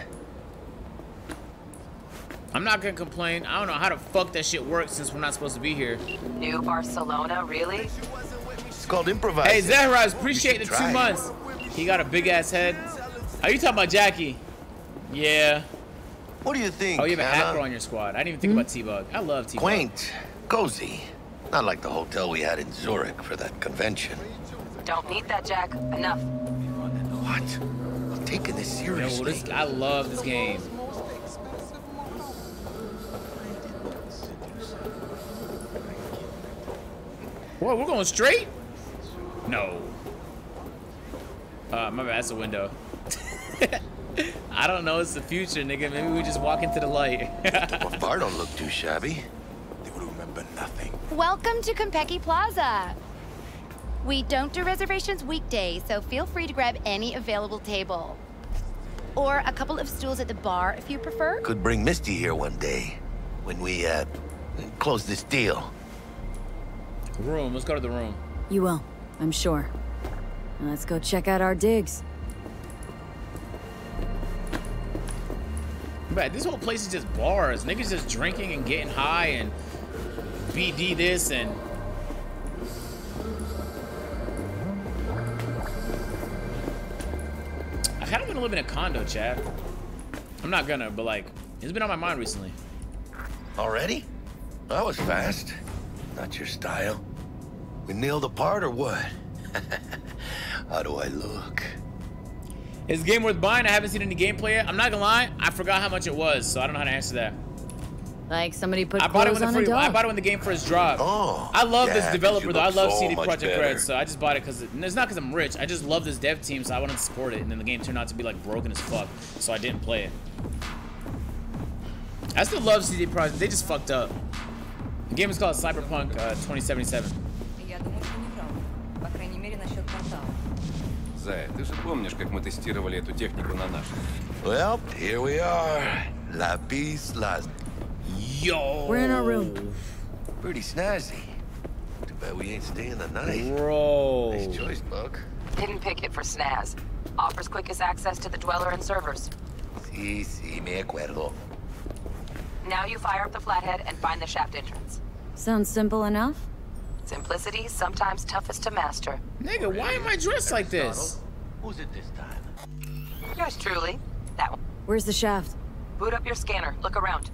[SPEAKER 2] I'm not gonna complain. I don't know how the fuck that shit works since we're not supposed to be here.
[SPEAKER 16] New Barcelona, really?
[SPEAKER 1] It's called improvising.
[SPEAKER 2] Hey, Zahraz, appreciate the
[SPEAKER 1] should
[SPEAKER 2] two
[SPEAKER 1] it.
[SPEAKER 2] months. He got a big ass head. Are you talking about Jackie? Yeah.
[SPEAKER 1] What do you think?
[SPEAKER 2] Oh, you have an
[SPEAKER 1] Hannah?
[SPEAKER 2] Afro on your squad. I didn't even think about T-Bug. I love T-Bug.
[SPEAKER 1] Quaint, cozy. Not like the hotel we had in Zurich for that convention.
[SPEAKER 16] Don't need that, Jack. Enough.
[SPEAKER 1] What? I'm taking this
[SPEAKER 2] Yo,
[SPEAKER 1] seriously.
[SPEAKER 2] this, I love this game. What, we're going straight? No. Uh, my bad, that's a window. [LAUGHS] I don't know, it's the future, nigga. Maybe we just walk into the light. [LAUGHS]
[SPEAKER 1] the bar don't look too shabby.
[SPEAKER 28] Welcome to Konpeki Plaza. We don't do reservations weekdays, so feel free to grab any available table. Or a couple of stools at the bar if you prefer.
[SPEAKER 1] Could bring Misty here one day when we, uh, close this deal.
[SPEAKER 2] room, let's go to the room.
[SPEAKER 3] You will, I'm sure. Now Let's go check out our digs.
[SPEAKER 2] Man, this whole place is just bars. Niggas just drinking and getting high and BD this and I kinda wanna live in a condo, Chad. I'm not gonna, but like, it's been on my mind recently.
[SPEAKER 1] Already? That was fast. Not your style. We nailed a part or what? [LAUGHS] How do I look?
[SPEAKER 2] Is the game worth buying? I haven't seen any gameplay yet. I'm not gonna lie, I forgot how much it was, so I don't know how to answer that.
[SPEAKER 3] Like somebody put
[SPEAKER 2] I bought it
[SPEAKER 3] clothes
[SPEAKER 2] when the
[SPEAKER 3] on a
[SPEAKER 2] free, I
[SPEAKER 3] dog.
[SPEAKER 2] bought it when the game first dropped.
[SPEAKER 1] Oh,
[SPEAKER 2] I love
[SPEAKER 1] yeah,
[SPEAKER 2] this
[SPEAKER 1] 'cause
[SPEAKER 2] developer
[SPEAKER 1] you
[SPEAKER 2] though. I
[SPEAKER 1] look
[SPEAKER 2] love
[SPEAKER 1] so
[SPEAKER 2] CD
[SPEAKER 1] much
[SPEAKER 2] Projekt
[SPEAKER 1] better.
[SPEAKER 2] Red, so I just bought it because it, it's not because I'm rich. I just love this dev team, so I wanted to support it. And then the game turned out to be like broken as fuck, so I didn't play it. I still love CD Projekt. They just fucked up. The game is called Cyberpunk uh, 2077.
[SPEAKER 29] Я думаю, что не прав. По крайней мере, насчет портала.
[SPEAKER 30] Зая, ты же помнишь, как мы тестировали эту технику на наших?
[SPEAKER 1] Well, here we are. Lapis lazuli.
[SPEAKER 2] Yo.
[SPEAKER 3] We're in our room.
[SPEAKER 1] Pretty snazzy. Too bad we ain't staying the night.
[SPEAKER 2] Bro.
[SPEAKER 1] Nice choice, Bug.
[SPEAKER 16] Didn't pick it for Snaz. Offers quickest access to the Dweller and servers.
[SPEAKER 1] Sí, sí, me acuerdo.
[SPEAKER 16] Now you fire up the flathead and find the shaft entrance.
[SPEAKER 3] Sounds simple enough.
[SPEAKER 16] Simplicity, sometimes toughest to master.
[SPEAKER 2] Nigga, why am I dressed like this?
[SPEAKER 1] Who's it this time?
[SPEAKER 16] Yours truly. That one.
[SPEAKER 3] Where's the shaft?
[SPEAKER 16] Boot up your scanner. Look around.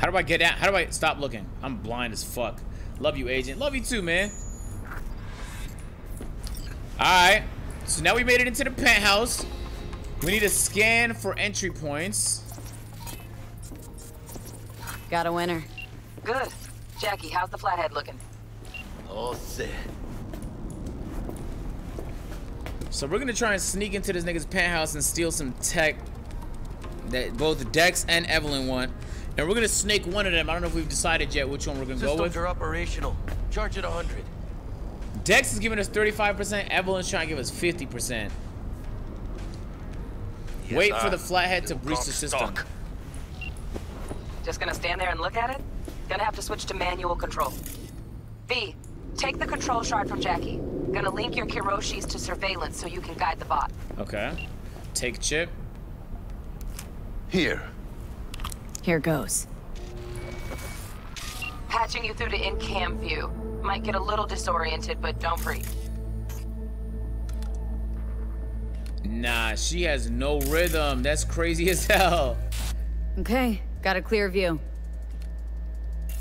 [SPEAKER 2] How do I get out? How do I stop looking? I'm blind as fuck. Love you, agent. Love you too, man. Alright. So now we made it into the penthouse. We need a scan for entry points.
[SPEAKER 3] Got a winner.
[SPEAKER 16] Good. Jackie, how's the flathead looking?
[SPEAKER 1] All set.
[SPEAKER 2] So we're gonna try and sneak into this nigga's penthouse and steal some tech that both Dex and Evelyn want. And we're gonna snake one of them. I don't know if we've decided yet which one we're gonna go
[SPEAKER 1] Systems
[SPEAKER 2] with.
[SPEAKER 1] are operational. Charge it 100.
[SPEAKER 2] Dex is giving us 35%, Evelyn's trying to give us 50%. Wait for
[SPEAKER 1] sir.
[SPEAKER 2] the flathead to breach the system.
[SPEAKER 1] Stock.
[SPEAKER 16] Just gonna stand there and look at it? Gonna have to switch to manual control. V, take the control shard from Jackie. Gonna link your Kiroshis to surveillance so you can guide the bot.
[SPEAKER 2] Okay. Take chip.
[SPEAKER 1] Here.
[SPEAKER 3] Here goes.
[SPEAKER 16] Patching you through to in-cam view. Might get a little disoriented, but don't freak.
[SPEAKER 2] Nah, she has no rhythm. That's crazy as hell.
[SPEAKER 3] Okay, got a clear view.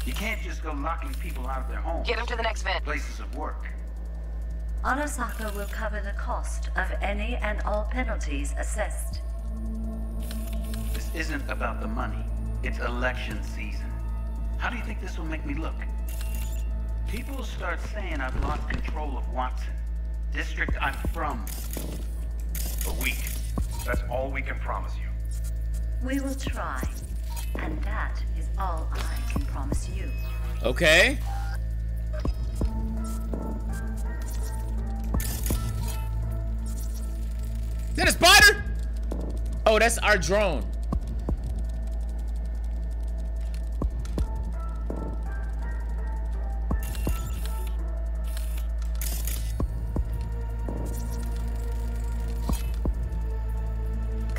[SPEAKER 15] You can't just go knocking people out of their homes.
[SPEAKER 16] Get them to the next vent.
[SPEAKER 15] Places of work.
[SPEAKER 31] Arasaka will cover the cost of any and all penalties assessed.
[SPEAKER 15] This isn't about the money. It's election season. How do you think this will make me look? People start saying I've lost control of Watson. District I'm from.
[SPEAKER 4] A week. That's all we can promise you.
[SPEAKER 31] We will try. And that is all I can promise you.
[SPEAKER 2] Okay. Is that a spider? Oh, that's our drone.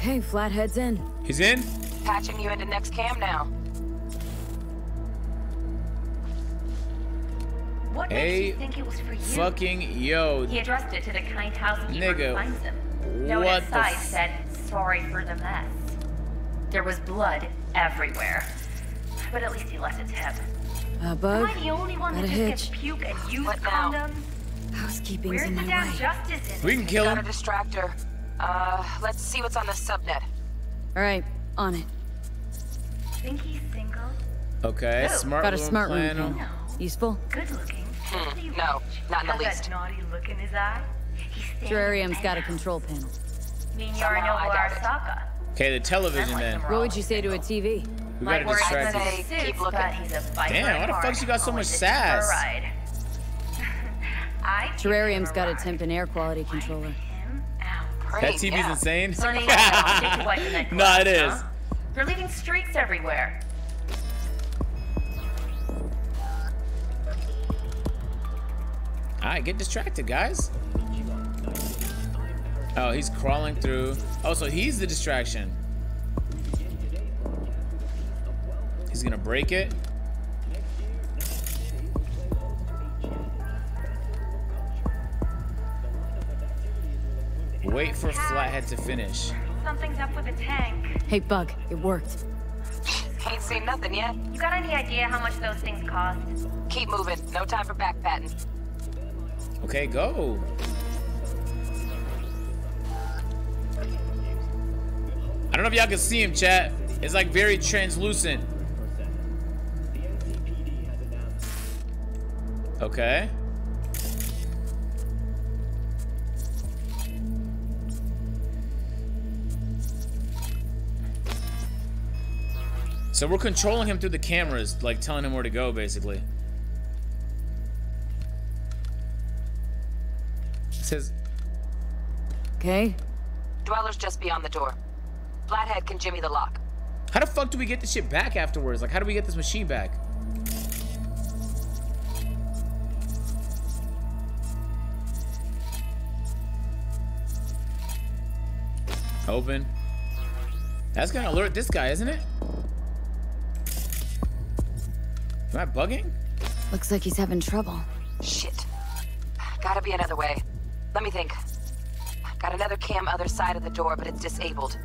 [SPEAKER 3] Okay, Flathead's in.
[SPEAKER 2] He's in?
[SPEAKER 16] Patching you into next cam now.
[SPEAKER 32] What makes
[SPEAKER 2] Hey,
[SPEAKER 32] you think it was for you?
[SPEAKER 2] fucking yo.
[SPEAKER 32] He addressed it to the kind housekeeper
[SPEAKER 2] Nigga,
[SPEAKER 32] who finds him. Note
[SPEAKER 2] what the
[SPEAKER 32] inside said, sorry for the mess. There was blood everywhere. But at least he left a tip.
[SPEAKER 3] Uh,
[SPEAKER 32] Am I the only one
[SPEAKER 3] got
[SPEAKER 32] who
[SPEAKER 3] a
[SPEAKER 32] just gets puke and used condoms?
[SPEAKER 3] Housekeeping's
[SPEAKER 32] Where's
[SPEAKER 3] in
[SPEAKER 32] the
[SPEAKER 3] my
[SPEAKER 32] damn
[SPEAKER 3] way.
[SPEAKER 32] justice in
[SPEAKER 2] We can kill him.
[SPEAKER 16] Got a
[SPEAKER 2] him.
[SPEAKER 16] distractor. Uh, let's see what's on the subnet.
[SPEAKER 3] All right, on it.
[SPEAKER 32] Think he's single?
[SPEAKER 2] Okay,
[SPEAKER 32] Ooh,
[SPEAKER 2] smart
[SPEAKER 3] Got a smart room
[SPEAKER 2] panel.
[SPEAKER 3] panel. Useful?
[SPEAKER 32] Good looking.
[SPEAKER 16] Hmm, no, not in the
[SPEAKER 32] Has
[SPEAKER 16] least.
[SPEAKER 32] that naughty look in his eye? He's standing
[SPEAKER 3] Terrarium's
[SPEAKER 32] in
[SPEAKER 3] got a control panel.
[SPEAKER 32] Mean
[SPEAKER 16] Somehow
[SPEAKER 32] you're
[SPEAKER 16] I
[SPEAKER 32] no
[SPEAKER 16] doubt it.
[SPEAKER 32] Arasaka.
[SPEAKER 2] Okay, the television then.
[SPEAKER 3] What would you say to a TV?
[SPEAKER 2] We gotta
[SPEAKER 32] work
[SPEAKER 2] distract
[SPEAKER 32] in
[SPEAKER 2] him.
[SPEAKER 32] the
[SPEAKER 16] Keep looking.
[SPEAKER 32] but he's a fighter
[SPEAKER 2] Damn, why the fuck you got so much sass?
[SPEAKER 32] for. [LAUGHS] I
[SPEAKER 3] Terrarium's got a temp and air quality controller.
[SPEAKER 16] Great,
[SPEAKER 2] That TV's
[SPEAKER 16] yeah.
[SPEAKER 2] insane.
[SPEAKER 32] Sonny, I'll get you wiping that
[SPEAKER 2] Nah, it is.
[SPEAKER 32] huh? They're leaving streaks everywhere.
[SPEAKER 2] Alright, get distracted, guys. Oh, he's crawling through. Oh, so he's the distraction. He's gonna break it. Wait for Flathead to finish.
[SPEAKER 32] Something's up with the tank.
[SPEAKER 3] Hey, Bug, it worked.
[SPEAKER 16] Ain't seen nothing yet.
[SPEAKER 32] You got any idea how much those things cost?
[SPEAKER 16] Keep moving. No time for back patting.
[SPEAKER 2] Okay, go. I don't know if y'all can see him, chat. It's like very translucent. Okay. So we're controlling him through the cameras, like telling him where to go, basically. It says,
[SPEAKER 3] Okay.
[SPEAKER 16] Dweller's just beyond the door. Flathead can jimmy the lock.
[SPEAKER 2] how the fuck do we get this shit back afterwards? Like, how do we get this machine back? Open. That's gonna alert this guy, isn't it? Am I bugging?
[SPEAKER 3] Looks like he's having trouble.
[SPEAKER 16] Shit. Gotta be another way. Let me think. Got another cam other side of the door, but it's disabled.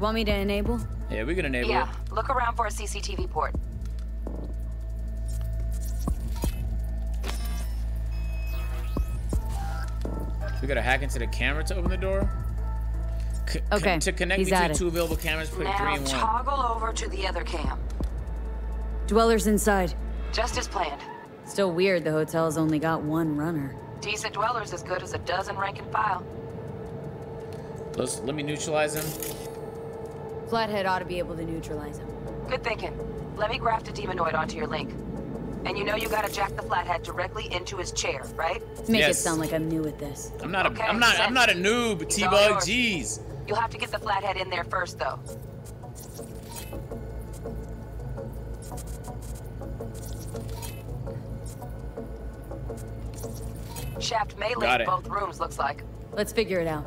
[SPEAKER 3] Want me to enable?
[SPEAKER 2] Yeah, we can enable
[SPEAKER 16] yeah,
[SPEAKER 2] it.
[SPEAKER 16] look around for a CCTV port.
[SPEAKER 2] We gotta hack into the camera to open the door. C- con-
[SPEAKER 3] Okay,
[SPEAKER 2] to connect
[SPEAKER 3] he's
[SPEAKER 2] between
[SPEAKER 3] at
[SPEAKER 2] two available cameras, put three
[SPEAKER 16] Now
[SPEAKER 2] in one.
[SPEAKER 16] toggle over to the other cam.
[SPEAKER 3] Dweller's inside.
[SPEAKER 16] Just as planned.
[SPEAKER 3] Still weird the hotel's only got one runner.
[SPEAKER 16] Decent dwellers as good as a dozen rank and file.
[SPEAKER 2] Let's let me neutralize him.
[SPEAKER 3] Flathead ought to be able to neutralize him.
[SPEAKER 16] Good thinking. Let me graft a demonoid onto your link. And you know you gotta jack the flathead directly into his chair, right?
[SPEAKER 3] Make it sound like I'm new at this.
[SPEAKER 2] I'm not
[SPEAKER 16] Okay,
[SPEAKER 2] a I'm not
[SPEAKER 16] set.
[SPEAKER 2] I'm not a noob,
[SPEAKER 16] He's
[SPEAKER 2] T
[SPEAKER 16] all
[SPEAKER 2] Bug. Jeez.
[SPEAKER 16] You'll have to get the flathead in there first, though. Shaft may
[SPEAKER 2] Got
[SPEAKER 16] link both rooms, looks like.
[SPEAKER 3] Let's figure it out.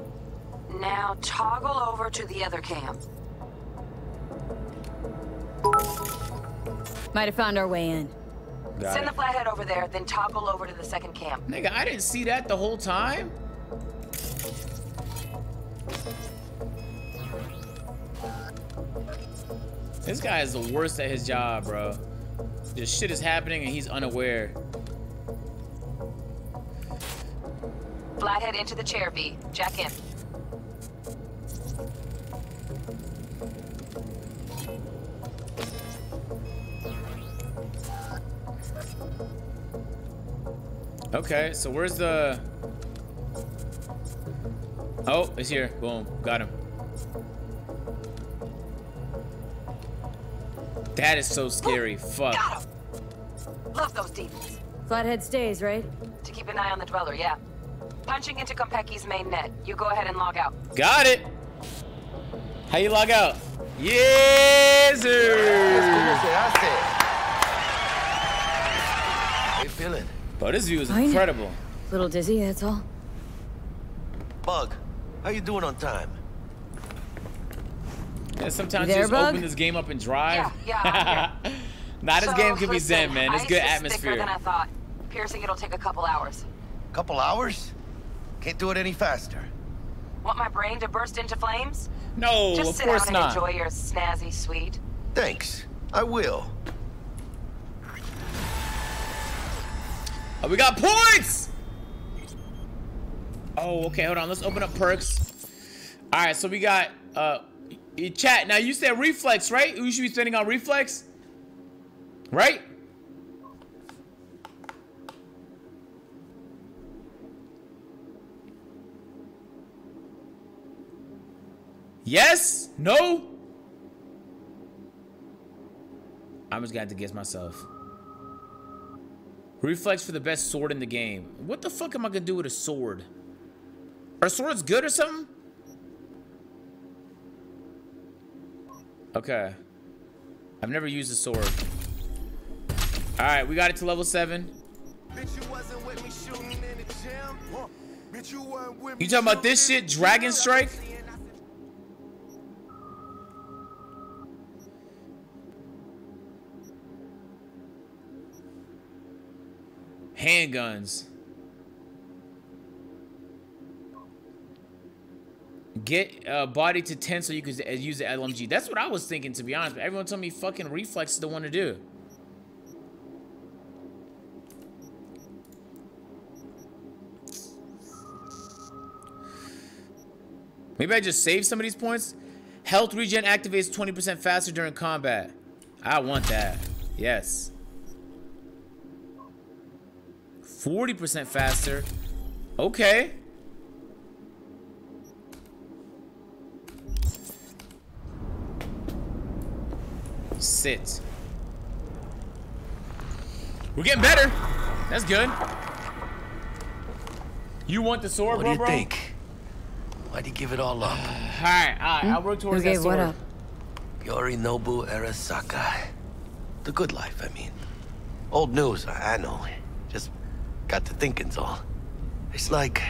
[SPEAKER 16] Now toggle over to the other cam.
[SPEAKER 3] Might have found our way in.
[SPEAKER 2] Got
[SPEAKER 16] Send
[SPEAKER 2] it.
[SPEAKER 16] the flathead over there, then toggle over to the second cam.
[SPEAKER 2] Nigga, I didn't see that the whole time. This guy is the worst at his job, bro. Just shit is happening and he's unaware.
[SPEAKER 16] Flathead into the chair, V. Jack in.
[SPEAKER 2] Okay, so where's the... Oh, it's here. Boom. Got him. That is so scary. Fuck.
[SPEAKER 16] Got him. Love those demons.
[SPEAKER 3] Flathead stays, right?
[SPEAKER 16] To keep an eye on the dweller, yeah. Punching into Konpeki's main net. You go ahead and log out.
[SPEAKER 2] Got it. How you log out? Yes, sir.
[SPEAKER 1] How you feeling?
[SPEAKER 2] Bro, this view is
[SPEAKER 3] Fine.
[SPEAKER 2] incredible.
[SPEAKER 3] Little dizzy, that's all.
[SPEAKER 1] Bug, how you doing on time?
[SPEAKER 2] Yeah, sometimes
[SPEAKER 3] You
[SPEAKER 2] you just
[SPEAKER 3] Bug?
[SPEAKER 2] open this game up and drive.
[SPEAKER 16] Yeah, yeah, [LAUGHS]
[SPEAKER 2] nah, this
[SPEAKER 16] So,
[SPEAKER 2] game can be
[SPEAKER 16] listen,
[SPEAKER 2] zen, man. It's
[SPEAKER 16] ice
[SPEAKER 2] good
[SPEAKER 16] is thicker
[SPEAKER 2] atmosphere.
[SPEAKER 16] than I thought. Piercing it'll take a couple hours.
[SPEAKER 1] Couple hours? Can't do it any faster.
[SPEAKER 16] Want my brain to burst into flames?
[SPEAKER 2] No,
[SPEAKER 16] Just
[SPEAKER 2] of
[SPEAKER 16] sit
[SPEAKER 2] course
[SPEAKER 16] down
[SPEAKER 2] not.
[SPEAKER 16] and enjoy your snazzy suite.
[SPEAKER 1] Thanks. I will.
[SPEAKER 2] Oh, we got points! Oh, okay, hold on. Let's open up perks. All right, so we got, uh, chat. Now, you said reflex, right? We should be spending on reflex? Right? Yes? No? I'm just gonna have to guess myself. Reflex for the best sword in the game. What the fuck am I gonna do with a sword? Are swords good or something? Okay. I've never used a sword. Alright, we got it to level 7. You talking about this shit? Dragon Strike? Handguns. Get uh, body to 10 so you could uh, use the LMG. That's what I was thinking, to be honest. But everyone told me fucking reflex is the one to do. Maybe I just save some of these points. Health regen activates 20% faster during combat. I want that. Yes. 40% faster. Okay. Sit. We're getting better. That's good. You want the sword,
[SPEAKER 1] What
[SPEAKER 2] bro,
[SPEAKER 1] do you
[SPEAKER 2] bro?
[SPEAKER 1] think? Why'd you give it all up?
[SPEAKER 2] Alright, alright, I'll work towards that sword.
[SPEAKER 1] Yorinobu Arasaka. The good life, I mean. Old news, I I know. Just got to thinking's all. It's like...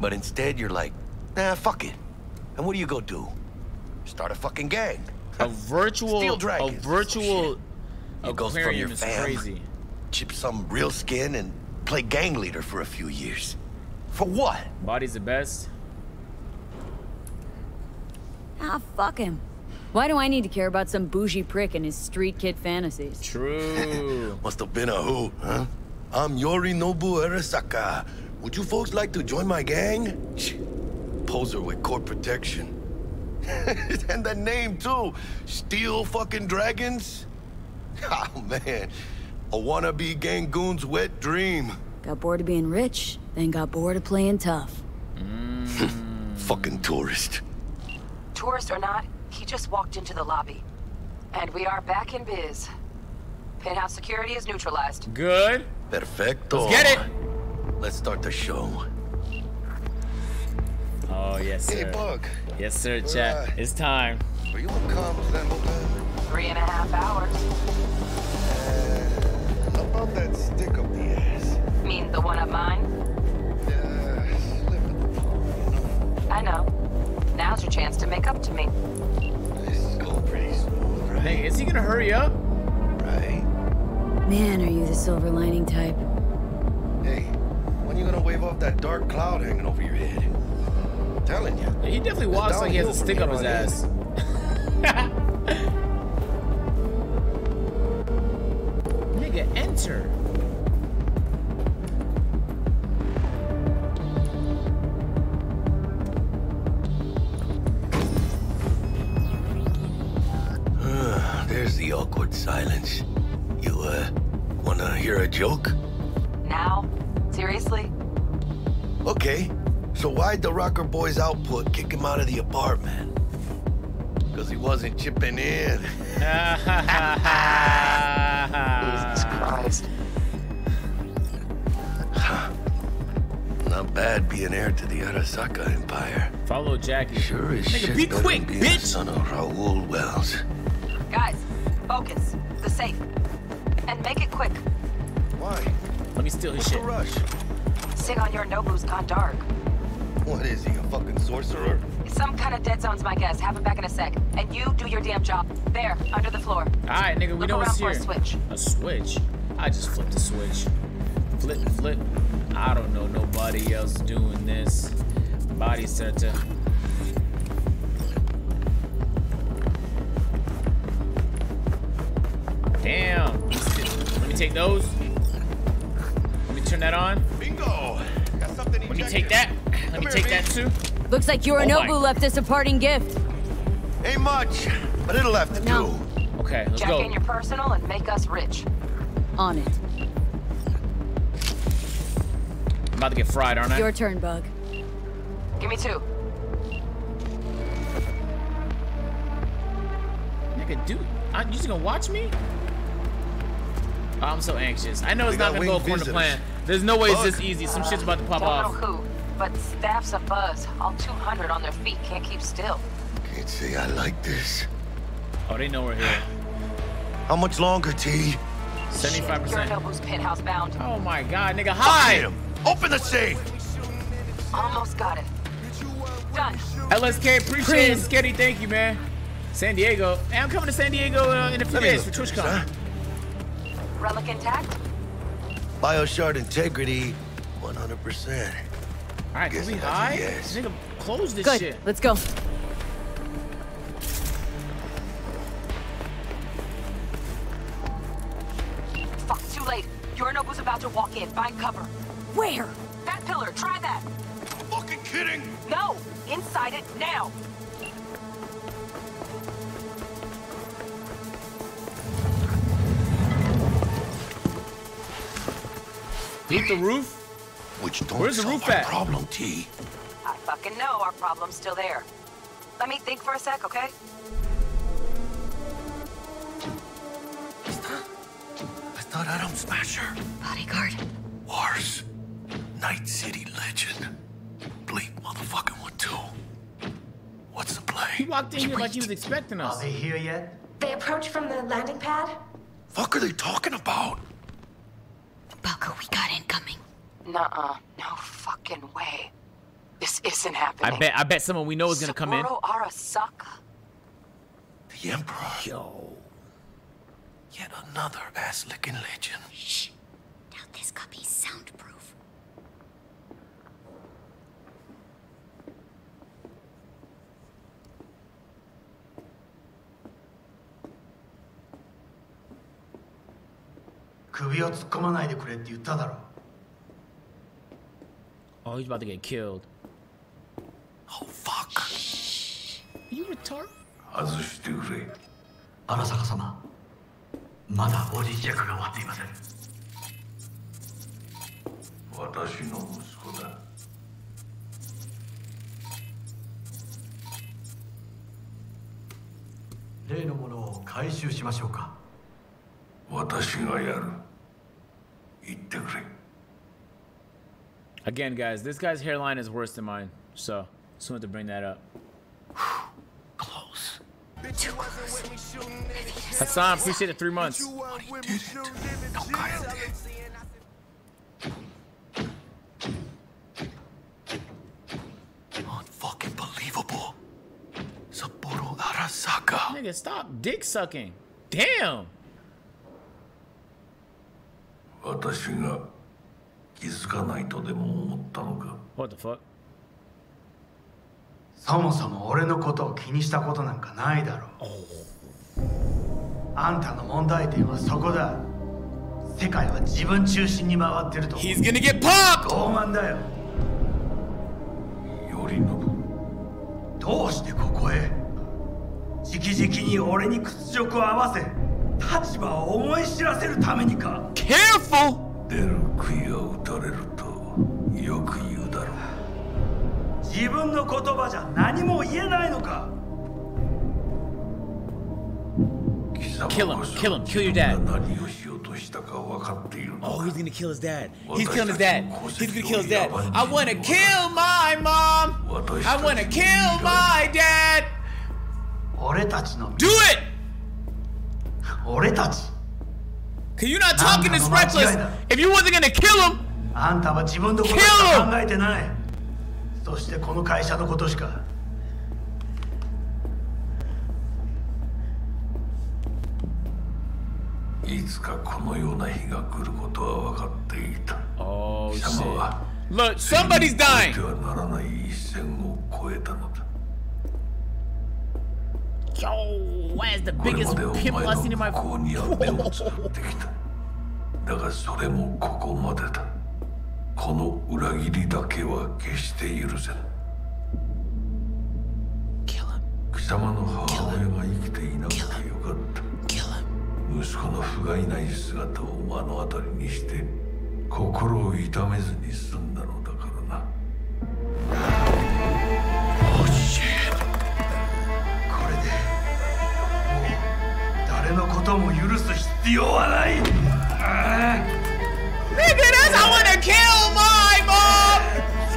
[SPEAKER 1] But instead, you're like, nah, fuck it. And what do you go do? Start a fucking gang.
[SPEAKER 2] A virtual,
[SPEAKER 1] Steal
[SPEAKER 2] a
[SPEAKER 1] dragons.
[SPEAKER 2] virtual
[SPEAKER 1] You go from
[SPEAKER 2] aquarium
[SPEAKER 1] your
[SPEAKER 2] is
[SPEAKER 1] fam,
[SPEAKER 2] crazy.
[SPEAKER 1] chip some real skin, and play gang leader for a few years. For what?
[SPEAKER 2] Body's the best.
[SPEAKER 3] Ah, fuck him. Why do I need to care about some bougie prick and his street kid fantasies?
[SPEAKER 2] True. [LAUGHS]
[SPEAKER 1] Must have been a who, huh? I'm Yorinobu Arasaka. Would you folks like to join my gang? Poser with court protection. [LAUGHS] and that name, too. Steel fucking dragons? [LAUGHS] Oh, man. A wannabe Gangoon's wet dream.
[SPEAKER 3] Got bored of being rich, then got bored of playing tough.
[SPEAKER 1] Fucking tourist.
[SPEAKER 16] Tourist or not, he just walked into the lobby. And we are back in biz. Penthouse security is neutralized.
[SPEAKER 2] Good.
[SPEAKER 1] Perfecto.
[SPEAKER 2] Let's get it.
[SPEAKER 1] Let's start the show.
[SPEAKER 2] Oh, yes, sir.
[SPEAKER 1] Hey, Bug.
[SPEAKER 2] Yes, sir,
[SPEAKER 1] Where
[SPEAKER 2] chat.
[SPEAKER 1] I?
[SPEAKER 2] It's time.
[SPEAKER 1] Are you on comms then, Mogan?
[SPEAKER 16] Three and a half hours.
[SPEAKER 1] Uh, how about that stick up the ass?
[SPEAKER 16] Mean the one up mine? I know. Now's your chance to make up to me.
[SPEAKER 2] Hey, is he gonna hurry up?
[SPEAKER 1] Right.
[SPEAKER 3] Man, are you the silver lining type?
[SPEAKER 1] Hey, when you gonna wave off that dark cloud hanging over your head? I'm telling you.
[SPEAKER 2] he definitely walks like he has a stick
[SPEAKER 1] from
[SPEAKER 2] up his
[SPEAKER 1] here on
[SPEAKER 2] ass. [LAUGHS] Nigga, enter.
[SPEAKER 1] The awkward silence. You, uh, wanna hear a joke?
[SPEAKER 16] Now? Seriously?
[SPEAKER 1] Okay, so why'd the Rocker Boy's output kick him out of the apartment? Because he wasn't chipping in.
[SPEAKER 16] Jesus Christ.
[SPEAKER 1] Not bad being heir to the Arasaka Empire.
[SPEAKER 2] Follow Jackie.
[SPEAKER 1] Sure as
[SPEAKER 2] Nigga,
[SPEAKER 1] shit
[SPEAKER 2] be quick,
[SPEAKER 1] than being the
[SPEAKER 2] bitch.
[SPEAKER 1] son of Raoul Welles.
[SPEAKER 16] Guys, focus. The safe. And make it quick.
[SPEAKER 1] Why?
[SPEAKER 2] Let me steal his
[SPEAKER 1] What's
[SPEAKER 2] shit.
[SPEAKER 1] the rush?
[SPEAKER 16] Sig on Yorinobu's gone dark.
[SPEAKER 1] What is he, a fucking sorcerer?
[SPEAKER 16] Some kind of dead zone's my guess. Have him back in a sec. And you do your damn job. There, under the floor.
[SPEAKER 2] Alright, nigga, we
[SPEAKER 16] Look
[SPEAKER 2] know
[SPEAKER 16] around
[SPEAKER 2] what's
[SPEAKER 16] for
[SPEAKER 2] here.
[SPEAKER 16] a switch.
[SPEAKER 2] A switch? I just flipped the switch. Flip, flip. I don't know nobody else doing this. Body center. Damn. Let me take those. Let me turn that on.
[SPEAKER 1] Bingo. Got something
[SPEAKER 2] Let me take that. Let me take that too.
[SPEAKER 3] Looks like
[SPEAKER 2] Oh
[SPEAKER 3] Yorinobu
[SPEAKER 2] my-
[SPEAKER 3] left us a parting gift.
[SPEAKER 1] Ain't much, but it'll have to
[SPEAKER 3] No.
[SPEAKER 1] do.
[SPEAKER 2] Okay, let's
[SPEAKER 16] Jack
[SPEAKER 2] go.
[SPEAKER 16] in your personal and make us rich.
[SPEAKER 3] On it.
[SPEAKER 2] I'm about to get fried, aren't I?
[SPEAKER 3] Your turn, Bug.
[SPEAKER 16] Give me two.
[SPEAKER 2] Nigga, dude, I, you just gonna watch me? Oh, I'm so anxious. I know it's not gonna go
[SPEAKER 1] winged
[SPEAKER 2] according to plan. There's no way it's this easy. Some shit's about to pop
[SPEAKER 16] Don't
[SPEAKER 2] off.
[SPEAKER 16] know who, but staff's a buzz. All 200 on their feet can't keep still.
[SPEAKER 1] Can't say I like this.
[SPEAKER 2] Oh, they know we're here.
[SPEAKER 1] How much longer, T?
[SPEAKER 2] 75%.
[SPEAKER 16] Yorinobu's penthouse bound.
[SPEAKER 2] Oh my god, nigga,
[SPEAKER 1] Fucking
[SPEAKER 2] hide!
[SPEAKER 1] him. Open the safe.
[SPEAKER 16] Almost got it. Done.
[SPEAKER 2] LSK, appreciate it. Sketty, thank you, man. San Diego. Hey, I'm coming to San Diego uh, in a few days for
[SPEAKER 1] look through
[SPEAKER 2] TwitchCon.
[SPEAKER 1] huh?
[SPEAKER 16] Relic intact?
[SPEAKER 1] Bioshard integrity, 100%.
[SPEAKER 2] All right, can
[SPEAKER 1] Guess
[SPEAKER 2] we
[SPEAKER 1] that's
[SPEAKER 2] hide?
[SPEAKER 1] yes.
[SPEAKER 2] Nigga, close this
[SPEAKER 3] Good.
[SPEAKER 2] shit.
[SPEAKER 3] Let's go.
[SPEAKER 16] Fuck, too late. Yorinobu's about to walk in. Find cover.
[SPEAKER 3] Where?
[SPEAKER 16] That pillar, try that.
[SPEAKER 1] Fucking kidding.
[SPEAKER 16] No! Inside it, now!
[SPEAKER 2] Beat the roof?
[SPEAKER 1] Which don't
[SPEAKER 2] Where's the
[SPEAKER 1] solve
[SPEAKER 2] roof
[SPEAKER 1] our
[SPEAKER 2] at?
[SPEAKER 1] problem, T.
[SPEAKER 16] I fucking know our problem's still there. Let me think for a sec, okay?
[SPEAKER 1] I thought Adam Smasher.
[SPEAKER 3] Bodyguard.
[SPEAKER 1] Wars. Night City legend. Bleak motherfucking one too. What's the play?
[SPEAKER 2] He walked in here like he was expecting us.
[SPEAKER 20] Are they here yet?
[SPEAKER 33] They approach from the landing pad?
[SPEAKER 1] Fuck are they talking about?
[SPEAKER 3] Bucko, we got incoming.
[SPEAKER 16] Nuh-uh. No fucking way. This isn't happening.
[SPEAKER 2] I bet I bet someone we know is gonna come in.
[SPEAKER 16] Saburo Arasaka.
[SPEAKER 1] The Emperor. Yo. Yet another ass-licking legend.
[SPEAKER 3] Shh. Doubt this copy's
[SPEAKER 2] Oh, he's about to get killed.
[SPEAKER 1] Oh fuck.
[SPEAKER 2] You retard?
[SPEAKER 20] 外してくれ荒坂様まだボディチェックが終わっていません私の息子だ例のものを回収しましょうか私がやる
[SPEAKER 2] Again, guys, this guy's hairline is worse than mine, so just wanted to bring that up.
[SPEAKER 1] close. Too close.
[SPEAKER 2] Hassan, appreciate it. Three months.
[SPEAKER 1] Unfucking believable. Arasaka.
[SPEAKER 2] Nigga, stop dick sucking. Damn.
[SPEAKER 20] 私が気づかないとでも思ったのか
[SPEAKER 2] ？What the fuck?
[SPEAKER 20] そもそも俺のことを気にしたことなんかないだろ。うあんたの問題点はそこだ。世界は自分中心に回ってると
[SPEAKER 2] He's gonna get popped!
[SPEAKER 20] 傲慢だよ。頼信どうしてここへ？直々に俺に屈辱を合わせ立場を思い知らせるためにか
[SPEAKER 2] Careful!
[SPEAKER 20] 出る杭を打たれるとよく言うだろう自分の言葉じゃ何も言えないのか
[SPEAKER 2] Kill him, kill him, kill your dad.
[SPEAKER 20] 何をしようとしたか分かっているの
[SPEAKER 2] Oh, he's gonna kill his dad. He's killing his dad. He's gonna kill his dad. I wanna kill my mom. I wanna kill my dad.
[SPEAKER 20] 俺たちの
[SPEAKER 2] Do it!
[SPEAKER 20] 俺たち
[SPEAKER 2] Cause you're not talking this reckless. If you wasn't gonna kill him,
[SPEAKER 20] あんたは自分のことしか考えてない。そしてこの会社のことしか。
[SPEAKER 34] いつかこのような日が来ることは分かっていた。
[SPEAKER 2] Oh,
[SPEAKER 34] 貴様は
[SPEAKER 2] Look, somebody's dying.
[SPEAKER 34] ならない一線を越えたのだ。
[SPEAKER 2] Yo, as the biggest
[SPEAKER 34] までお前
[SPEAKER 2] pimple I've seen in
[SPEAKER 34] の
[SPEAKER 2] my
[SPEAKER 34] 不幸には目をつぶってきただがそれもここまでだこの裏切りだけは決して許せぬ貴様の母親が生きていなくてよかった息子の不甲斐ない姿を目の当たりにして心を痛めずに済んだのだからな
[SPEAKER 20] こ誰のことも許す必要はないああ
[SPEAKER 2] Nigga, that's I wanna kill my mom!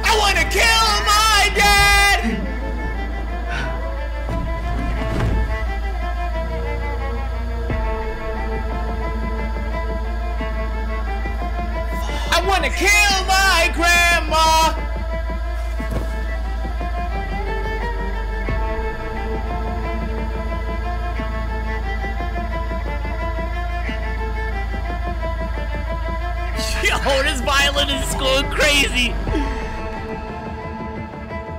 [SPEAKER 2] I wanna kill my dad! I wanna kill my grandma! Yo, this violin is going crazy.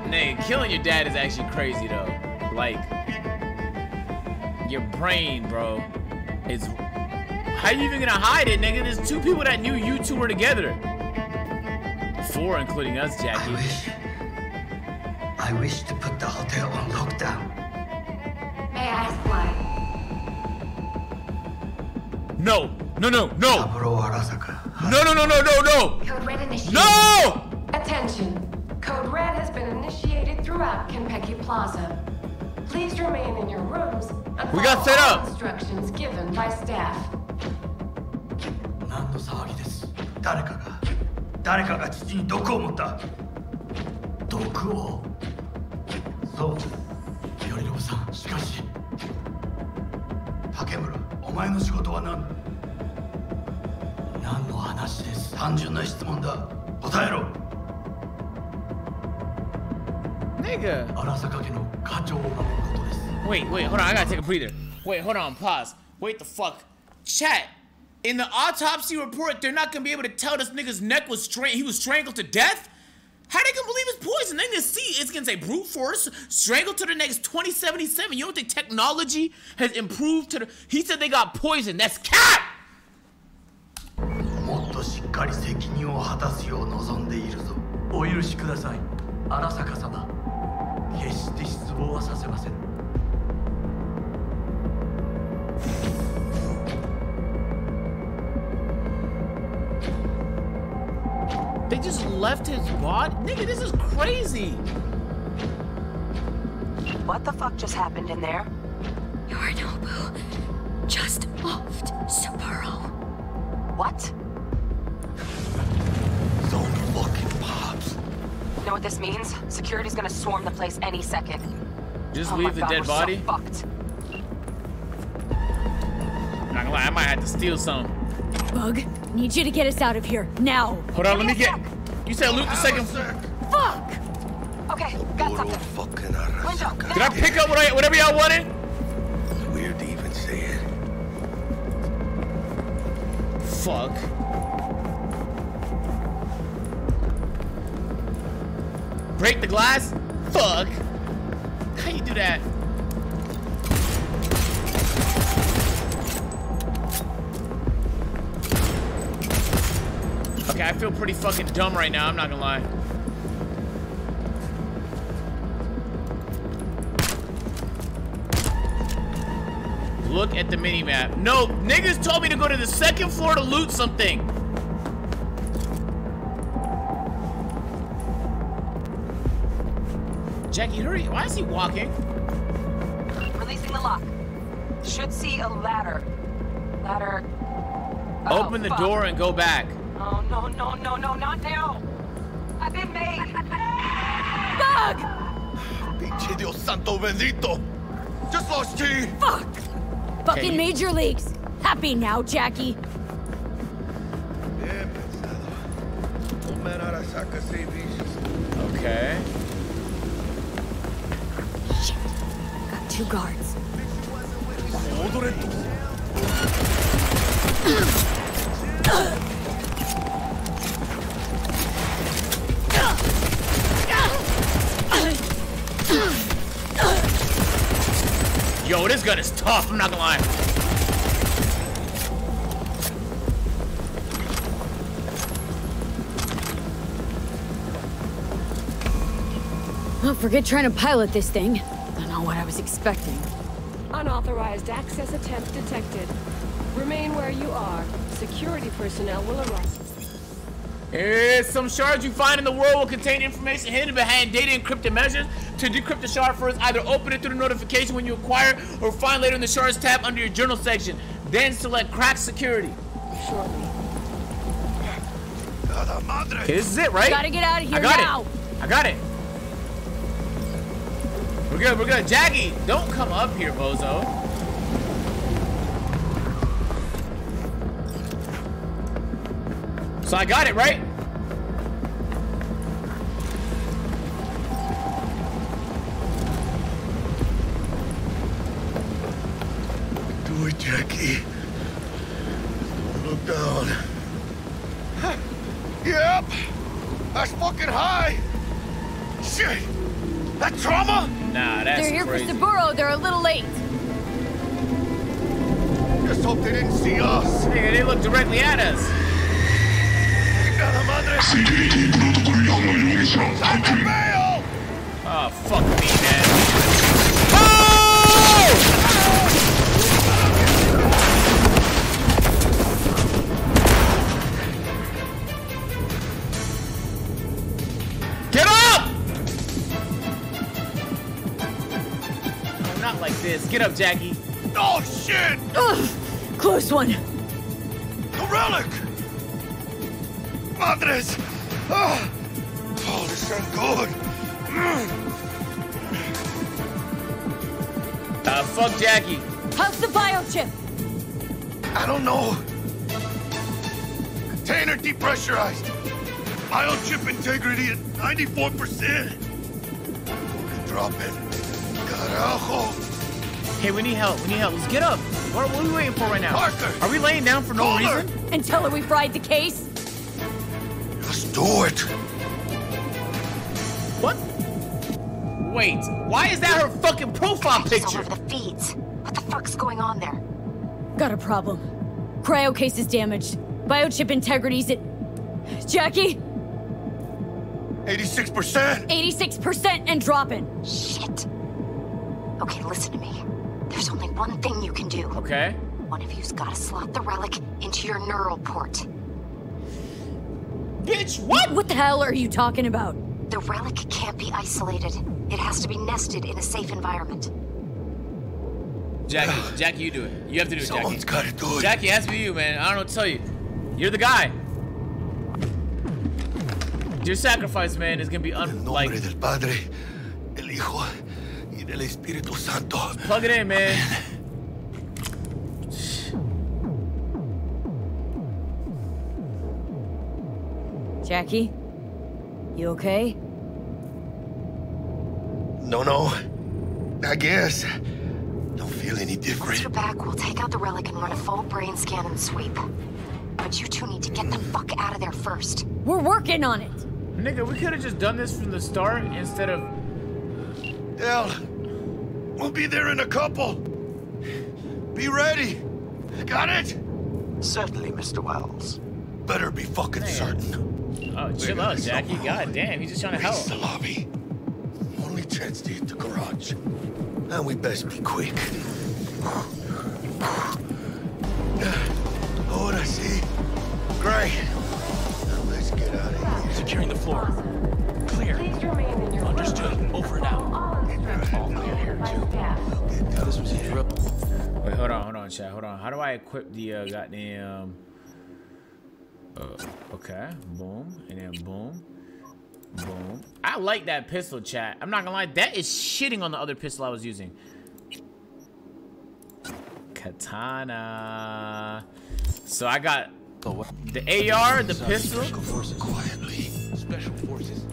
[SPEAKER 2] Nigga, killing your dad is actually crazy though. Like, your brain, bro, is. How you even gonna hide it, nigga? There's two people that knew you two were together. Four, including us, Jackie.
[SPEAKER 20] I wish to put the hotel on lockdown
[SPEAKER 33] May I ask why?
[SPEAKER 2] No, no, no, no. No, no, no, no, no, no.
[SPEAKER 33] Code Red initiated.
[SPEAKER 2] No!
[SPEAKER 33] Attention. Code Red has been initiated throughout Kenpeki Plaza. Please remain in your rooms and
[SPEAKER 2] We got set up.
[SPEAKER 33] instructions given by staff.
[SPEAKER 20] 何の騒ぎです誰かが誰かが父に毒を持った毒をそう頼信さんしかし竹村お前の仕事は何何の話です単純な質問だ答えろ
[SPEAKER 2] Nigga.
[SPEAKER 20] 荒坂家の課長を守ることです
[SPEAKER 2] Wait, wait, hold on. I gotta take a breather. Wait, hold on. Pause. Wait the fuck. Chat. In the autopsy report, they're not gonna be able to tell this nigga's neck was strangled. He was strangled to death. How they gonna believe it's poison? They gonna see it's gonna say brute force, strangled to the neck is 2077. You don't think technology has improved to the? He said they got poison. That's cap.
[SPEAKER 20] としっかり責任を果たすよう望んでいるぞお許しください荒坂様決して失望はさせません
[SPEAKER 2] They just left his body. Nigga, this is crazy.
[SPEAKER 16] What the fuck just happened in there?
[SPEAKER 3] Yorinobu just offed Sapporo.
[SPEAKER 16] What?
[SPEAKER 1] Zone fucking pops.
[SPEAKER 16] Know what this means? Security's gonna swarm the place any second.
[SPEAKER 2] Just
[SPEAKER 16] Oh
[SPEAKER 2] leave the
[SPEAKER 16] God,
[SPEAKER 2] dead
[SPEAKER 16] we're so
[SPEAKER 2] body.
[SPEAKER 16] fucked.
[SPEAKER 2] Not gonna lie, I might have to steal some.
[SPEAKER 3] Bug, need you to get us out of here now.
[SPEAKER 2] Hold on, let me get. You said loot the second.
[SPEAKER 3] Fuck!
[SPEAKER 16] Okay, got something.
[SPEAKER 1] Fucking Arasaka.
[SPEAKER 2] Did I pick up what I, whatever y'all wanted?
[SPEAKER 1] Weird to even say it.
[SPEAKER 2] Fuck. Break the glass? Fuck. How you do that? Okay, I feel pretty fucking dumb right now, I'm not gonna lie. Look at the mini-map. No, niggas told me to go to the second floor to loot something. Jackie, hurry. Why is he walking?
[SPEAKER 16] Releasing the lock. Should see a ladder. Ladder. Oh,
[SPEAKER 2] Open the
[SPEAKER 16] fuck.
[SPEAKER 2] door and go back.
[SPEAKER 16] Oh, no, no, no, no, no, not now. I've been made.
[SPEAKER 3] Bug!
[SPEAKER 1] Pinche Dios santo bendito. Just lost key.
[SPEAKER 3] Fuck! Fucking
[SPEAKER 2] Okay.
[SPEAKER 3] major leagues. Happy now, Jackie.
[SPEAKER 1] Bien pensado. Old man Arasaka saved
[SPEAKER 2] Okay.
[SPEAKER 3] Two guards.
[SPEAKER 2] Yo, this gun is tough, I'm not gonna lie.
[SPEAKER 3] Oh, forget trying to pilot this thing. Was expecting.
[SPEAKER 33] Unauthorized access attempt detected. Remain where you are. Security personnel will arrive.
[SPEAKER 2] Eh, some shards you find in the world will contain information hidden behind data encrypted measures. To decrypt the shard first, either open it through the notification when you acquire or find later in the shards tab under your journal section. Then select crack security.
[SPEAKER 33] Shortly.
[SPEAKER 2] Okay, this is it, right?
[SPEAKER 3] Gotta get out of here
[SPEAKER 2] I got
[SPEAKER 3] now.
[SPEAKER 2] it. I got it. We're good, we're good. Jaggy, don't come up here, bozo. So I got it, right? Get up. What, what are we waiting for right now?
[SPEAKER 1] Parker!
[SPEAKER 2] Are we laying down for no
[SPEAKER 1] Call her!
[SPEAKER 2] reason?
[SPEAKER 3] And tell her we fried the case?
[SPEAKER 1] Let's do it.
[SPEAKER 2] What? Wait, why is that her fucking profile picture?
[SPEAKER 16] Over the feeds. What the fuck's going on there?
[SPEAKER 3] Got a problem. Cryo case is damaged. Biochip integrity's at... Jackie?
[SPEAKER 1] 86%.
[SPEAKER 3] 86% and dropping.
[SPEAKER 16] Okay. One of you's gotta slot the relic into your neural port.
[SPEAKER 2] Bitch, what?
[SPEAKER 3] What the hell are you talking about?
[SPEAKER 16] The relic can't be isolated. It has to be nested in a safe environment.
[SPEAKER 2] Jackie, [SIGHS] Jackie, you do it. You have to do it, Jackie.
[SPEAKER 1] Someone's gotta do it.
[SPEAKER 2] Jackie, it has to be you, man. I don't know what to tell you. You're the guy. Your sacrifice, man, is gonna be un like.
[SPEAKER 1] Nombre del Padre, del Hijo, y del Espíritu Santo.
[SPEAKER 2] Plug it in, man.
[SPEAKER 3] Jackie? You okay?
[SPEAKER 1] No, no. I guess. Don't feel any different.
[SPEAKER 16] Once you're back, we'll take out the relic and run a full brain scan and sweep. But you two need to get the fuck out of there first.
[SPEAKER 3] We're working on it.
[SPEAKER 2] Nigga, we could have just done this from the start instead of.
[SPEAKER 1] Del, we'll be there in a couple. Be ready. Got it?
[SPEAKER 24] Certainly, Mr. Welles.
[SPEAKER 1] Better be fucking certain.
[SPEAKER 2] Oh, chill out, Jackie. God damn, he's just trying to help.
[SPEAKER 1] Reach the lobby. Only chance to hit the garage. And we best be quick. Ahora sí. Great. Now let's get out of here.
[SPEAKER 25] Securing the floor. Clear.
[SPEAKER 33] Please remain in your
[SPEAKER 25] Understood. Over and out.
[SPEAKER 33] All clear here, too.
[SPEAKER 25] This was a drill.
[SPEAKER 2] Wait, hold on, hold on, chat. Hold on. How do I equip the uh, goddamn? Uh, okay, boom, and then boom, boom. I like that pistol, chat. I'm not gonna lie, that is shitting on the other pistol I was using. Katana. So I got the AR, the pistol.
[SPEAKER 25] Quietly. Special forces.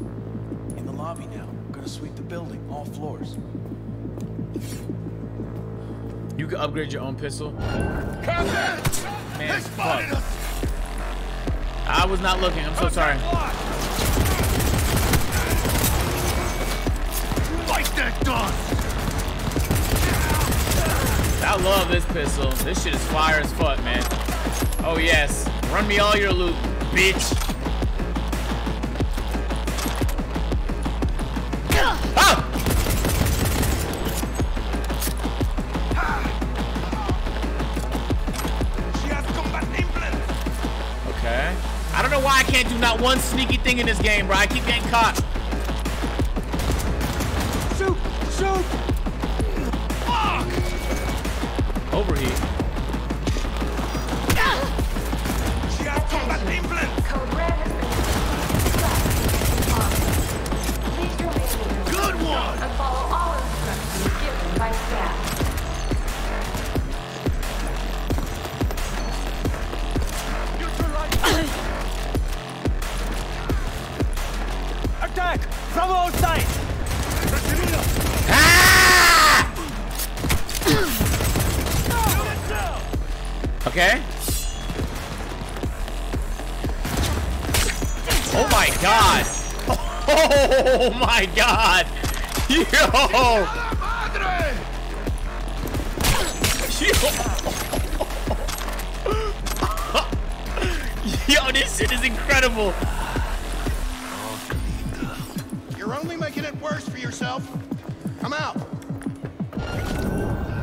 [SPEAKER 25] In the lobby now. Gonna sweep the building, all floors.
[SPEAKER 2] You can upgrade your own pistol.
[SPEAKER 1] Captain!
[SPEAKER 2] Man, fuck. I was not looking. I'm so sorry.
[SPEAKER 4] Fight that dog!
[SPEAKER 2] I love this pistol. This shit is fire as fuck, man. Oh yes. Run me all your loot, bitch. Can't do not one sneaky thing in this game, bro. I keep getting caught.
[SPEAKER 4] Shoot! Shoot!
[SPEAKER 2] Oh my god. Yo. Yo. [LAUGHS] Yo, this shit is incredible.
[SPEAKER 35] You're only making it worse for yourself. Come out.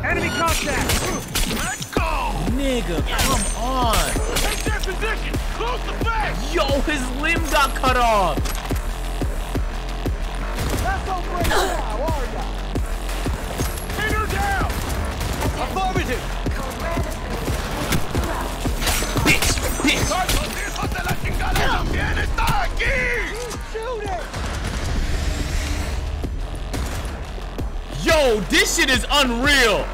[SPEAKER 4] Enemy contact! Let's go!
[SPEAKER 2] Nigga, come on.
[SPEAKER 4] Take that position! Close the face!
[SPEAKER 2] Yo, his limb got cut off. Yo, this shit is unreal.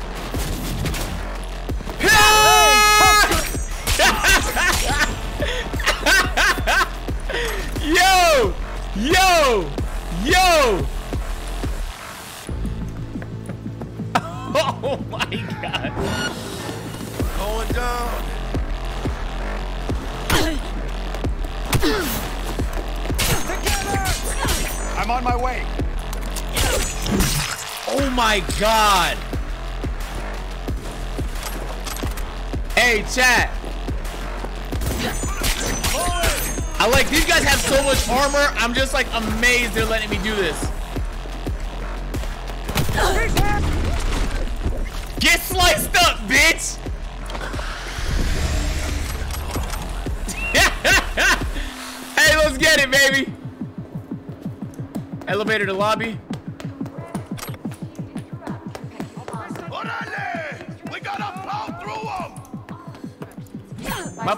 [SPEAKER 2] God. Hey, chat. I like these guys have so much armor. I'm just like amazed they're letting me do this. Get sliced up, bitch. [LAUGHS] hey, let's get it, baby. Elevator to lobby.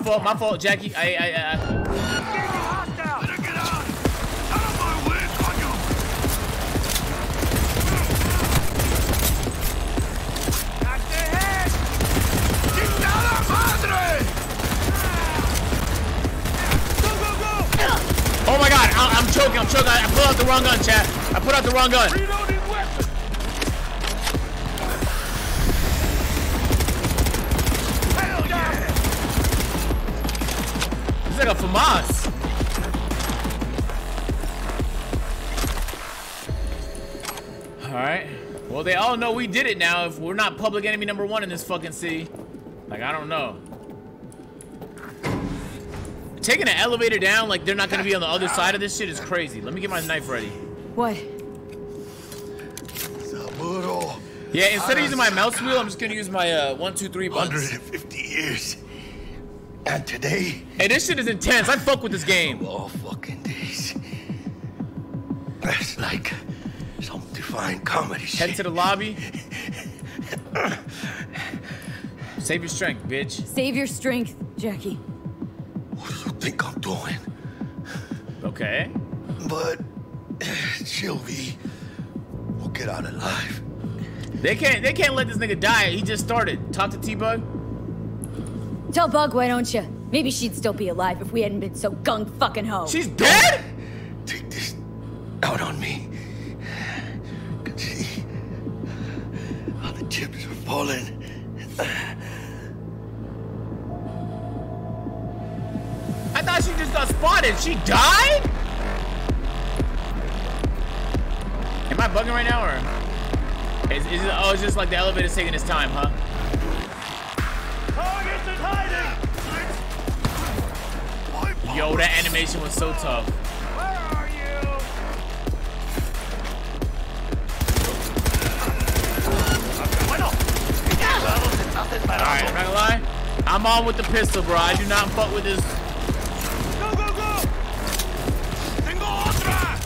[SPEAKER 2] Fault, my fault, Jackie. I, I, I. Oh my god, I, I'm choking, I'm choking. I, I put out the wrong gun, chat. I put out the wrong gun. It's like a FAMAS. Alright. Well, they all know we did it now if we're not public enemy number one in this fucking city. Like, I don't know. Taking an elevator down like they're not gonna be on the other side of this shit is crazy. Let me get my knife ready.
[SPEAKER 3] What?
[SPEAKER 2] Yeah, instead of using my mouse wheel, I'm just gonna use my uh, one, two, three buttons.
[SPEAKER 1] 150. And today,
[SPEAKER 2] Hey, this shit is intense. I fuck with this game.
[SPEAKER 1] all fucking days. That's like some divine comedy
[SPEAKER 2] Head
[SPEAKER 1] shit.
[SPEAKER 2] to the lobby. Save your strength, bitch.
[SPEAKER 3] Save your strength, Jackie.
[SPEAKER 1] What do you think I'm doing?
[SPEAKER 2] Okay.
[SPEAKER 1] But Sylvie will get out alive.
[SPEAKER 2] They can't they can't let this nigga die. He just started. Talk to T-Bug.
[SPEAKER 3] Tell Bug, why don't you? Maybe she'd still be alive if we hadn't been so gung fucking ho.
[SPEAKER 2] She's dead?
[SPEAKER 1] Take this out on me. Can see how the chips are falling.
[SPEAKER 2] I thought she just got spotted. She died? Am I bugging right now, or is, is it? Oh, it's just like the elevator's taking its time, huh? Yo, that animation was so tough. Alright, I'm not gonna lie. I'm on with the pistol, bro. I do not fuck with this.
[SPEAKER 4] Go, go, go! Tengo otra!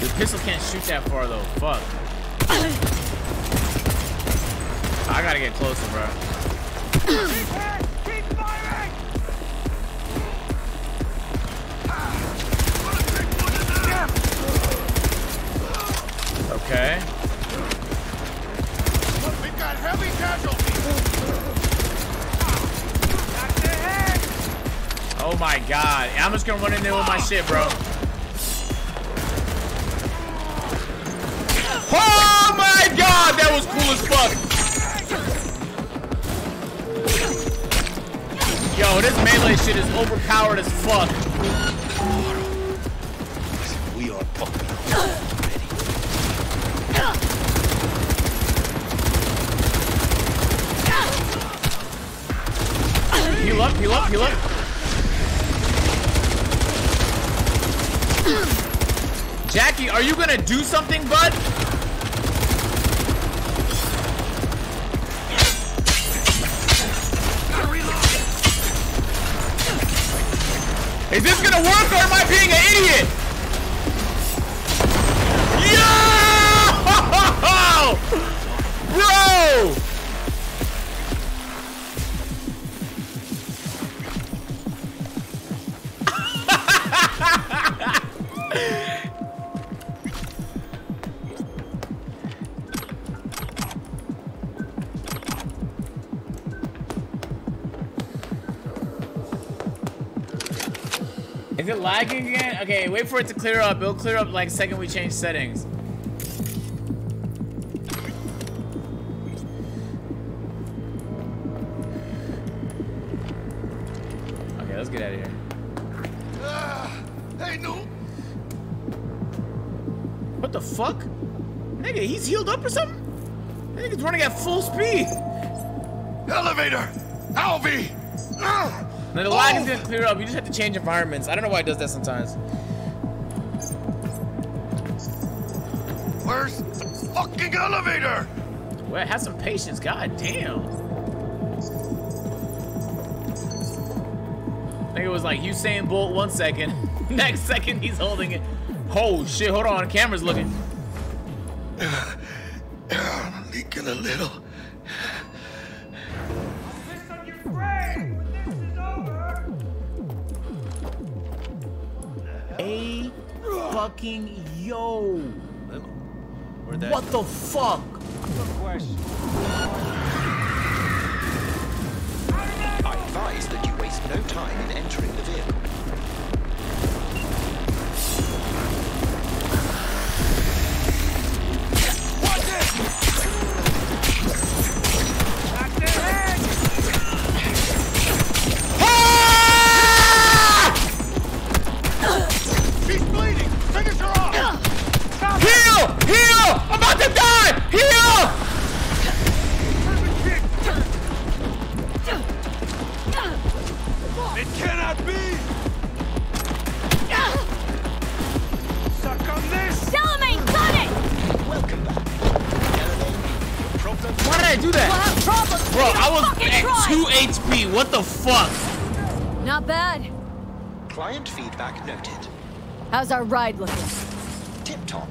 [SPEAKER 2] The pistol can't shoot that far, though. Fuck. [COUGHS] I gotta get closer, bro. Okay.
[SPEAKER 35] We've got heavy casualties.
[SPEAKER 2] Oh my god. I'm just gonna run in there with my shit, bro. Oh my god! That was cool as fuck. Yo, this melee shit is overpowered as fuck.
[SPEAKER 1] We are fucking
[SPEAKER 2] Heal up, heal up. Jackie, are you gonna do something, bud? Is this gonna work or am I being an idiot? Yo! [LAUGHS] Bro! Wait for it to clear up. It'll clear up like second we change settings. Okay, let's get out of here.
[SPEAKER 35] Ah, hey, no.
[SPEAKER 2] What the fuck? Nigga, he's healed up or something? That nigga's running at full speed.
[SPEAKER 35] Elevator! Alvy! Ah!
[SPEAKER 2] Now the lag is oh! gonna clear up. You just have to change environments. I don't know why it does that sometimes. Well, have some patience. God damn. I think it was like Usain Bolt one second. [LAUGHS] Next second he's holding it. Oh shit, hold on. Camera's looking.
[SPEAKER 1] I'm [SIGHS] leaking a little.
[SPEAKER 2] I'm
[SPEAKER 4] missing your frame, but this
[SPEAKER 3] is
[SPEAKER 2] over. A
[SPEAKER 3] fucking
[SPEAKER 2] yo. What the fuck?
[SPEAKER 3] Our ride looking?
[SPEAKER 24] Tip top.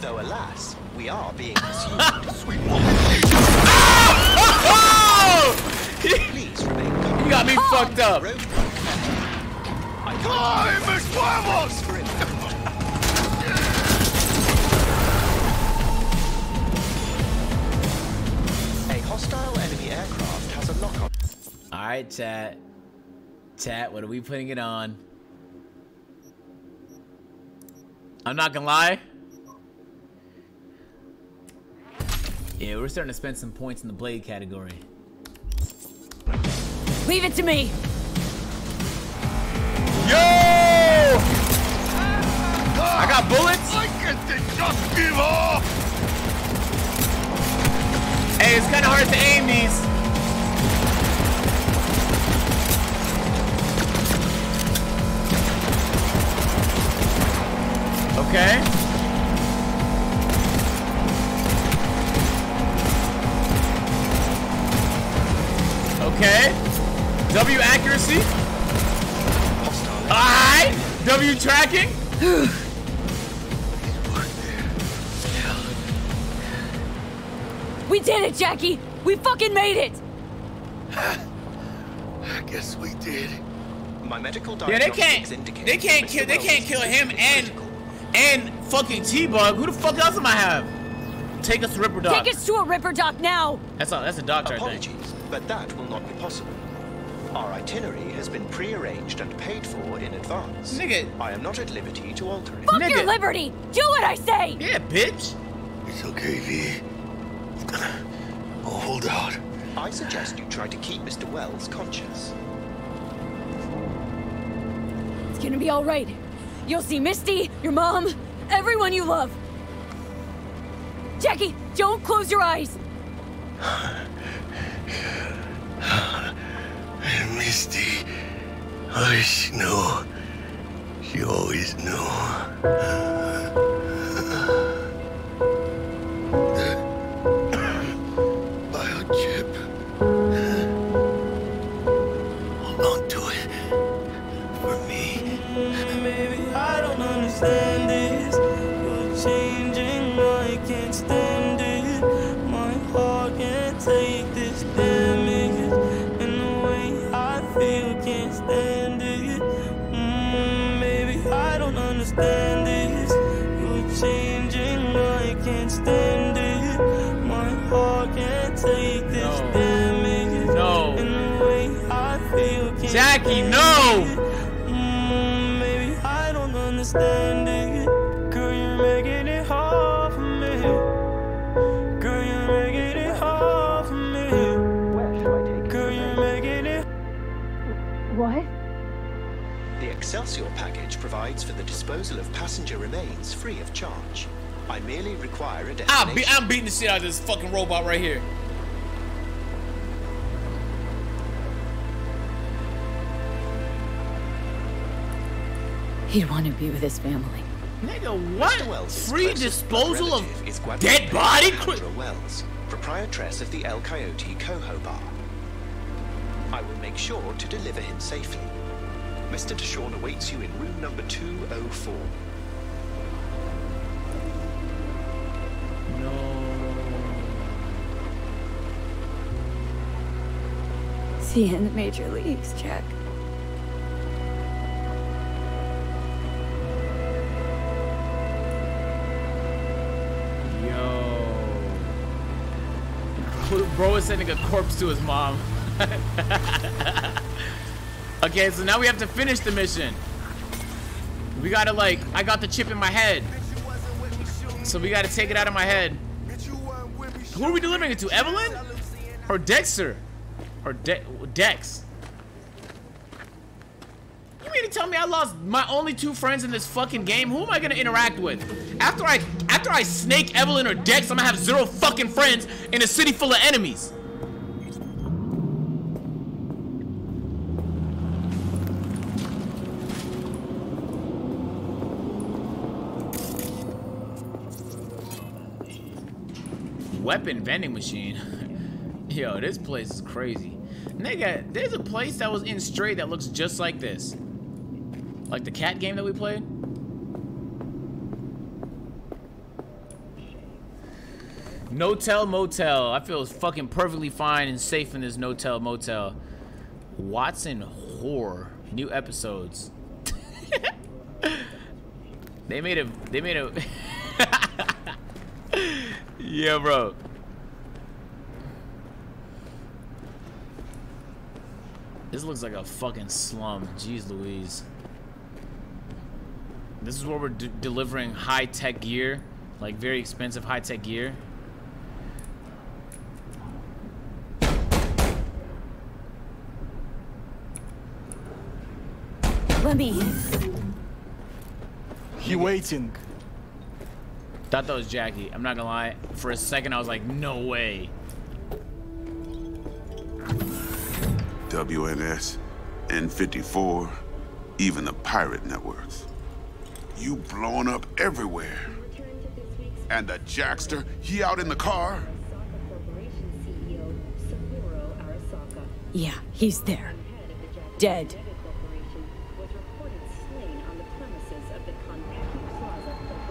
[SPEAKER 24] Though alas, we are being [LAUGHS] pursued. Sweet [LAUGHS] Please remain calm.
[SPEAKER 2] You got me fucked up.
[SPEAKER 35] Climb, Miss Huevos!
[SPEAKER 24] A hostile enemy aircraft has a lock on.
[SPEAKER 2] All right, chat. Chat, what are we putting it on? I'm not gonna lie. Yeah, we're starting to spend some points in the blade category.
[SPEAKER 3] Leave it to me.
[SPEAKER 2] Yo! I got bullets.
[SPEAKER 1] Why can't just give up?
[SPEAKER 2] Hey, it's kind of hard to aim these. Okay. Okay. W accuracy. Alright. W tracking.
[SPEAKER 3] We did it, Jackie! We fucking made it!
[SPEAKER 1] I guess we did.
[SPEAKER 24] My medical
[SPEAKER 2] Yeah, they can't. They can't kill. They can't kill him and and fucking T-Bug. Who the fuck else am I have? Take us to Ripperdoc.
[SPEAKER 3] Take us to a Ripperdoc now!
[SPEAKER 2] That's a that's a doctor. I think.
[SPEAKER 24] Apologies, but that will not be possible. Our itinerary has been pre-arranged and paid for in advance.
[SPEAKER 2] Nigga.
[SPEAKER 24] I am not at liberty to alter it.
[SPEAKER 3] Fuck your liberty! Do what I say!
[SPEAKER 2] Yeah, bitch.
[SPEAKER 1] It's okay, V. Oh, hold out.
[SPEAKER 24] I suggest you try to keep Mr. Welles conscious.
[SPEAKER 3] It's gonna be alright. You'll see Misty, your mom, everyone you love. Jackie, don't close your eyes! [SIGHS]
[SPEAKER 1] Misty. I know. She always knew.
[SPEAKER 2] Jackie, no!
[SPEAKER 36] Mm, maybe I don't understand it. Girl, you're making it hard for me. Girl, you're making it hard for me. Girl, you're making it.
[SPEAKER 3] What?
[SPEAKER 24] The Excelsior package provides for the disposal of passenger remains free of charge. I merely require a
[SPEAKER 2] I'm,
[SPEAKER 24] destination.
[SPEAKER 2] be- I'm beating the shit out of this fucking robot right here.
[SPEAKER 3] He'd want to be with his family.
[SPEAKER 2] Nigga, what?
[SPEAKER 24] Mr. Welles'
[SPEAKER 2] Free disposal
[SPEAKER 24] relative is
[SPEAKER 2] of
[SPEAKER 24] Guadalupe
[SPEAKER 2] dead body?
[SPEAKER 24] Alejandra Welles, proprietress of the El Coyote Cojo Bar. I will make sure to deliver him safely. Mr. DeShawn awaits you in room number 204.
[SPEAKER 3] See you in the major leagues, Jack.
[SPEAKER 2] Bro is sending a corpse to his mom. [LAUGHS] okay, so now we have to finish the mission. We gotta like, I got the chip in my head. So we gotta take it out of my head. Who are we delivering it to? Evelyn? Or Dexter? Or De Dex? You mean to tell me I lost my only two friends in this fucking game? Who am I gonna interact with? After I after I snake Evelyn or Dex, I'm gonna have zero fucking friends in a city full of enemies. Weapon vending machine. [LAUGHS] Yo, this place is crazy. Nigga, there's a place that was in Stray that looks just like this. Like the cat game that we played. No-tell motel. I feel fucking perfectly fine and safe in this no-tell motel. Watson Horror. New episodes. [LAUGHS] they made a they made a [LAUGHS] Yeah, bro. This looks like a fucking slum. Jeez Louise. This is where we're delivering high-tech gear. Like very expensive high-tech gear.
[SPEAKER 3] Let me.
[SPEAKER 37] He waiting.
[SPEAKER 2] Thought that was Jackie. I'm not gonna lie. For a second, I was like, no way.
[SPEAKER 6] WNS, N54, even the pirate networks. You blowing up everywhere. And the Jackster, he out in the car?
[SPEAKER 3] Yeah, he's there. Dead.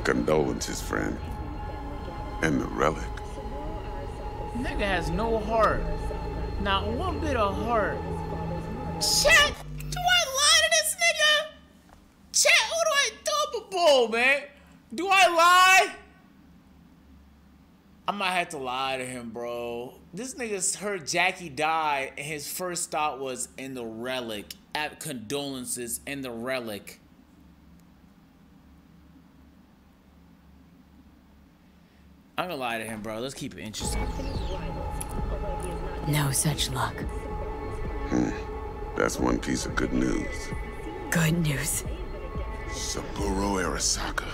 [SPEAKER 6] Condolences, friend. And the relic.
[SPEAKER 2] Nigga has no heart. Not one bit of heart. Chat, do I lie to this nigga? Chat, what do I do bull, man? Do I lie? I might have to lie to him, bro. This nigga's heard Jackie die, and his first thought was in the relic. At condolences in the relic. I'm gonna lie to him, bro. Let's keep it interesting.
[SPEAKER 3] No such luck.
[SPEAKER 6] Hmm. That's one piece of good news.
[SPEAKER 3] Good news.
[SPEAKER 6] Saburo Arasaka.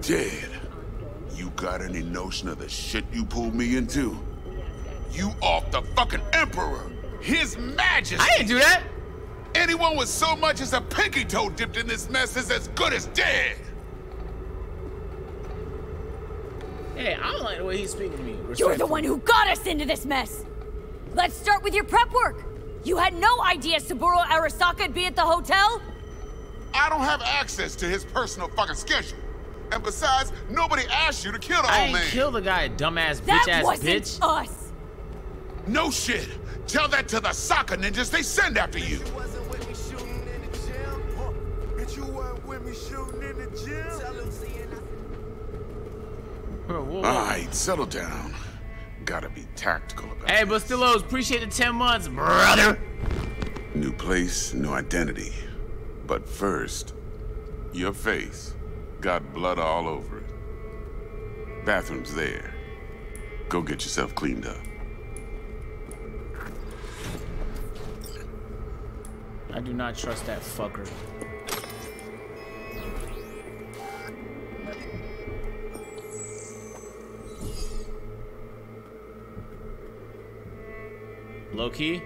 [SPEAKER 6] Dead. You got any notion of the shit you pulled me into? You off the fucking Emperor! His Majesty!
[SPEAKER 2] I didn't do that!
[SPEAKER 6] Anyone with so much as a pinky toe dipped in this mess is as good as dead!
[SPEAKER 2] Hey, I don't like the way he's speaking to me.
[SPEAKER 3] You're the one who got us into this mess! Let's start with your prep work! You had no idea Saburo Arasaka'd be at the hotel?
[SPEAKER 6] I don't have access to his personal fucking schedule. And besides, nobody asked you to kill the
[SPEAKER 2] I
[SPEAKER 6] old
[SPEAKER 2] ain't
[SPEAKER 6] man.
[SPEAKER 2] kill the guy, dumbass
[SPEAKER 3] That
[SPEAKER 2] bitch ass
[SPEAKER 3] wasn't
[SPEAKER 2] bitch.
[SPEAKER 3] us!
[SPEAKER 6] No shit. Tell that to the soccer ninjas. They send after you.
[SPEAKER 2] Bro, whoa, whoa.
[SPEAKER 6] All right, settle down. Gotta be tactical about
[SPEAKER 2] Hey, Bustillos, appreciate the 10 months, brother.
[SPEAKER 6] New place, new identity. But first, your face got blood all over it. Bathroom's there. Go get yourself cleaned up.
[SPEAKER 2] I do not trust that fucker. Low key.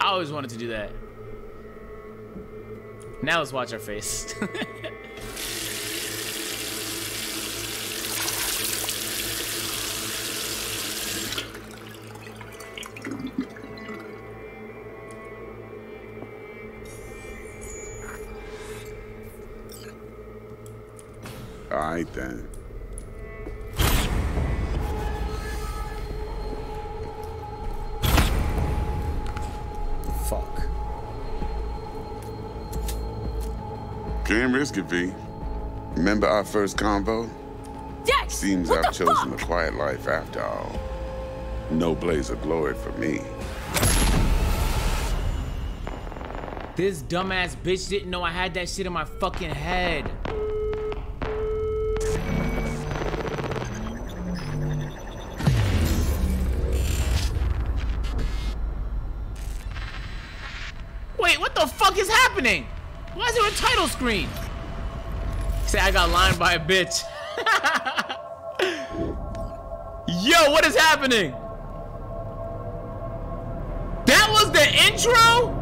[SPEAKER 2] I always wanted to do that. Now let's watch our face. [LAUGHS]
[SPEAKER 6] All right, then.
[SPEAKER 2] Fuck.
[SPEAKER 6] Can't risk it, V. Remember our first convo?
[SPEAKER 3] Dex!
[SPEAKER 6] Seems I've chosen
[SPEAKER 3] fuck?
[SPEAKER 6] a quiet life after all. No blaze of glory for me.
[SPEAKER 2] This dumbass bitch didn't know I had that shit in my fucking head. Screen? Say I got lined by a bitch. [LAUGHS] Yo, what is happening? That was the intro?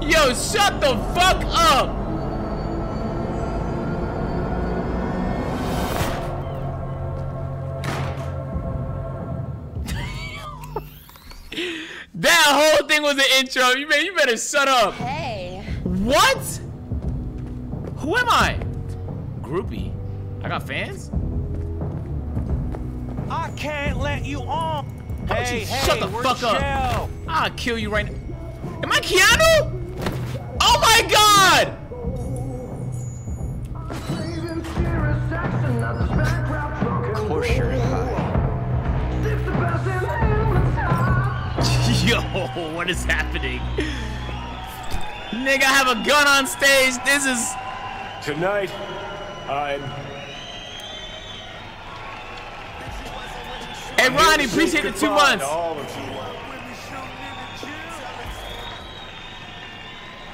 [SPEAKER 2] Yo, shut the fuck up! [LAUGHS] that whole thing was an intro. You better, you better shut up.
[SPEAKER 38] Hey.
[SPEAKER 2] What? Who am I? Groupie. I got fans?
[SPEAKER 37] I can't let you on.
[SPEAKER 2] How about
[SPEAKER 37] Hey,
[SPEAKER 2] you
[SPEAKER 37] hey,
[SPEAKER 2] shut the
[SPEAKER 37] where's
[SPEAKER 2] fuck up?
[SPEAKER 37] Shell?
[SPEAKER 2] I'll kill you right now. Am I Keanu? Oh my god!
[SPEAKER 37] Of course you're high. [LAUGHS]
[SPEAKER 2] Yo, what is happening? Nigga, I have a gun on stage. This is.
[SPEAKER 37] Tonight, I'm.
[SPEAKER 2] Hey, Ronnie, appreciate the two months.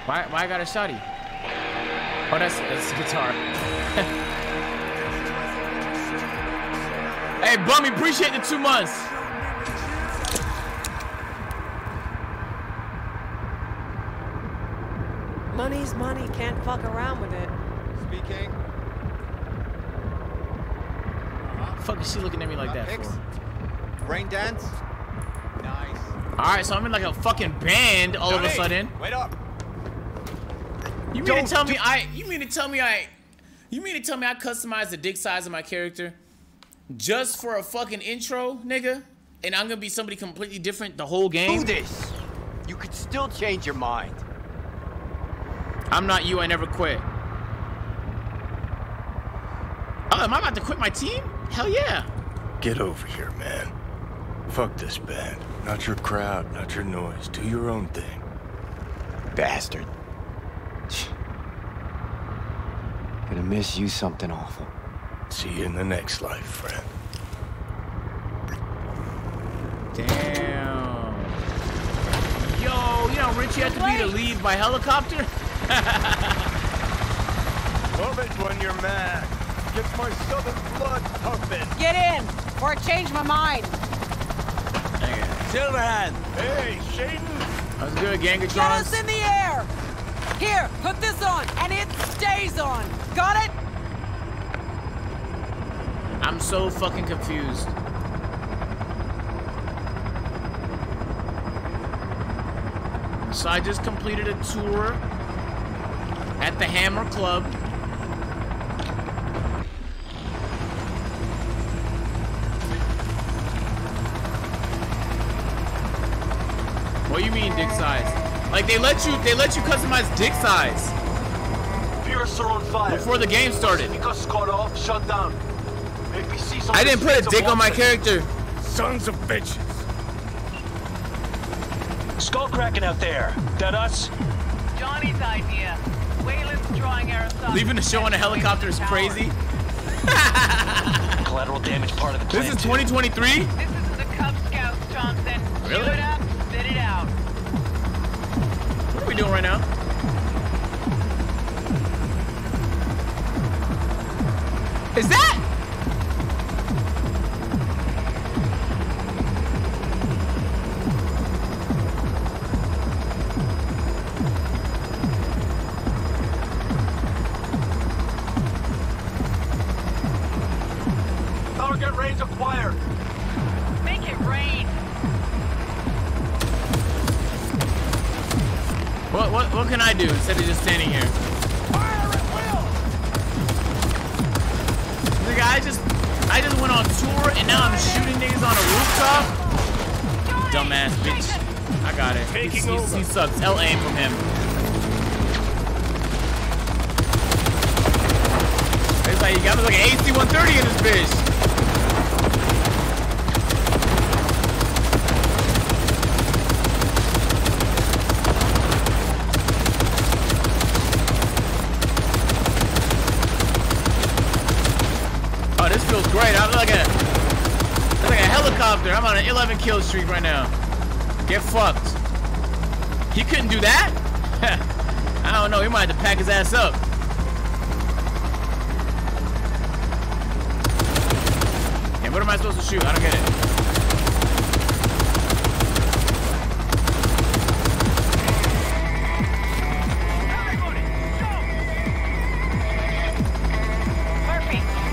[SPEAKER 2] Why, why I got a shotty? Oh, that's, that's the guitar. [LAUGHS] hey, Bummy, appreciate the two months.
[SPEAKER 38] Money's money. Can't fuck around with it.
[SPEAKER 25] Speaking. Uh-huh.
[SPEAKER 2] fuck is she looking at me like that
[SPEAKER 25] Picks.
[SPEAKER 2] for?
[SPEAKER 25] Rain dance. Nice.
[SPEAKER 2] All right, so I'm in like a fucking band all of a sudden.
[SPEAKER 25] Wait up.
[SPEAKER 2] You mean
[SPEAKER 25] Don't
[SPEAKER 2] to tell me I? You mean to tell me I? You mean to tell me I customized the dick size of my character just for a fucking intro, nigga? And I'm gonna be somebody completely different the whole game?
[SPEAKER 39] Do this. You could still change your mind.
[SPEAKER 2] I'm not you. I never quit. Oh, am I about to quit my team? Hell yeah.
[SPEAKER 37] Get over here, man. Fuck this band. Not your crowd, not your noise. Do your own thing.
[SPEAKER 39] Bastard. Gonna miss you something awful.
[SPEAKER 37] See you in the next life, friend.
[SPEAKER 2] Damn. Yo, you know Richie had to be the lead by helicopter? [LAUGHS]
[SPEAKER 4] Love it when you're mad. Gets my southern blood pumping.
[SPEAKER 38] Get in, or I change my mind.
[SPEAKER 4] Silverhand. Hey, Shaden.
[SPEAKER 2] That's good,
[SPEAKER 38] Get us in the air. Here, put this on, and it stays on. Got it?
[SPEAKER 2] I'm so fucking confused. So I just completed a tour at the Hammer Club. What do you mean dick size? Like they let you they let you customize dick size
[SPEAKER 4] Pierce are on fire.
[SPEAKER 2] before the game started.
[SPEAKER 4] Because cut off, shut down. APC's
[SPEAKER 2] I didn't put a dick on my character.
[SPEAKER 4] Sons of bitches. Skull cracking out there. That us?
[SPEAKER 38] Johnny's idea. Wayland's drawing Aristotle.
[SPEAKER 2] Leaving the show on a helicopter is crazy. [LAUGHS]
[SPEAKER 4] Collateral damage part of the
[SPEAKER 2] This is 2023? Right now?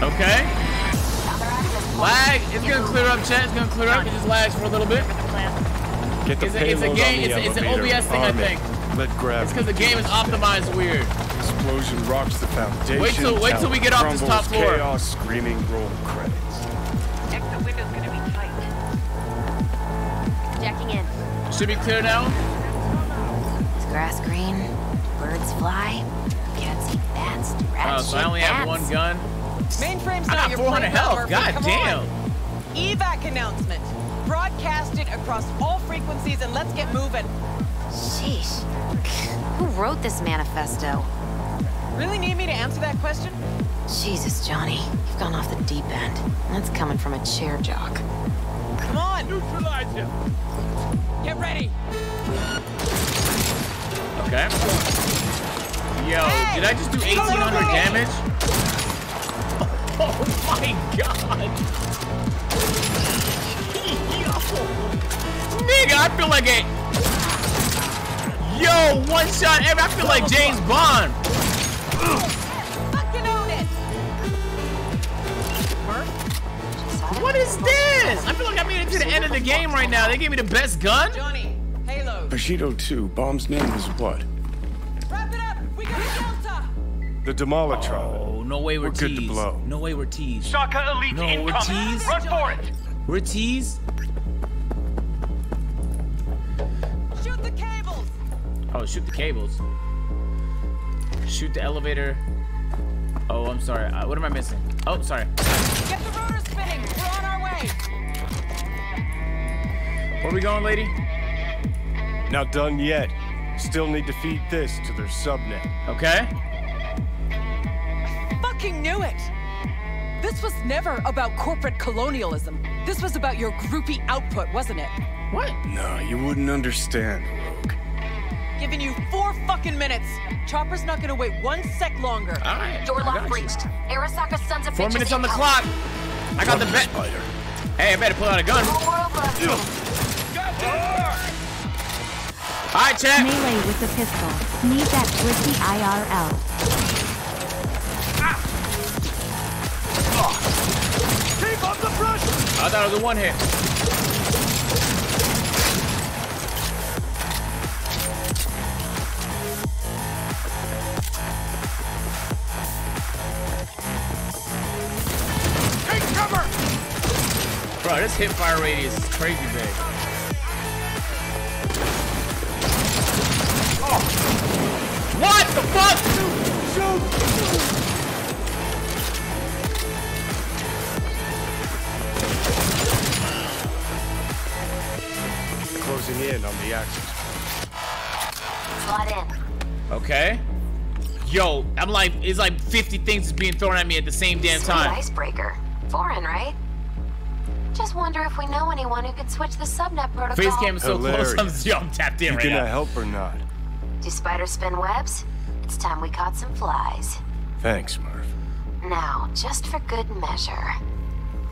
[SPEAKER 2] Okay. Lag. It's gonna clear up, chat. It's gonna clear up. It just lags for a little bit.
[SPEAKER 4] Get the
[SPEAKER 2] It's a, it's a game. It's, it's an. OBS thing, I think.
[SPEAKER 4] Let grab.
[SPEAKER 2] It's because the game is optimized weird.
[SPEAKER 4] Explosion rocks the foundation.
[SPEAKER 2] Wait till- wait till we get off this top floor.
[SPEAKER 4] Chaos, screaming, roll credits.
[SPEAKER 38] Exit window's gonna be tight.
[SPEAKER 10] Jacking in.
[SPEAKER 2] Should be clear now.
[SPEAKER 10] Is grass green? Birds fly? Cats eat bats? Rats
[SPEAKER 2] Oh, so I
[SPEAKER 10] shit
[SPEAKER 2] only have one gun.
[SPEAKER 38] Mainframe's
[SPEAKER 2] I
[SPEAKER 38] not
[SPEAKER 2] got
[SPEAKER 38] your
[SPEAKER 2] 400
[SPEAKER 38] playground,
[SPEAKER 2] health.
[SPEAKER 38] Murphy.
[SPEAKER 2] God
[SPEAKER 38] Come
[SPEAKER 2] damn.
[SPEAKER 38] on. Evac announcement. Broadcast it across all frequencies and let's get moving.
[SPEAKER 10] Sheesh. Who wrote this manifesto?
[SPEAKER 38] Really need me to answer that question?
[SPEAKER 10] Jesus, Johnny. You've gone off the deep end. That's coming from a chair jock.
[SPEAKER 38] Come on!
[SPEAKER 37] Neutralize him!
[SPEAKER 38] Get ready!
[SPEAKER 2] Okay. Yo, did I just do 1800 damage? [LAUGHS] Oh my god! Yo! [LAUGHS] Nigga, I feel like a... Yo, one shot every... I feel like James Bond.
[SPEAKER 38] Fucking own it!
[SPEAKER 2] What is this? I feel like I made it to the end of the game right now. They gave me the best gun?
[SPEAKER 38] Johnny, Halo.
[SPEAKER 37] Bushido 2, Bomb's name is what?
[SPEAKER 38] Wrap it up! We got a Delta!
[SPEAKER 37] The Demolitron.
[SPEAKER 2] Oh, no way we're,
[SPEAKER 37] We're good to
[SPEAKER 2] teased.
[SPEAKER 37] blow.
[SPEAKER 2] No way we're teased.
[SPEAKER 37] Shaka Elite
[SPEAKER 2] No, we're teased.
[SPEAKER 37] Run for it!
[SPEAKER 2] We're teased?
[SPEAKER 38] Shoot the cables!
[SPEAKER 2] Oh, shoot the cables. Shoot the elevator. Oh, I'm sorry. Uh, what am I missing? Oh, sorry.
[SPEAKER 38] Get the rotor spinning! We're on our way!
[SPEAKER 2] Where we going, lady?
[SPEAKER 37] Not done yet. Still need to feed this to their subnet.
[SPEAKER 2] Okay.
[SPEAKER 38] Fucking knew it! This was never about corporate colonialism. This was about your groupie output, wasn't it?
[SPEAKER 2] What?
[SPEAKER 37] No, you wouldn't understand.
[SPEAKER 38] Giving you four fucking minutes. Chopper's not gonna wait one sec longer.
[SPEAKER 2] Alright.
[SPEAKER 10] Door
[SPEAKER 2] I
[SPEAKER 10] lock
[SPEAKER 2] got you.
[SPEAKER 10] breached. Arasaka sons of
[SPEAKER 2] Four
[SPEAKER 10] bitches
[SPEAKER 2] minutes on the
[SPEAKER 10] incoming.
[SPEAKER 2] clock. I got the bet. Hey, I better pull out a gun.
[SPEAKER 10] Whole world.
[SPEAKER 2] Alright, chat.
[SPEAKER 13] Melee with the pistol. Need that twisty IRL.
[SPEAKER 37] Keep up the pressure!
[SPEAKER 2] I thought it was a one hit.
[SPEAKER 37] Take cover!
[SPEAKER 2] Bro, this hip fire radius is crazy big. Oh. What the fuck?
[SPEAKER 37] Closing in on the axis.
[SPEAKER 10] Slot in.
[SPEAKER 2] Okay. Yo, I'm like, it's like 50 things is being thrown at me at the same damn
[SPEAKER 10] Sweet
[SPEAKER 2] time.
[SPEAKER 10] icebreaker. Foreign, right? Just wonder if we know anyone who could switch the subnet protocol.
[SPEAKER 2] Face cam is so close. I'm, [LAUGHS] yo, I'm tapped in
[SPEAKER 37] You
[SPEAKER 2] right
[SPEAKER 37] gonna
[SPEAKER 2] now.
[SPEAKER 37] help or not?
[SPEAKER 10] Do spiders spin webs? It's time we caught some flies.
[SPEAKER 37] Thanks, Murph.
[SPEAKER 10] Now, just for good measure.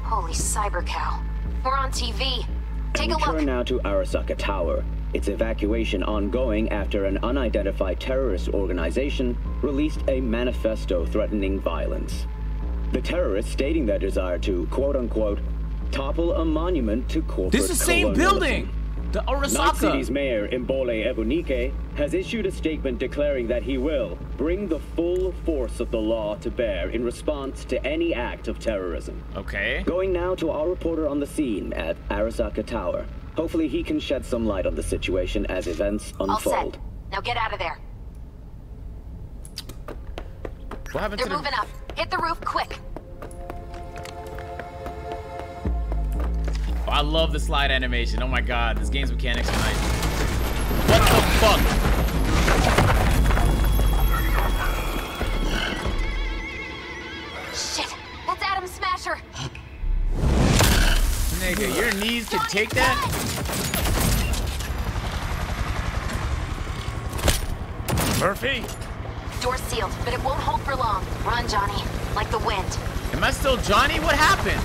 [SPEAKER 10] Holy cyber cow. We're on TV. Take a
[SPEAKER 40] Return
[SPEAKER 10] look.
[SPEAKER 40] now to Arasaka Tower. Its evacuation ongoing after an unidentified terrorist organization released a manifesto threatening violence. The terrorists stating their desire to, quote unquote, topple a monument to corporate
[SPEAKER 2] This is the same
[SPEAKER 40] colonialism.
[SPEAKER 2] building. The
[SPEAKER 40] Night
[SPEAKER 2] Arasaka.
[SPEAKER 40] City's mayor, Imbole Ebunike, has issued a statement declaring that he will bring the full force of the law to bear in response to any act of terrorism.
[SPEAKER 2] Okay.
[SPEAKER 40] Going now to our reporter on the scene at Arasaka Tower. Hopefully he can shed some light on the situation as events unfold.
[SPEAKER 10] All
[SPEAKER 40] unfold.
[SPEAKER 10] set. Now get out of there.
[SPEAKER 2] What happened
[SPEAKER 10] They're
[SPEAKER 2] to the...
[SPEAKER 10] moving up. Hit the roof quick.
[SPEAKER 2] I love the slide animation. Oh my god, this game's mechanics are nice. What the fuck?
[SPEAKER 10] Shit. That's Adam Smasher.
[SPEAKER 2] Nigga, your knees can take that?
[SPEAKER 37] Murphy?
[SPEAKER 10] Door sealed, but it won't hold for long. Run, Johnny. Like the wind.
[SPEAKER 2] Am I still Johnny? What happened?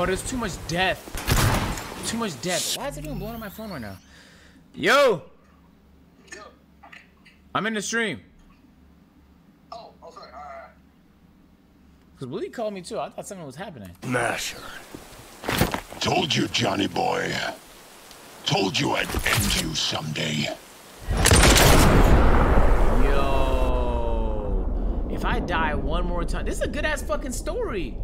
[SPEAKER 2] But there's too much death. Too much death. Why is it even blowing on my phone right now? Yo! I'm in the stream. Oh, okay, alright. Because Willie called me too. I thought something was happening.
[SPEAKER 37] Masher.
[SPEAKER 17] Told you, Johnny boy. Told you I'd end you someday.
[SPEAKER 2] Yo. If I die one more time, this is a good ass fucking story.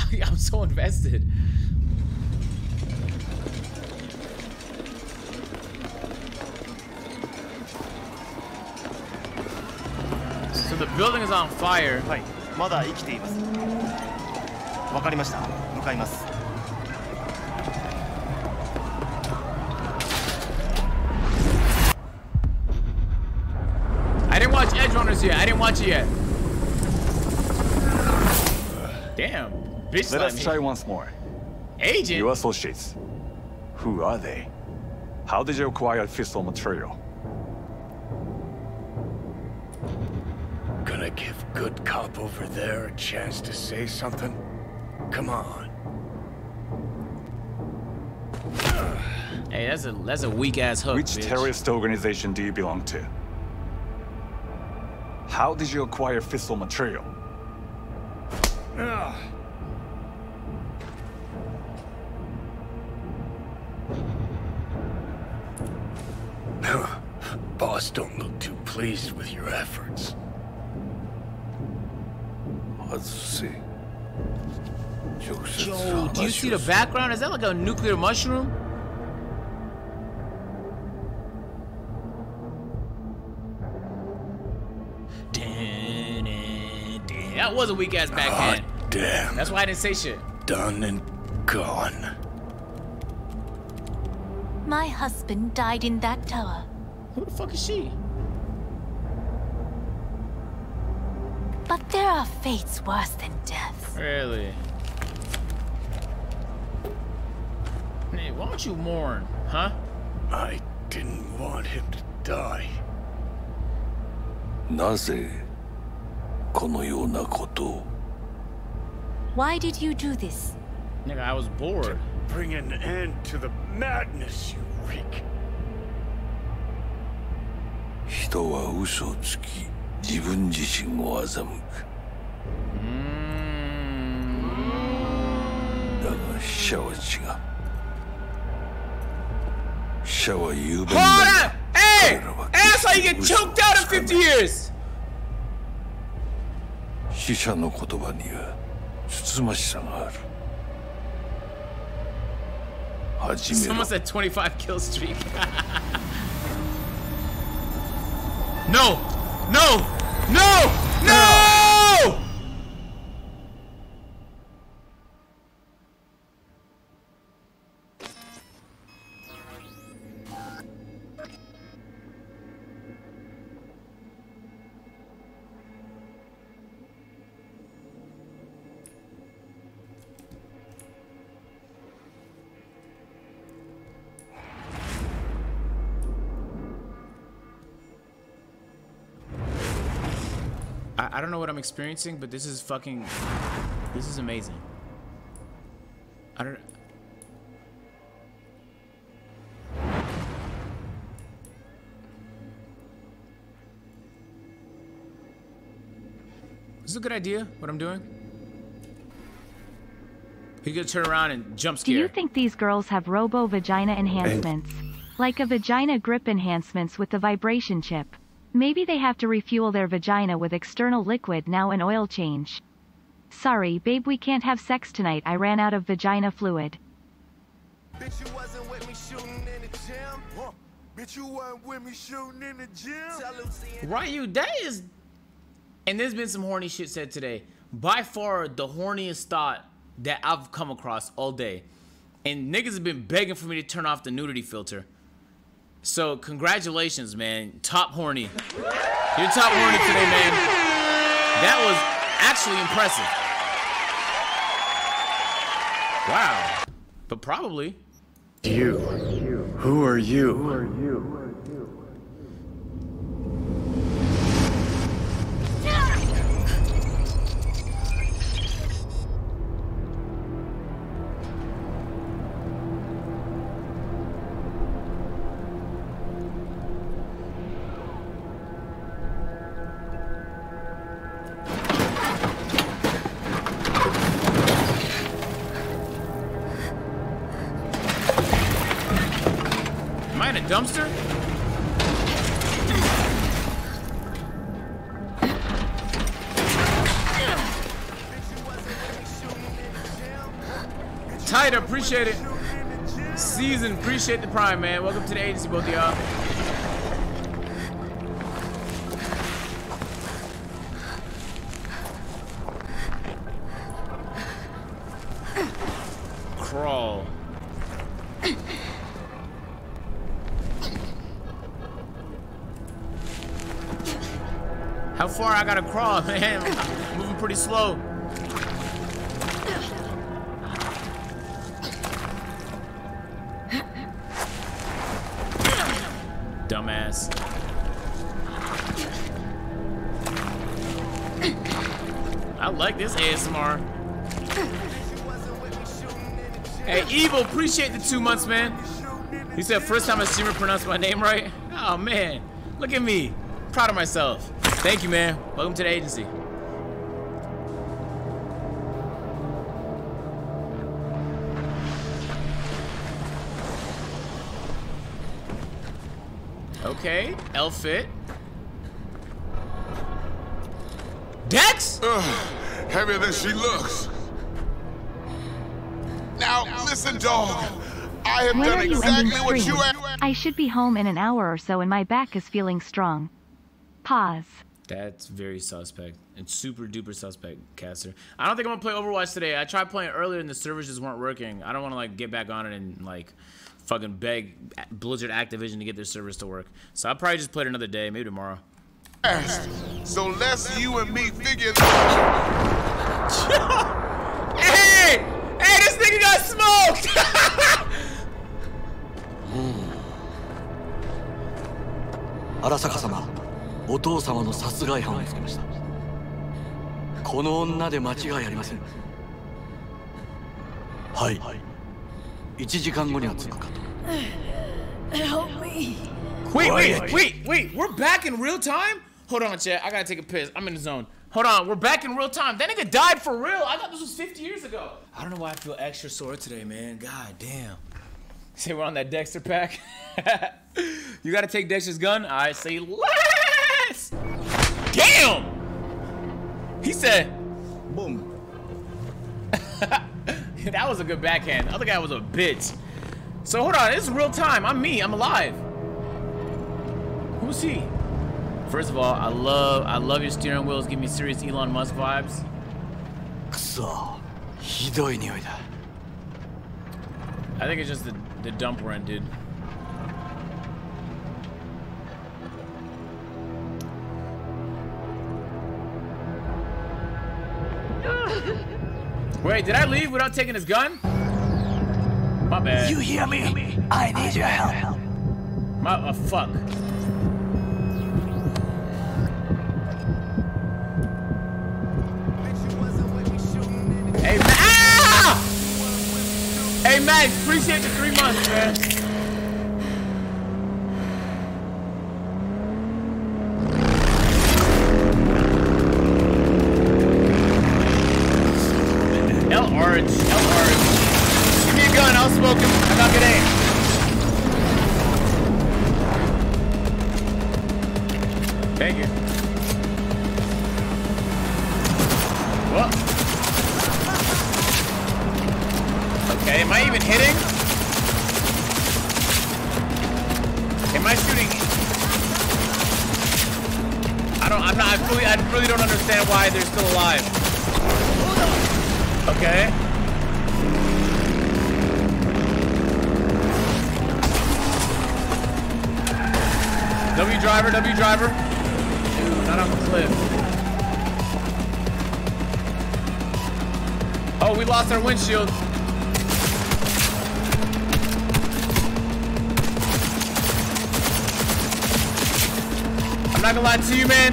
[SPEAKER 2] [LAUGHS] I'm so invested. So the building is on fire.
[SPEAKER 25] はい、まだ生きています。わかりました。向かいます。
[SPEAKER 2] I didn't watch Edgerunners yet. I didn't watch it yet. Damn. Bitch
[SPEAKER 41] Let us
[SPEAKER 2] me.
[SPEAKER 41] try once more.
[SPEAKER 2] Agent?
[SPEAKER 41] Your associates. Who are they? How did you acquire fissile material?
[SPEAKER 37] Gonna give good cop over there a chance to say something? Come on.
[SPEAKER 2] Hey, that's a that's a weak ass hook.
[SPEAKER 41] Which
[SPEAKER 2] bitch.
[SPEAKER 41] terrorist organization do you belong to? How did you acquire fissile material?
[SPEAKER 37] Ugh. Boss don't look too pleased with your efforts.
[SPEAKER 42] Let's see.
[SPEAKER 2] Yo, do you see the background? Is that like a nuclear mushroom? That was a weak ass backhand.
[SPEAKER 37] Ah, damn.
[SPEAKER 2] That's why I didn't say shit.
[SPEAKER 37] Done and gone.
[SPEAKER 43] My husband died in that tower.
[SPEAKER 2] Who the fuck is she?
[SPEAKER 43] But there are fates worse than death.
[SPEAKER 2] Really? Hey, why don't you mourn, huh?
[SPEAKER 37] I didn't want him to die.
[SPEAKER 42] なぜこのようなことを
[SPEAKER 43] Why did you do this?
[SPEAKER 2] Nigga, I was bored.
[SPEAKER 37] Bring an end to the madness, you reek.
[SPEAKER 42] 人は嘘をつき自分自身を欺く。だが死者は違う。死者は言う
[SPEAKER 2] べき
[SPEAKER 42] だ
[SPEAKER 2] が彼らは決して嘘をつかない
[SPEAKER 42] 死者の言葉にはつつましさがある。始めろ。
[SPEAKER 2] 25 kill streak. [LAUGHS] no! No! No! I, I don't know what I'm experiencing, but this is fucking. This is amazing. I don't. This is a good idea, what I'm doing. He could turn around and jump scare.
[SPEAKER 13] Do you think these girls have robo vagina enhancements? Like a vagina grip enhancements with the vibration chip. Maybe they have to refuel their vagina with external liquid now an oil change. Sorry, babe, we can't have sex tonight. I ran out of vagina fluid.
[SPEAKER 44] Bitch, you wasn't with me shooting in the gym. Huh. Bitch, you weren't with me shooting in the gym. Tell Lucy and
[SPEAKER 2] Ryu, that is. And there's been some horny shit said today. By far the horniest thought that I've come across all day. And niggas have been begging for me to turn off the nudity filter. So congratulations, man. Top horny. You're top horny today, man. That was actually impressive. Wow. But probably.
[SPEAKER 37] You. Who are you? Who are you?
[SPEAKER 2] Appreciate the prime, man. Welcome to the agency, both of y'all. Crawl. How far I gotta crawl, [LAUGHS] man? I'm moving pretty slow. Appreciate the two months, man. He said first time a streamer pronounced my name right. Oh man, look at me. Proud of myself. Thank you, man. Welcome to the agency. Okay, L-Fit. Dex?
[SPEAKER 45] heavier than she looks. Now, listen, dog. I have
[SPEAKER 13] When
[SPEAKER 45] done
[SPEAKER 13] are you
[SPEAKER 45] exactly
[SPEAKER 13] ending
[SPEAKER 45] what
[SPEAKER 13] stream?
[SPEAKER 45] you asked.
[SPEAKER 13] I should be home in an hour or so and my back is feeling strong. Pause.
[SPEAKER 2] That's very suspect and super duper suspect, Caster. I don't think I'm gonna play Overwatch today. I tried playing earlier and the servers just weren't working. I don't want to like get back on it and like fucking beg Blizzard Activision to get their servers to work. So I'll probably just play it another day, maybe tomorrow.
[SPEAKER 45] So let's you and me figure [LAUGHS]
[SPEAKER 2] Hey! [LAUGHS]
[SPEAKER 46] 荒坂様お父様の殺害犯を見つけましたこの女で間違いありませんはい1時間後には着くかと
[SPEAKER 43] Help me.
[SPEAKER 2] Wait, wait, wait, wait. We're back in real time? Hold on, chat. I gotta take a piss. I'm in the zone. Hold on. We're back in real time. That nigga died for real. I thought this was 50 years ago. I don't know why I feel extra sore today, man. God damn. Say we're on that Dexter pack. [LAUGHS] you gotta take Dexter's gun? I say less! Damn! He said, boom. [LAUGHS] that was a good backhand. The other guy was a bitch. So hold on, this is real time. I'm me, I'm alive. Who's he? First of all, I love I love your steering wheels. Give me serious Elon Musk vibes. I think it's just the, the dump rent, dude. Wait, did I leave without taking his gun? My bad.
[SPEAKER 46] You hear me? I need your help.
[SPEAKER 2] My uh, fuck. Hey, Ma- ah! Hey, Max, appreciate the three months, man. Windshield. I'm not gonna lie to you, man.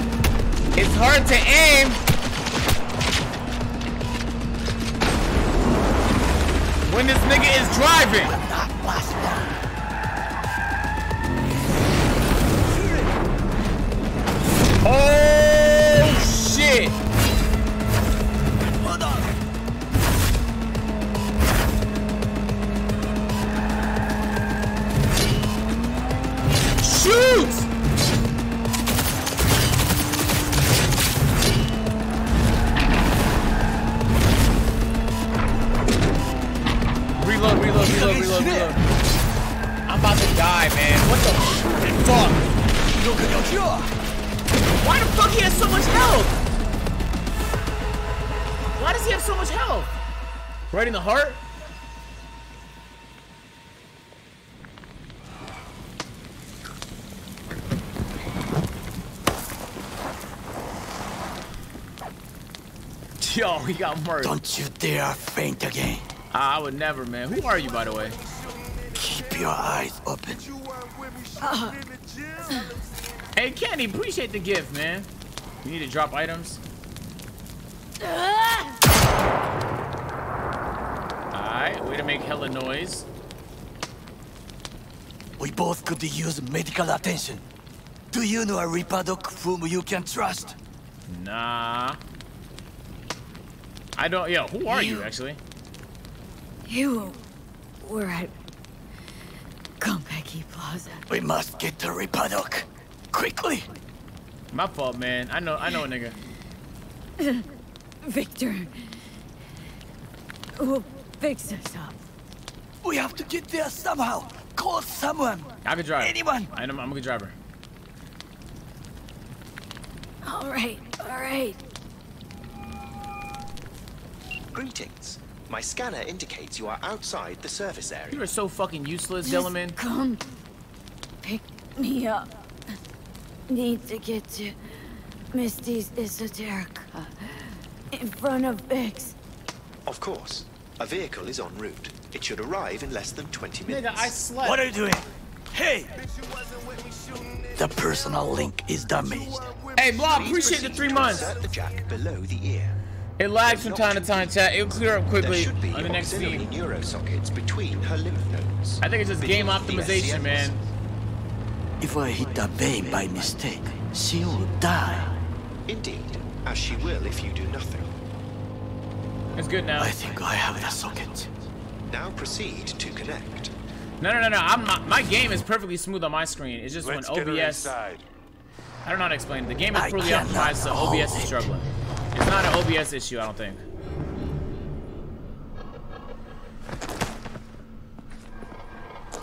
[SPEAKER 2] It's hard to aim. When this nigga is driving. Yo, he got murdered.
[SPEAKER 46] Don't you dare faint again.
[SPEAKER 2] Ah, I would never, man. Who are you, by the way?
[SPEAKER 46] Keep your eyes open. [LAUGHS]
[SPEAKER 2] Hey, Kenny, appreciate the gift, man. You need to drop items. Alright, way to make hella noise.
[SPEAKER 46] We both could use medical attention. Do you know a Ripperdoc whom you can trust?
[SPEAKER 2] Nah. I don't, yo, who are you,
[SPEAKER 3] You-
[SPEAKER 2] actually?
[SPEAKER 3] You were at Konpeki Plaza.
[SPEAKER 46] We must get to Ripperdoc. Quickly.
[SPEAKER 2] My fault, man. I know, I know a nigga.
[SPEAKER 3] Victor. We'll fix us up.
[SPEAKER 46] We have to get there somehow. Call someone.
[SPEAKER 2] I can drive.
[SPEAKER 46] Anyone.
[SPEAKER 2] I know, I'm a good driver.
[SPEAKER 3] All right, all right.
[SPEAKER 24] Greetings. My scanner indicates you are outside the service area.
[SPEAKER 2] You are so fucking useless,
[SPEAKER 3] Just Come pick me up. Need to get to Misty's Esoterica. In front of Vix.
[SPEAKER 24] Of course. A vehicle is en route. It should arrive in less than 20 minutes.
[SPEAKER 2] Nigga, I slept.
[SPEAKER 46] What are you doing? Hey! The personal link is damaged.
[SPEAKER 2] Hey, Blob, appreciate the three months.
[SPEAKER 24] Insert the jack below the ear.
[SPEAKER 2] It lags from time to time, chat. It'll clear up quickly on the next
[SPEAKER 24] auxiliary
[SPEAKER 2] feed.
[SPEAKER 24] neurosockets between her lymph nodes.
[SPEAKER 2] I think it's just game optimization, man.
[SPEAKER 46] If I hit a vein by mistake, she will die.
[SPEAKER 24] Indeed, as she will if you do nothing.
[SPEAKER 2] It's good now.
[SPEAKER 46] I think I have the socket.
[SPEAKER 24] Now proceed to connect.
[SPEAKER 2] No, no, no, no. I'm not, my game is perfectly smooth on my screen. It's just
[SPEAKER 41] Let's
[SPEAKER 2] when OBS. I don't know how to explain it. The game is
[SPEAKER 46] I
[SPEAKER 2] fully optimized, so OBS is
[SPEAKER 46] it.
[SPEAKER 2] struggling. It's not an OBS issue, I don't think.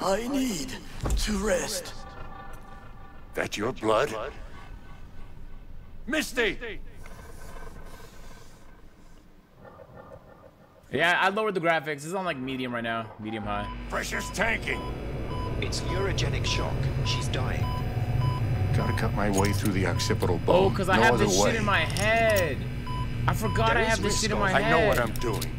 [SPEAKER 46] I need to rest.
[SPEAKER 42] That your blood?
[SPEAKER 41] Misty!
[SPEAKER 2] Yeah, I lowered the graphics. It's on like medium right now, medium high.
[SPEAKER 42] Pressure's tanking.
[SPEAKER 24] It's neurogenic shock. She's dying.
[SPEAKER 42] Gotta cut my way through the occipital bone.
[SPEAKER 2] Oh,
[SPEAKER 42] bone.
[SPEAKER 2] because
[SPEAKER 42] no
[SPEAKER 2] I have this
[SPEAKER 42] way.
[SPEAKER 2] shit in my head. I forgot
[SPEAKER 24] There
[SPEAKER 2] I have this shit in my
[SPEAKER 42] I
[SPEAKER 2] head.
[SPEAKER 42] know what I'm doing.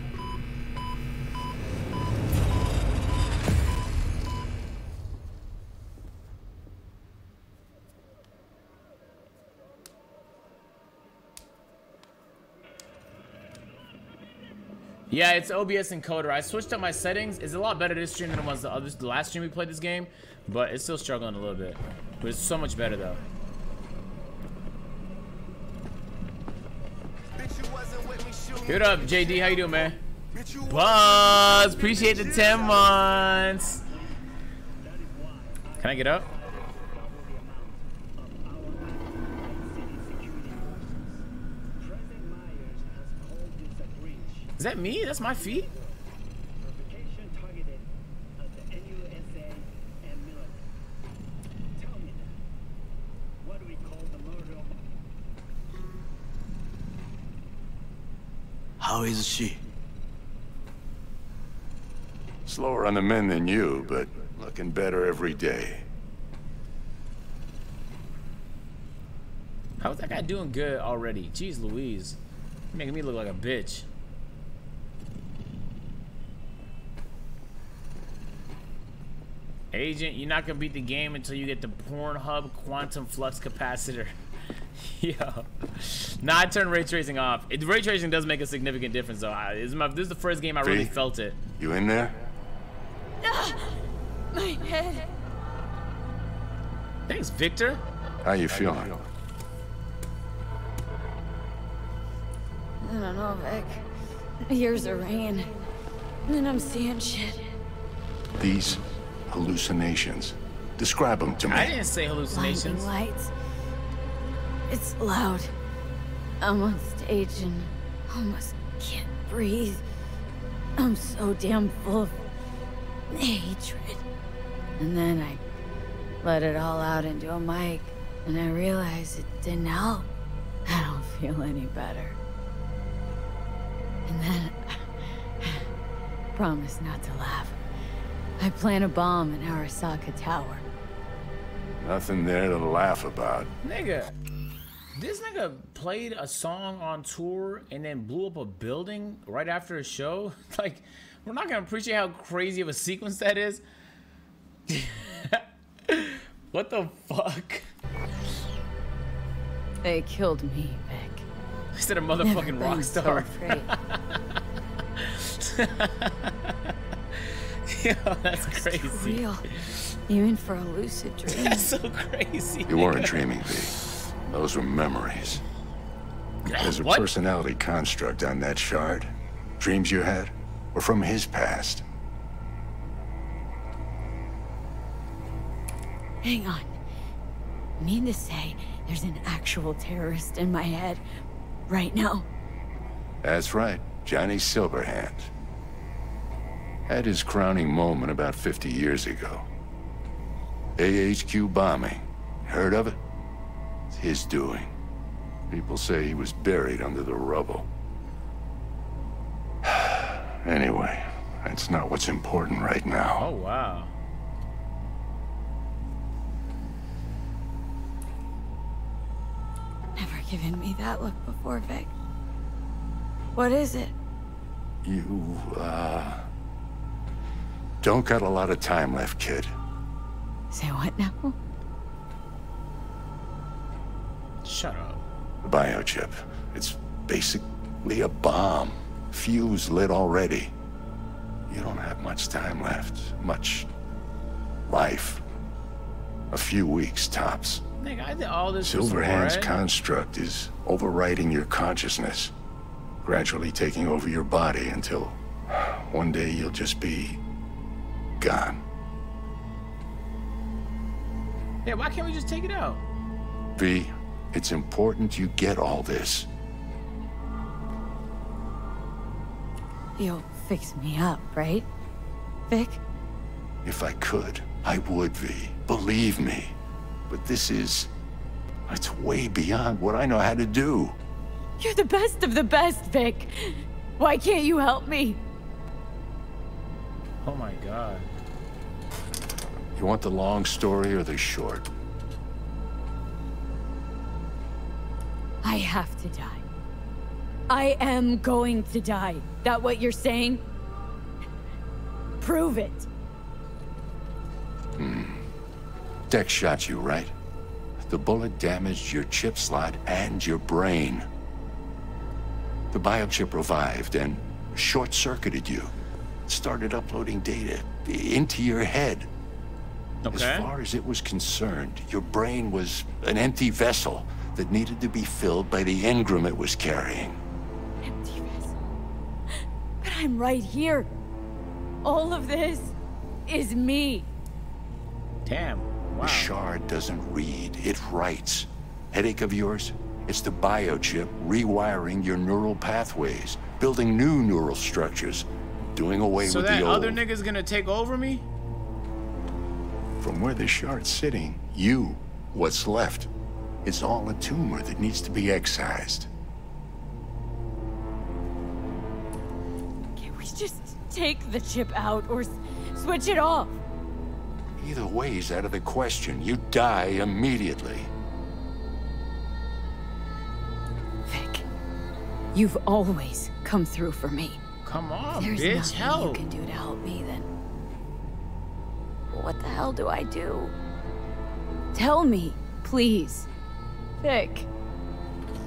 [SPEAKER 2] Yeah, it's OBS encoder. I switched up my settings. It's a lot better this stream than it was the other the last stream we played this game, but it's still struggling a little bit. But it's so much better though. Good up, JD. How you doing, man? Buzz, appreciate the 10 months. Can I get up? Is that me? That's my feet?
[SPEAKER 46] How is she?
[SPEAKER 42] Slower on the men than you, but looking better every day.
[SPEAKER 2] How's that guy doing good already? Jeez Louise. You're making me look like a bitch. Agent, you're not gonna beat the game until you get the Pornhub Quantum Flux Capacitor. [LAUGHS] Yo. Nah, I turned ray tracing off. It, ray tracing does make a significant difference though. I, this, is my, this is the first game I really felt it.
[SPEAKER 42] You in there?
[SPEAKER 3] Ah, my head.
[SPEAKER 2] Thanks, Victor.
[SPEAKER 42] How you feeling?
[SPEAKER 3] I don't know, Vic. Years of rain. And I'm seeing shit.
[SPEAKER 42] These hallucinations. Describe them to me.
[SPEAKER 2] I didn't say hallucinations.
[SPEAKER 3] Blinding lights. It's loud. I'm on stage and almost can't breathe. I'm so damn full of hatred. And then I let it all out into a mic, and I realized it didn't help. I don't feel any better. And then promise not to laugh. I plant a bomb in Arasaka Tower.
[SPEAKER 42] Nothing there to laugh about.
[SPEAKER 2] Nigga. This nigga played a song on tour and then blew up a building right after a show. [LAUGHS] Like, we're not gonna appreciate how crazy of a sequence that is. [LAUGHS] what the fuck?
[SPEAKER 3] They killed me, Vic.
[SPEAKER 2] Instead of
[SPEAKER 3] Never
[SPEAKER 2] motherfucking rock star.
[SPEAKER 3] afraid. [LAUGHS]
[SPEAKER 2] Yo, that's
[SPEAKER 3] It's
[SPEAKER 2] crazy.
[SPEAKER 3] real. Even for a lucid dream.
[SPEAKER 2] That's so crazy.
[SPEAKER 42] You weren't dreaming, V. Those were memories. There's a
[SPEAKER 2] What?
[SPEAKER 42] personality construct on that shard. Dreams you had were from his past.
[SPEAKER 3] Hang on. Mean to say, there's an actual terrorist in my head right now.
[SPEAKER 42] That's right, Johnny Silverhand. Had his crowning moment about 50 years ago. AHQ bombing. Heard of it? It's his doing. People say he was buried under the rubble. [SIGHS] anyway, that's not what's important right now.
[SPEAKER 2] Oh wow.
[SPEAKER 3] Never given me that look before, Vic. What is it?
[SPEAKER 42] You, uh... Don't got a lot of time left, kid.
[SPEAKER 3] Say what now?
[SPEAKER 2] Shut up.
[SPEAKER 42] The biochip. It's basically a bomb. Fuse lit already. You don't have much time left. Much life. A few weeks tops.
[SPEAKER 2] Nigga, I did all this
[SPEAKER 42] Silverhand's
[SPEAKER 2] right?
[SPEAKER 42] construct is overriding your consciousness, gradually taking over your body until one day you'll just be gone.
[SPEAKER 2] Yeah, why can't we just take it out?
[SPEAKER 42] V, it's important you get all this.
[SPEAKER 3] You'll fix me up, right? Vic?
[SPEAKER 42] If I could, I would, V. Believe me. But this is. It's way beyond what I know how to do.
[SPEAKER 3] You're the best of the best, Vic. Why can't you help me?
[SPEAKER 2] Oh my god.
[SPEAKER 42] You want the long story or the short?
[SPEAKER 3] I have to die. I am going to die. That what you're saying? Prove it. Hmm.
[SPEAKER 42] Dex shot you, right? The bullet damaged your chip slot and your brain. The biochip revived and short-circuited you. Started uploading data into your head.
[SPEAKER 2] Okay.
[SPEAKER 42] As far as it was concerned, your brain was an empty vessel that needed to be filled by the engram it was carrying.
[SPEAKER 3] Empty vessel. But I'm right here. All of this is me.
[SPEAKER 2] Damn.
[SPEAKER 42] The shard doesn't read, it writes. Headache of yours? It's the biochip rewiring your neural pathways, building new neural structures, doing away
[SPEAKER 2] So
[SPEAKER 42] with the old.
[SPEAKER 2] So that other nigga's gonna take over me?
[SPEAKER 42] From where the shard's sitting, you, what's left, is all a tumor that needs to be excised.
[SPEAKER 3] Can't we just take the chip out or s- switch it off?
[SPEAKER 42] Either way, way's out of the question. You die immediately.
[SPEAKER 3] Vic, you've always come through for me.
[SPEAKER 2] Come on,
[SPEAKER 3] There's
[SPEAKER 2] bitch.
[SPEAKER 3] nothing
[SPEAKER 2] Help.
[SPEAKER 3] you can do to help me then. What the hell do I do? Tell me, please. Vic.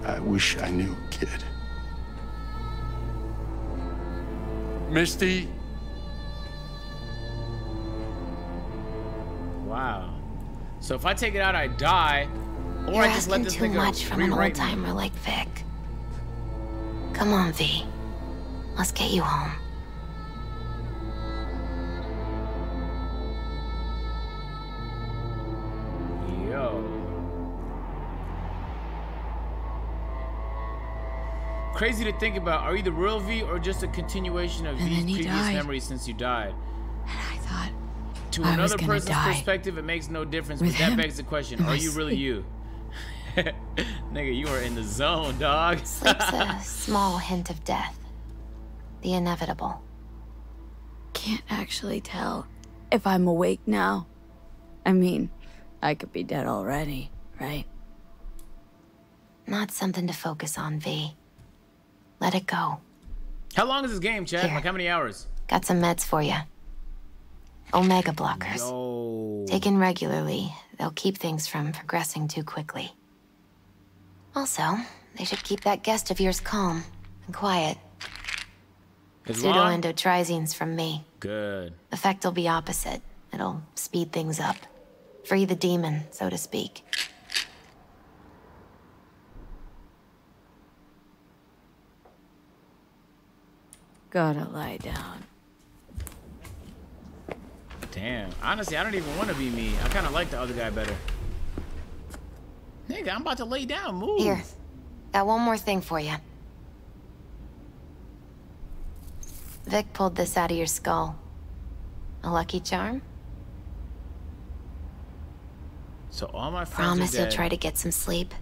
[SPEAKER 42] I wish I knew, kid. Misty,
[SPEAKER 2] Wow. So if I take it out, I die, or
[SPEAKER 43] You're
[SPEAKER 2] I just let this
[SPEAKER 43] too
[SPEAKER 2] nigga
[SPEAKER 43] much from an
[SPEAKER 2] rewrite
[SPEAKER 43] old
[SPEAKER 2] me.
[SPEAKER 43] timer like Vic. Come on, V. Let's get you home.
[SPEAKER 2] Crazy to think about. Are you the real V or just a continuation of
[SPEAKER 3] And
[SPEAKER 2] V's previous
[SPEAKER 3] died.
[SPEAKER 2] memories since you died?
[SPEAKER 3] And I thought
[SPEAKER 2] To
[SPEAKER 3] I
[SPEAKER 2] another
[SPEAKER 3] gonna
[SPEAKER 2] person's
[SPEAKER 3] die.
[SPEAKER 2] perspective, it makes no difference.
[SPEAKER 3] With
[SPEAKER 2] but that begs the question: Are you really you? [LAUGHS] Nigga, you are in the zone, dog.
[SPEAKER 43] Sleep's a [LAUGHS] small hint of death. The inevitable.
[SPEAKER 3] can't actually tell if I'm awake now. I mean, I could be dead already, right?
[SPEAKER 10] Not something to focus on, V. Let it go.
[SPEAKER 2] How long is this game, Chad?
[SPEAKER 10] Here.
[SPEAKER 2] Like how many hours?
[SPEAKER 10] Got some meds for you. Omega blockers.
[SPEAKER 2] Yo.
[SPEAKER 10] Taken regularly, they'll keep things from progressing too quickly. Also, they should keep that guest of yours calm and quiet. Pseudoendotrizines from me.
[SPEAKER 2] Good.
[SPEAKER 10] Effect will be opposite. It'll speed things up. Free the demon, so to speak.
[SPEAKER 3] Gotta lie down.
[SPEAKER 2] Damn. Honestly, I don't even want to be me. I kind of like the other guy better. Nigga, I'm about to lay down. Move.
[SPEAKER 10] Here. Got one more thing for you. Vik pulled this out of your skull. A lucky charm?
[SPEAKER 2] So all my friends
[SPEAKER 10] Promise
[SPEAKER 2] are
[SPEAKER 10] you'll try to get some sleep.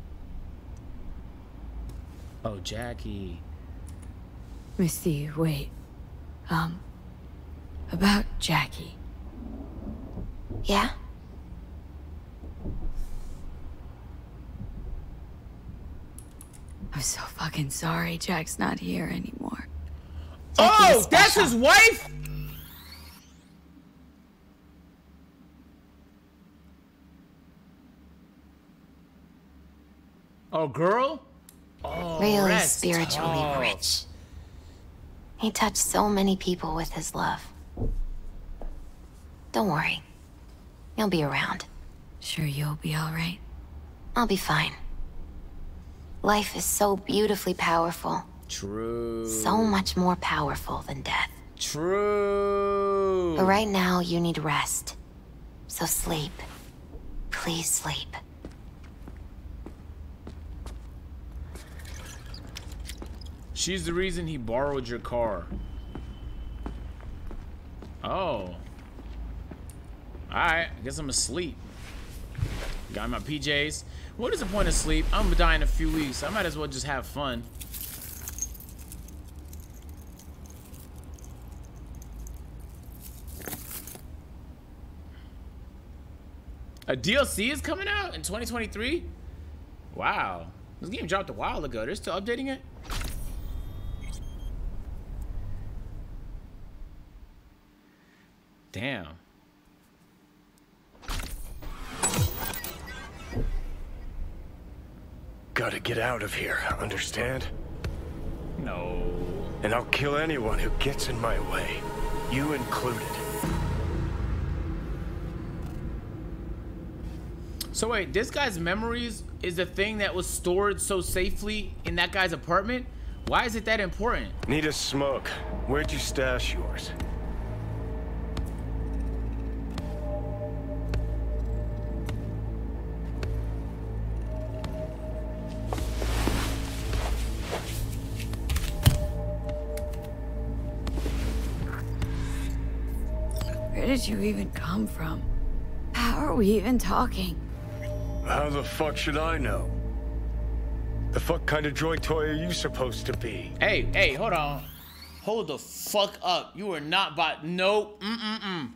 [SPEAKER 2] Oh, Jackie.
[SPEAKER 3] Misty, wait. Um, about Jackie.
[SPEAKER 10] Yeah?
[SPEAKER 3] I'm so fucking sorry Jack's not here anymore.
[SPEAKER 2] Oh, that's his wife? Oh, girl? Oh,
[SPEAKER 10] really spiritually
[SPEAKER 2] tough.
[SPEAKER 10] rich. He touched so many people with his love. Don't worry. You'll be around.
[SPEAKER 3] Sure you'll be alright?
[SPEAKER 10] I'll be fine. Life is so beautifully powerful.
[SPEAKER 2] True.
[SPEAKER 10] So much more powerful than death.
[SPEAKER 2] True.
[SPEAKER 10] But right now, you need rest. So sleep. Please sleep.
[SPEAKER 2] She's the reason he borrowed your car. Oh. Alright, I guess I'm asleep. Got my PJs. What is the point of sleep? I'm gonna die in a few weeks. I might as well just have fun. A DLC is coming out in 2023? Wow. This game dropped a while ago. They're still updating it? Damn.
[SPEAKER 37] Gotta get out of here, understand?
[SPEAKER 2] No.
[SPEAKER 37] And I'll kill anyone who gets in my way. You included.
[SPEAKER 2] So wait, this guy's memories is the thing that was stored so safely in that guy's apartment? Why is it that important?
[SPEAKER 37] Need a smoke. Where'd you stash yours?
[SPEAKER 3] Did you even come from? How are we even talking?
[SPEAKER 37] How the fuck should I know? The fuck kind of droid toy are you supposed to be?
[SPEAKER 2] Hey, hey, hold on. Hold the fuck up. You are not bot. No. Mm-mm-mm.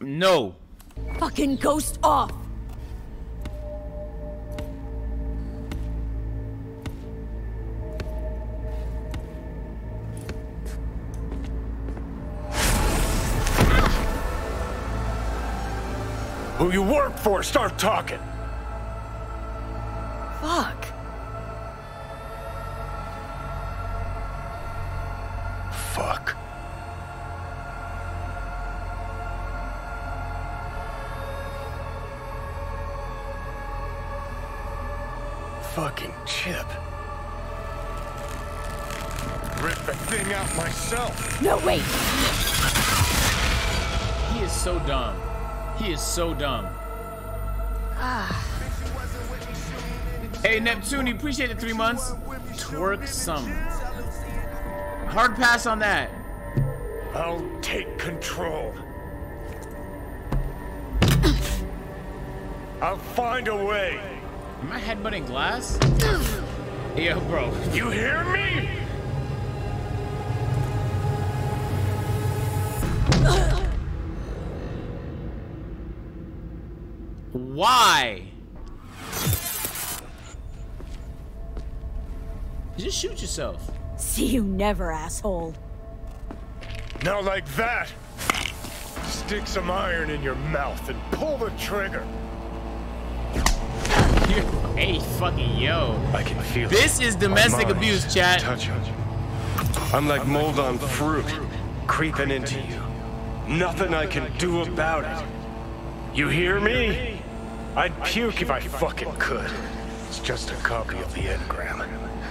[SPEAKER 2] No.
[SPEAKER 3] Fucking ghost off!
[SPEAKER 37] Who you work for, start talking!
[SPEAKER 2] So dumb.
[SPEAKER 3] Ah.
[SPEAKER 2] Hey, Neptune, appreciate the three months. Twerk some. Hard pass on that.
[SPEAKER 37] I'll take control. [COUGHS] I'll find a way.
[SPEAKER 2] Am I headbutting glass? Yo, bro.
[SPEAKER 37] You hear me?
[SPEAKER 2] Just shoot yourself.
[SPEAKER 3] See you never, asshole.
[SPEAKER 37] Now like that. Stick some iron in your mouth and pull the trigger. [LAUGHS]
[SPEAKER 2] hey, fucking yo.
[SPEAKER 37] I can feel
[SPEAKER 2] This is domestic abuse, chat.
[SPEAKER 37] Touch it. I'm like mold on fruit, creeping into you. Nothing I can do about it. You hear me? I'd puke if I fucking could. It's just a copy of the engram.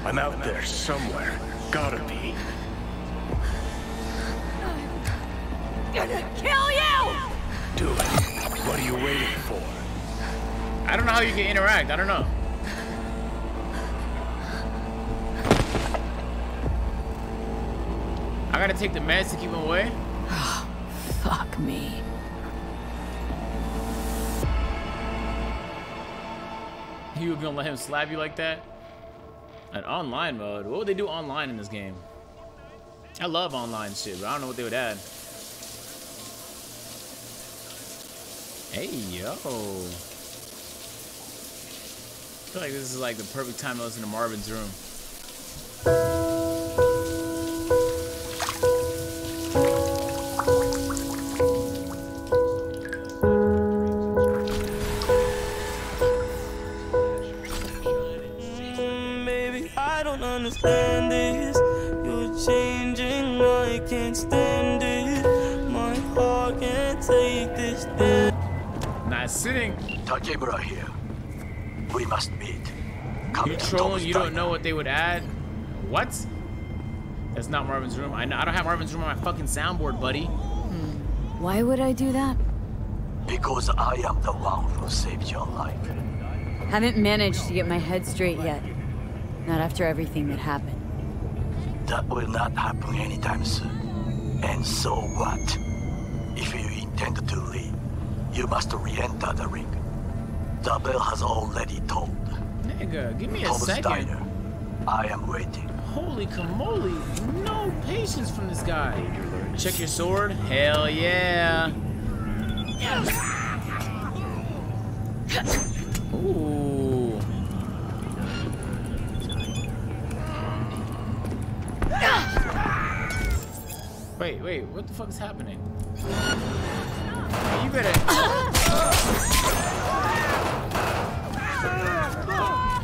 [SPEAKER 37] I'm out there somewhere. Gotta be.
[SPEAKER 3] Gonna kill you!
[SPEAKER 37] Do it. What are you waiting for?
[SPEAKER 2] I don't know how you can interact. I don't know. I gotta take the meds to keep him away. [SIGHS]
[SPEAKER 3] Fuck me.
[SPEAKER 2] You gonna let him slap you like that? An online mode? What would they do online in this game? I love online shit, but I don't know what they would add. Hey, yo. I feel like this is like the perfect time to listen to Marvin's Room. Sitting.
[SPEAKER 46] Takemura here. We must meet. Come
[SPEAKER 2] You trolling, you don't know what they would add? What? That's not Marvin's room. I know I don't have Marvin's room on my fucking soundboard, buddy. Hmm.
[SPEAKER 3] Why would I do that?
[SPEAKER 46] Because I am the one who saved your life.
[SPEAKER 3] Haven't managed to get my head straight yet. Not after everything that happened.
[SPEAKER 46] That will not happen anytime soon. And so what? If you intend to leave, you must re-enter the ring. The bell has already tolled.
[SPEAKER 2] Nigga, give me a
[SPEAKER 46] Tom's
[SPEAKER 2] second.
[SPEAKER 46] Diner. I am waiting.
[SPEAKER 2] Holy camole, no patience from this guy. Check your sword. Hell yeah. Ooh. Wait, wait, what the fuck is happening? You.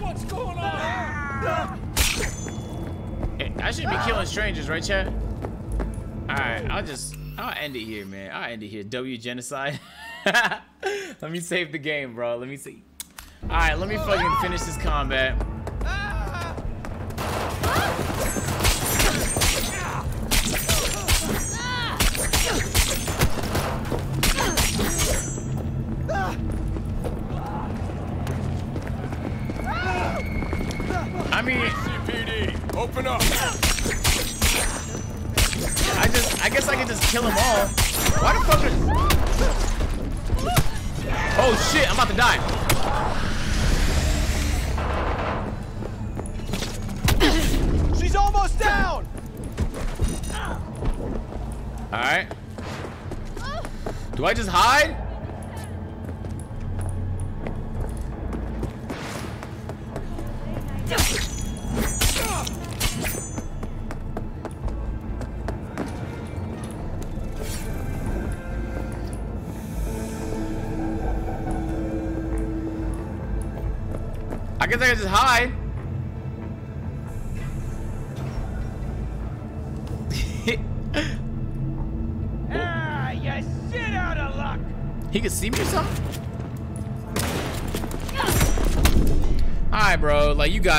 [SPEAKER 4] What's going on?
[SPEAKER 2] I shouldn't be killing strangers, right, chat? Alright, I'll just I'll end it here, man. I'll end it here. W genocide. [LAUGHS] let me save the game, bro. Let me see. Alright, let me fucking finish this combat.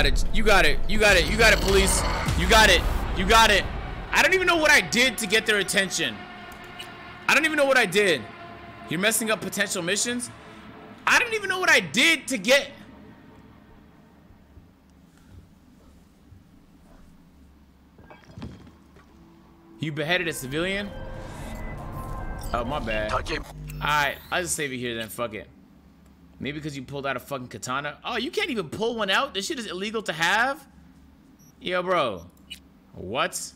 [SPEAKER 2] Got it. You got it. You got it. You got it, police. You got it. You got it. I don't even know what I did to get their attention. I don't even know what I did. You're messing up potential missions? I don't even know what I did to get... You beheaded a civilian? Oh, my bad. Alright, I'll just save it here then. Fuck it. Maybe because you pulled out a fucking katana. Oh, you can't even pull one out? This shit is illegal to have? Yo, bro. What?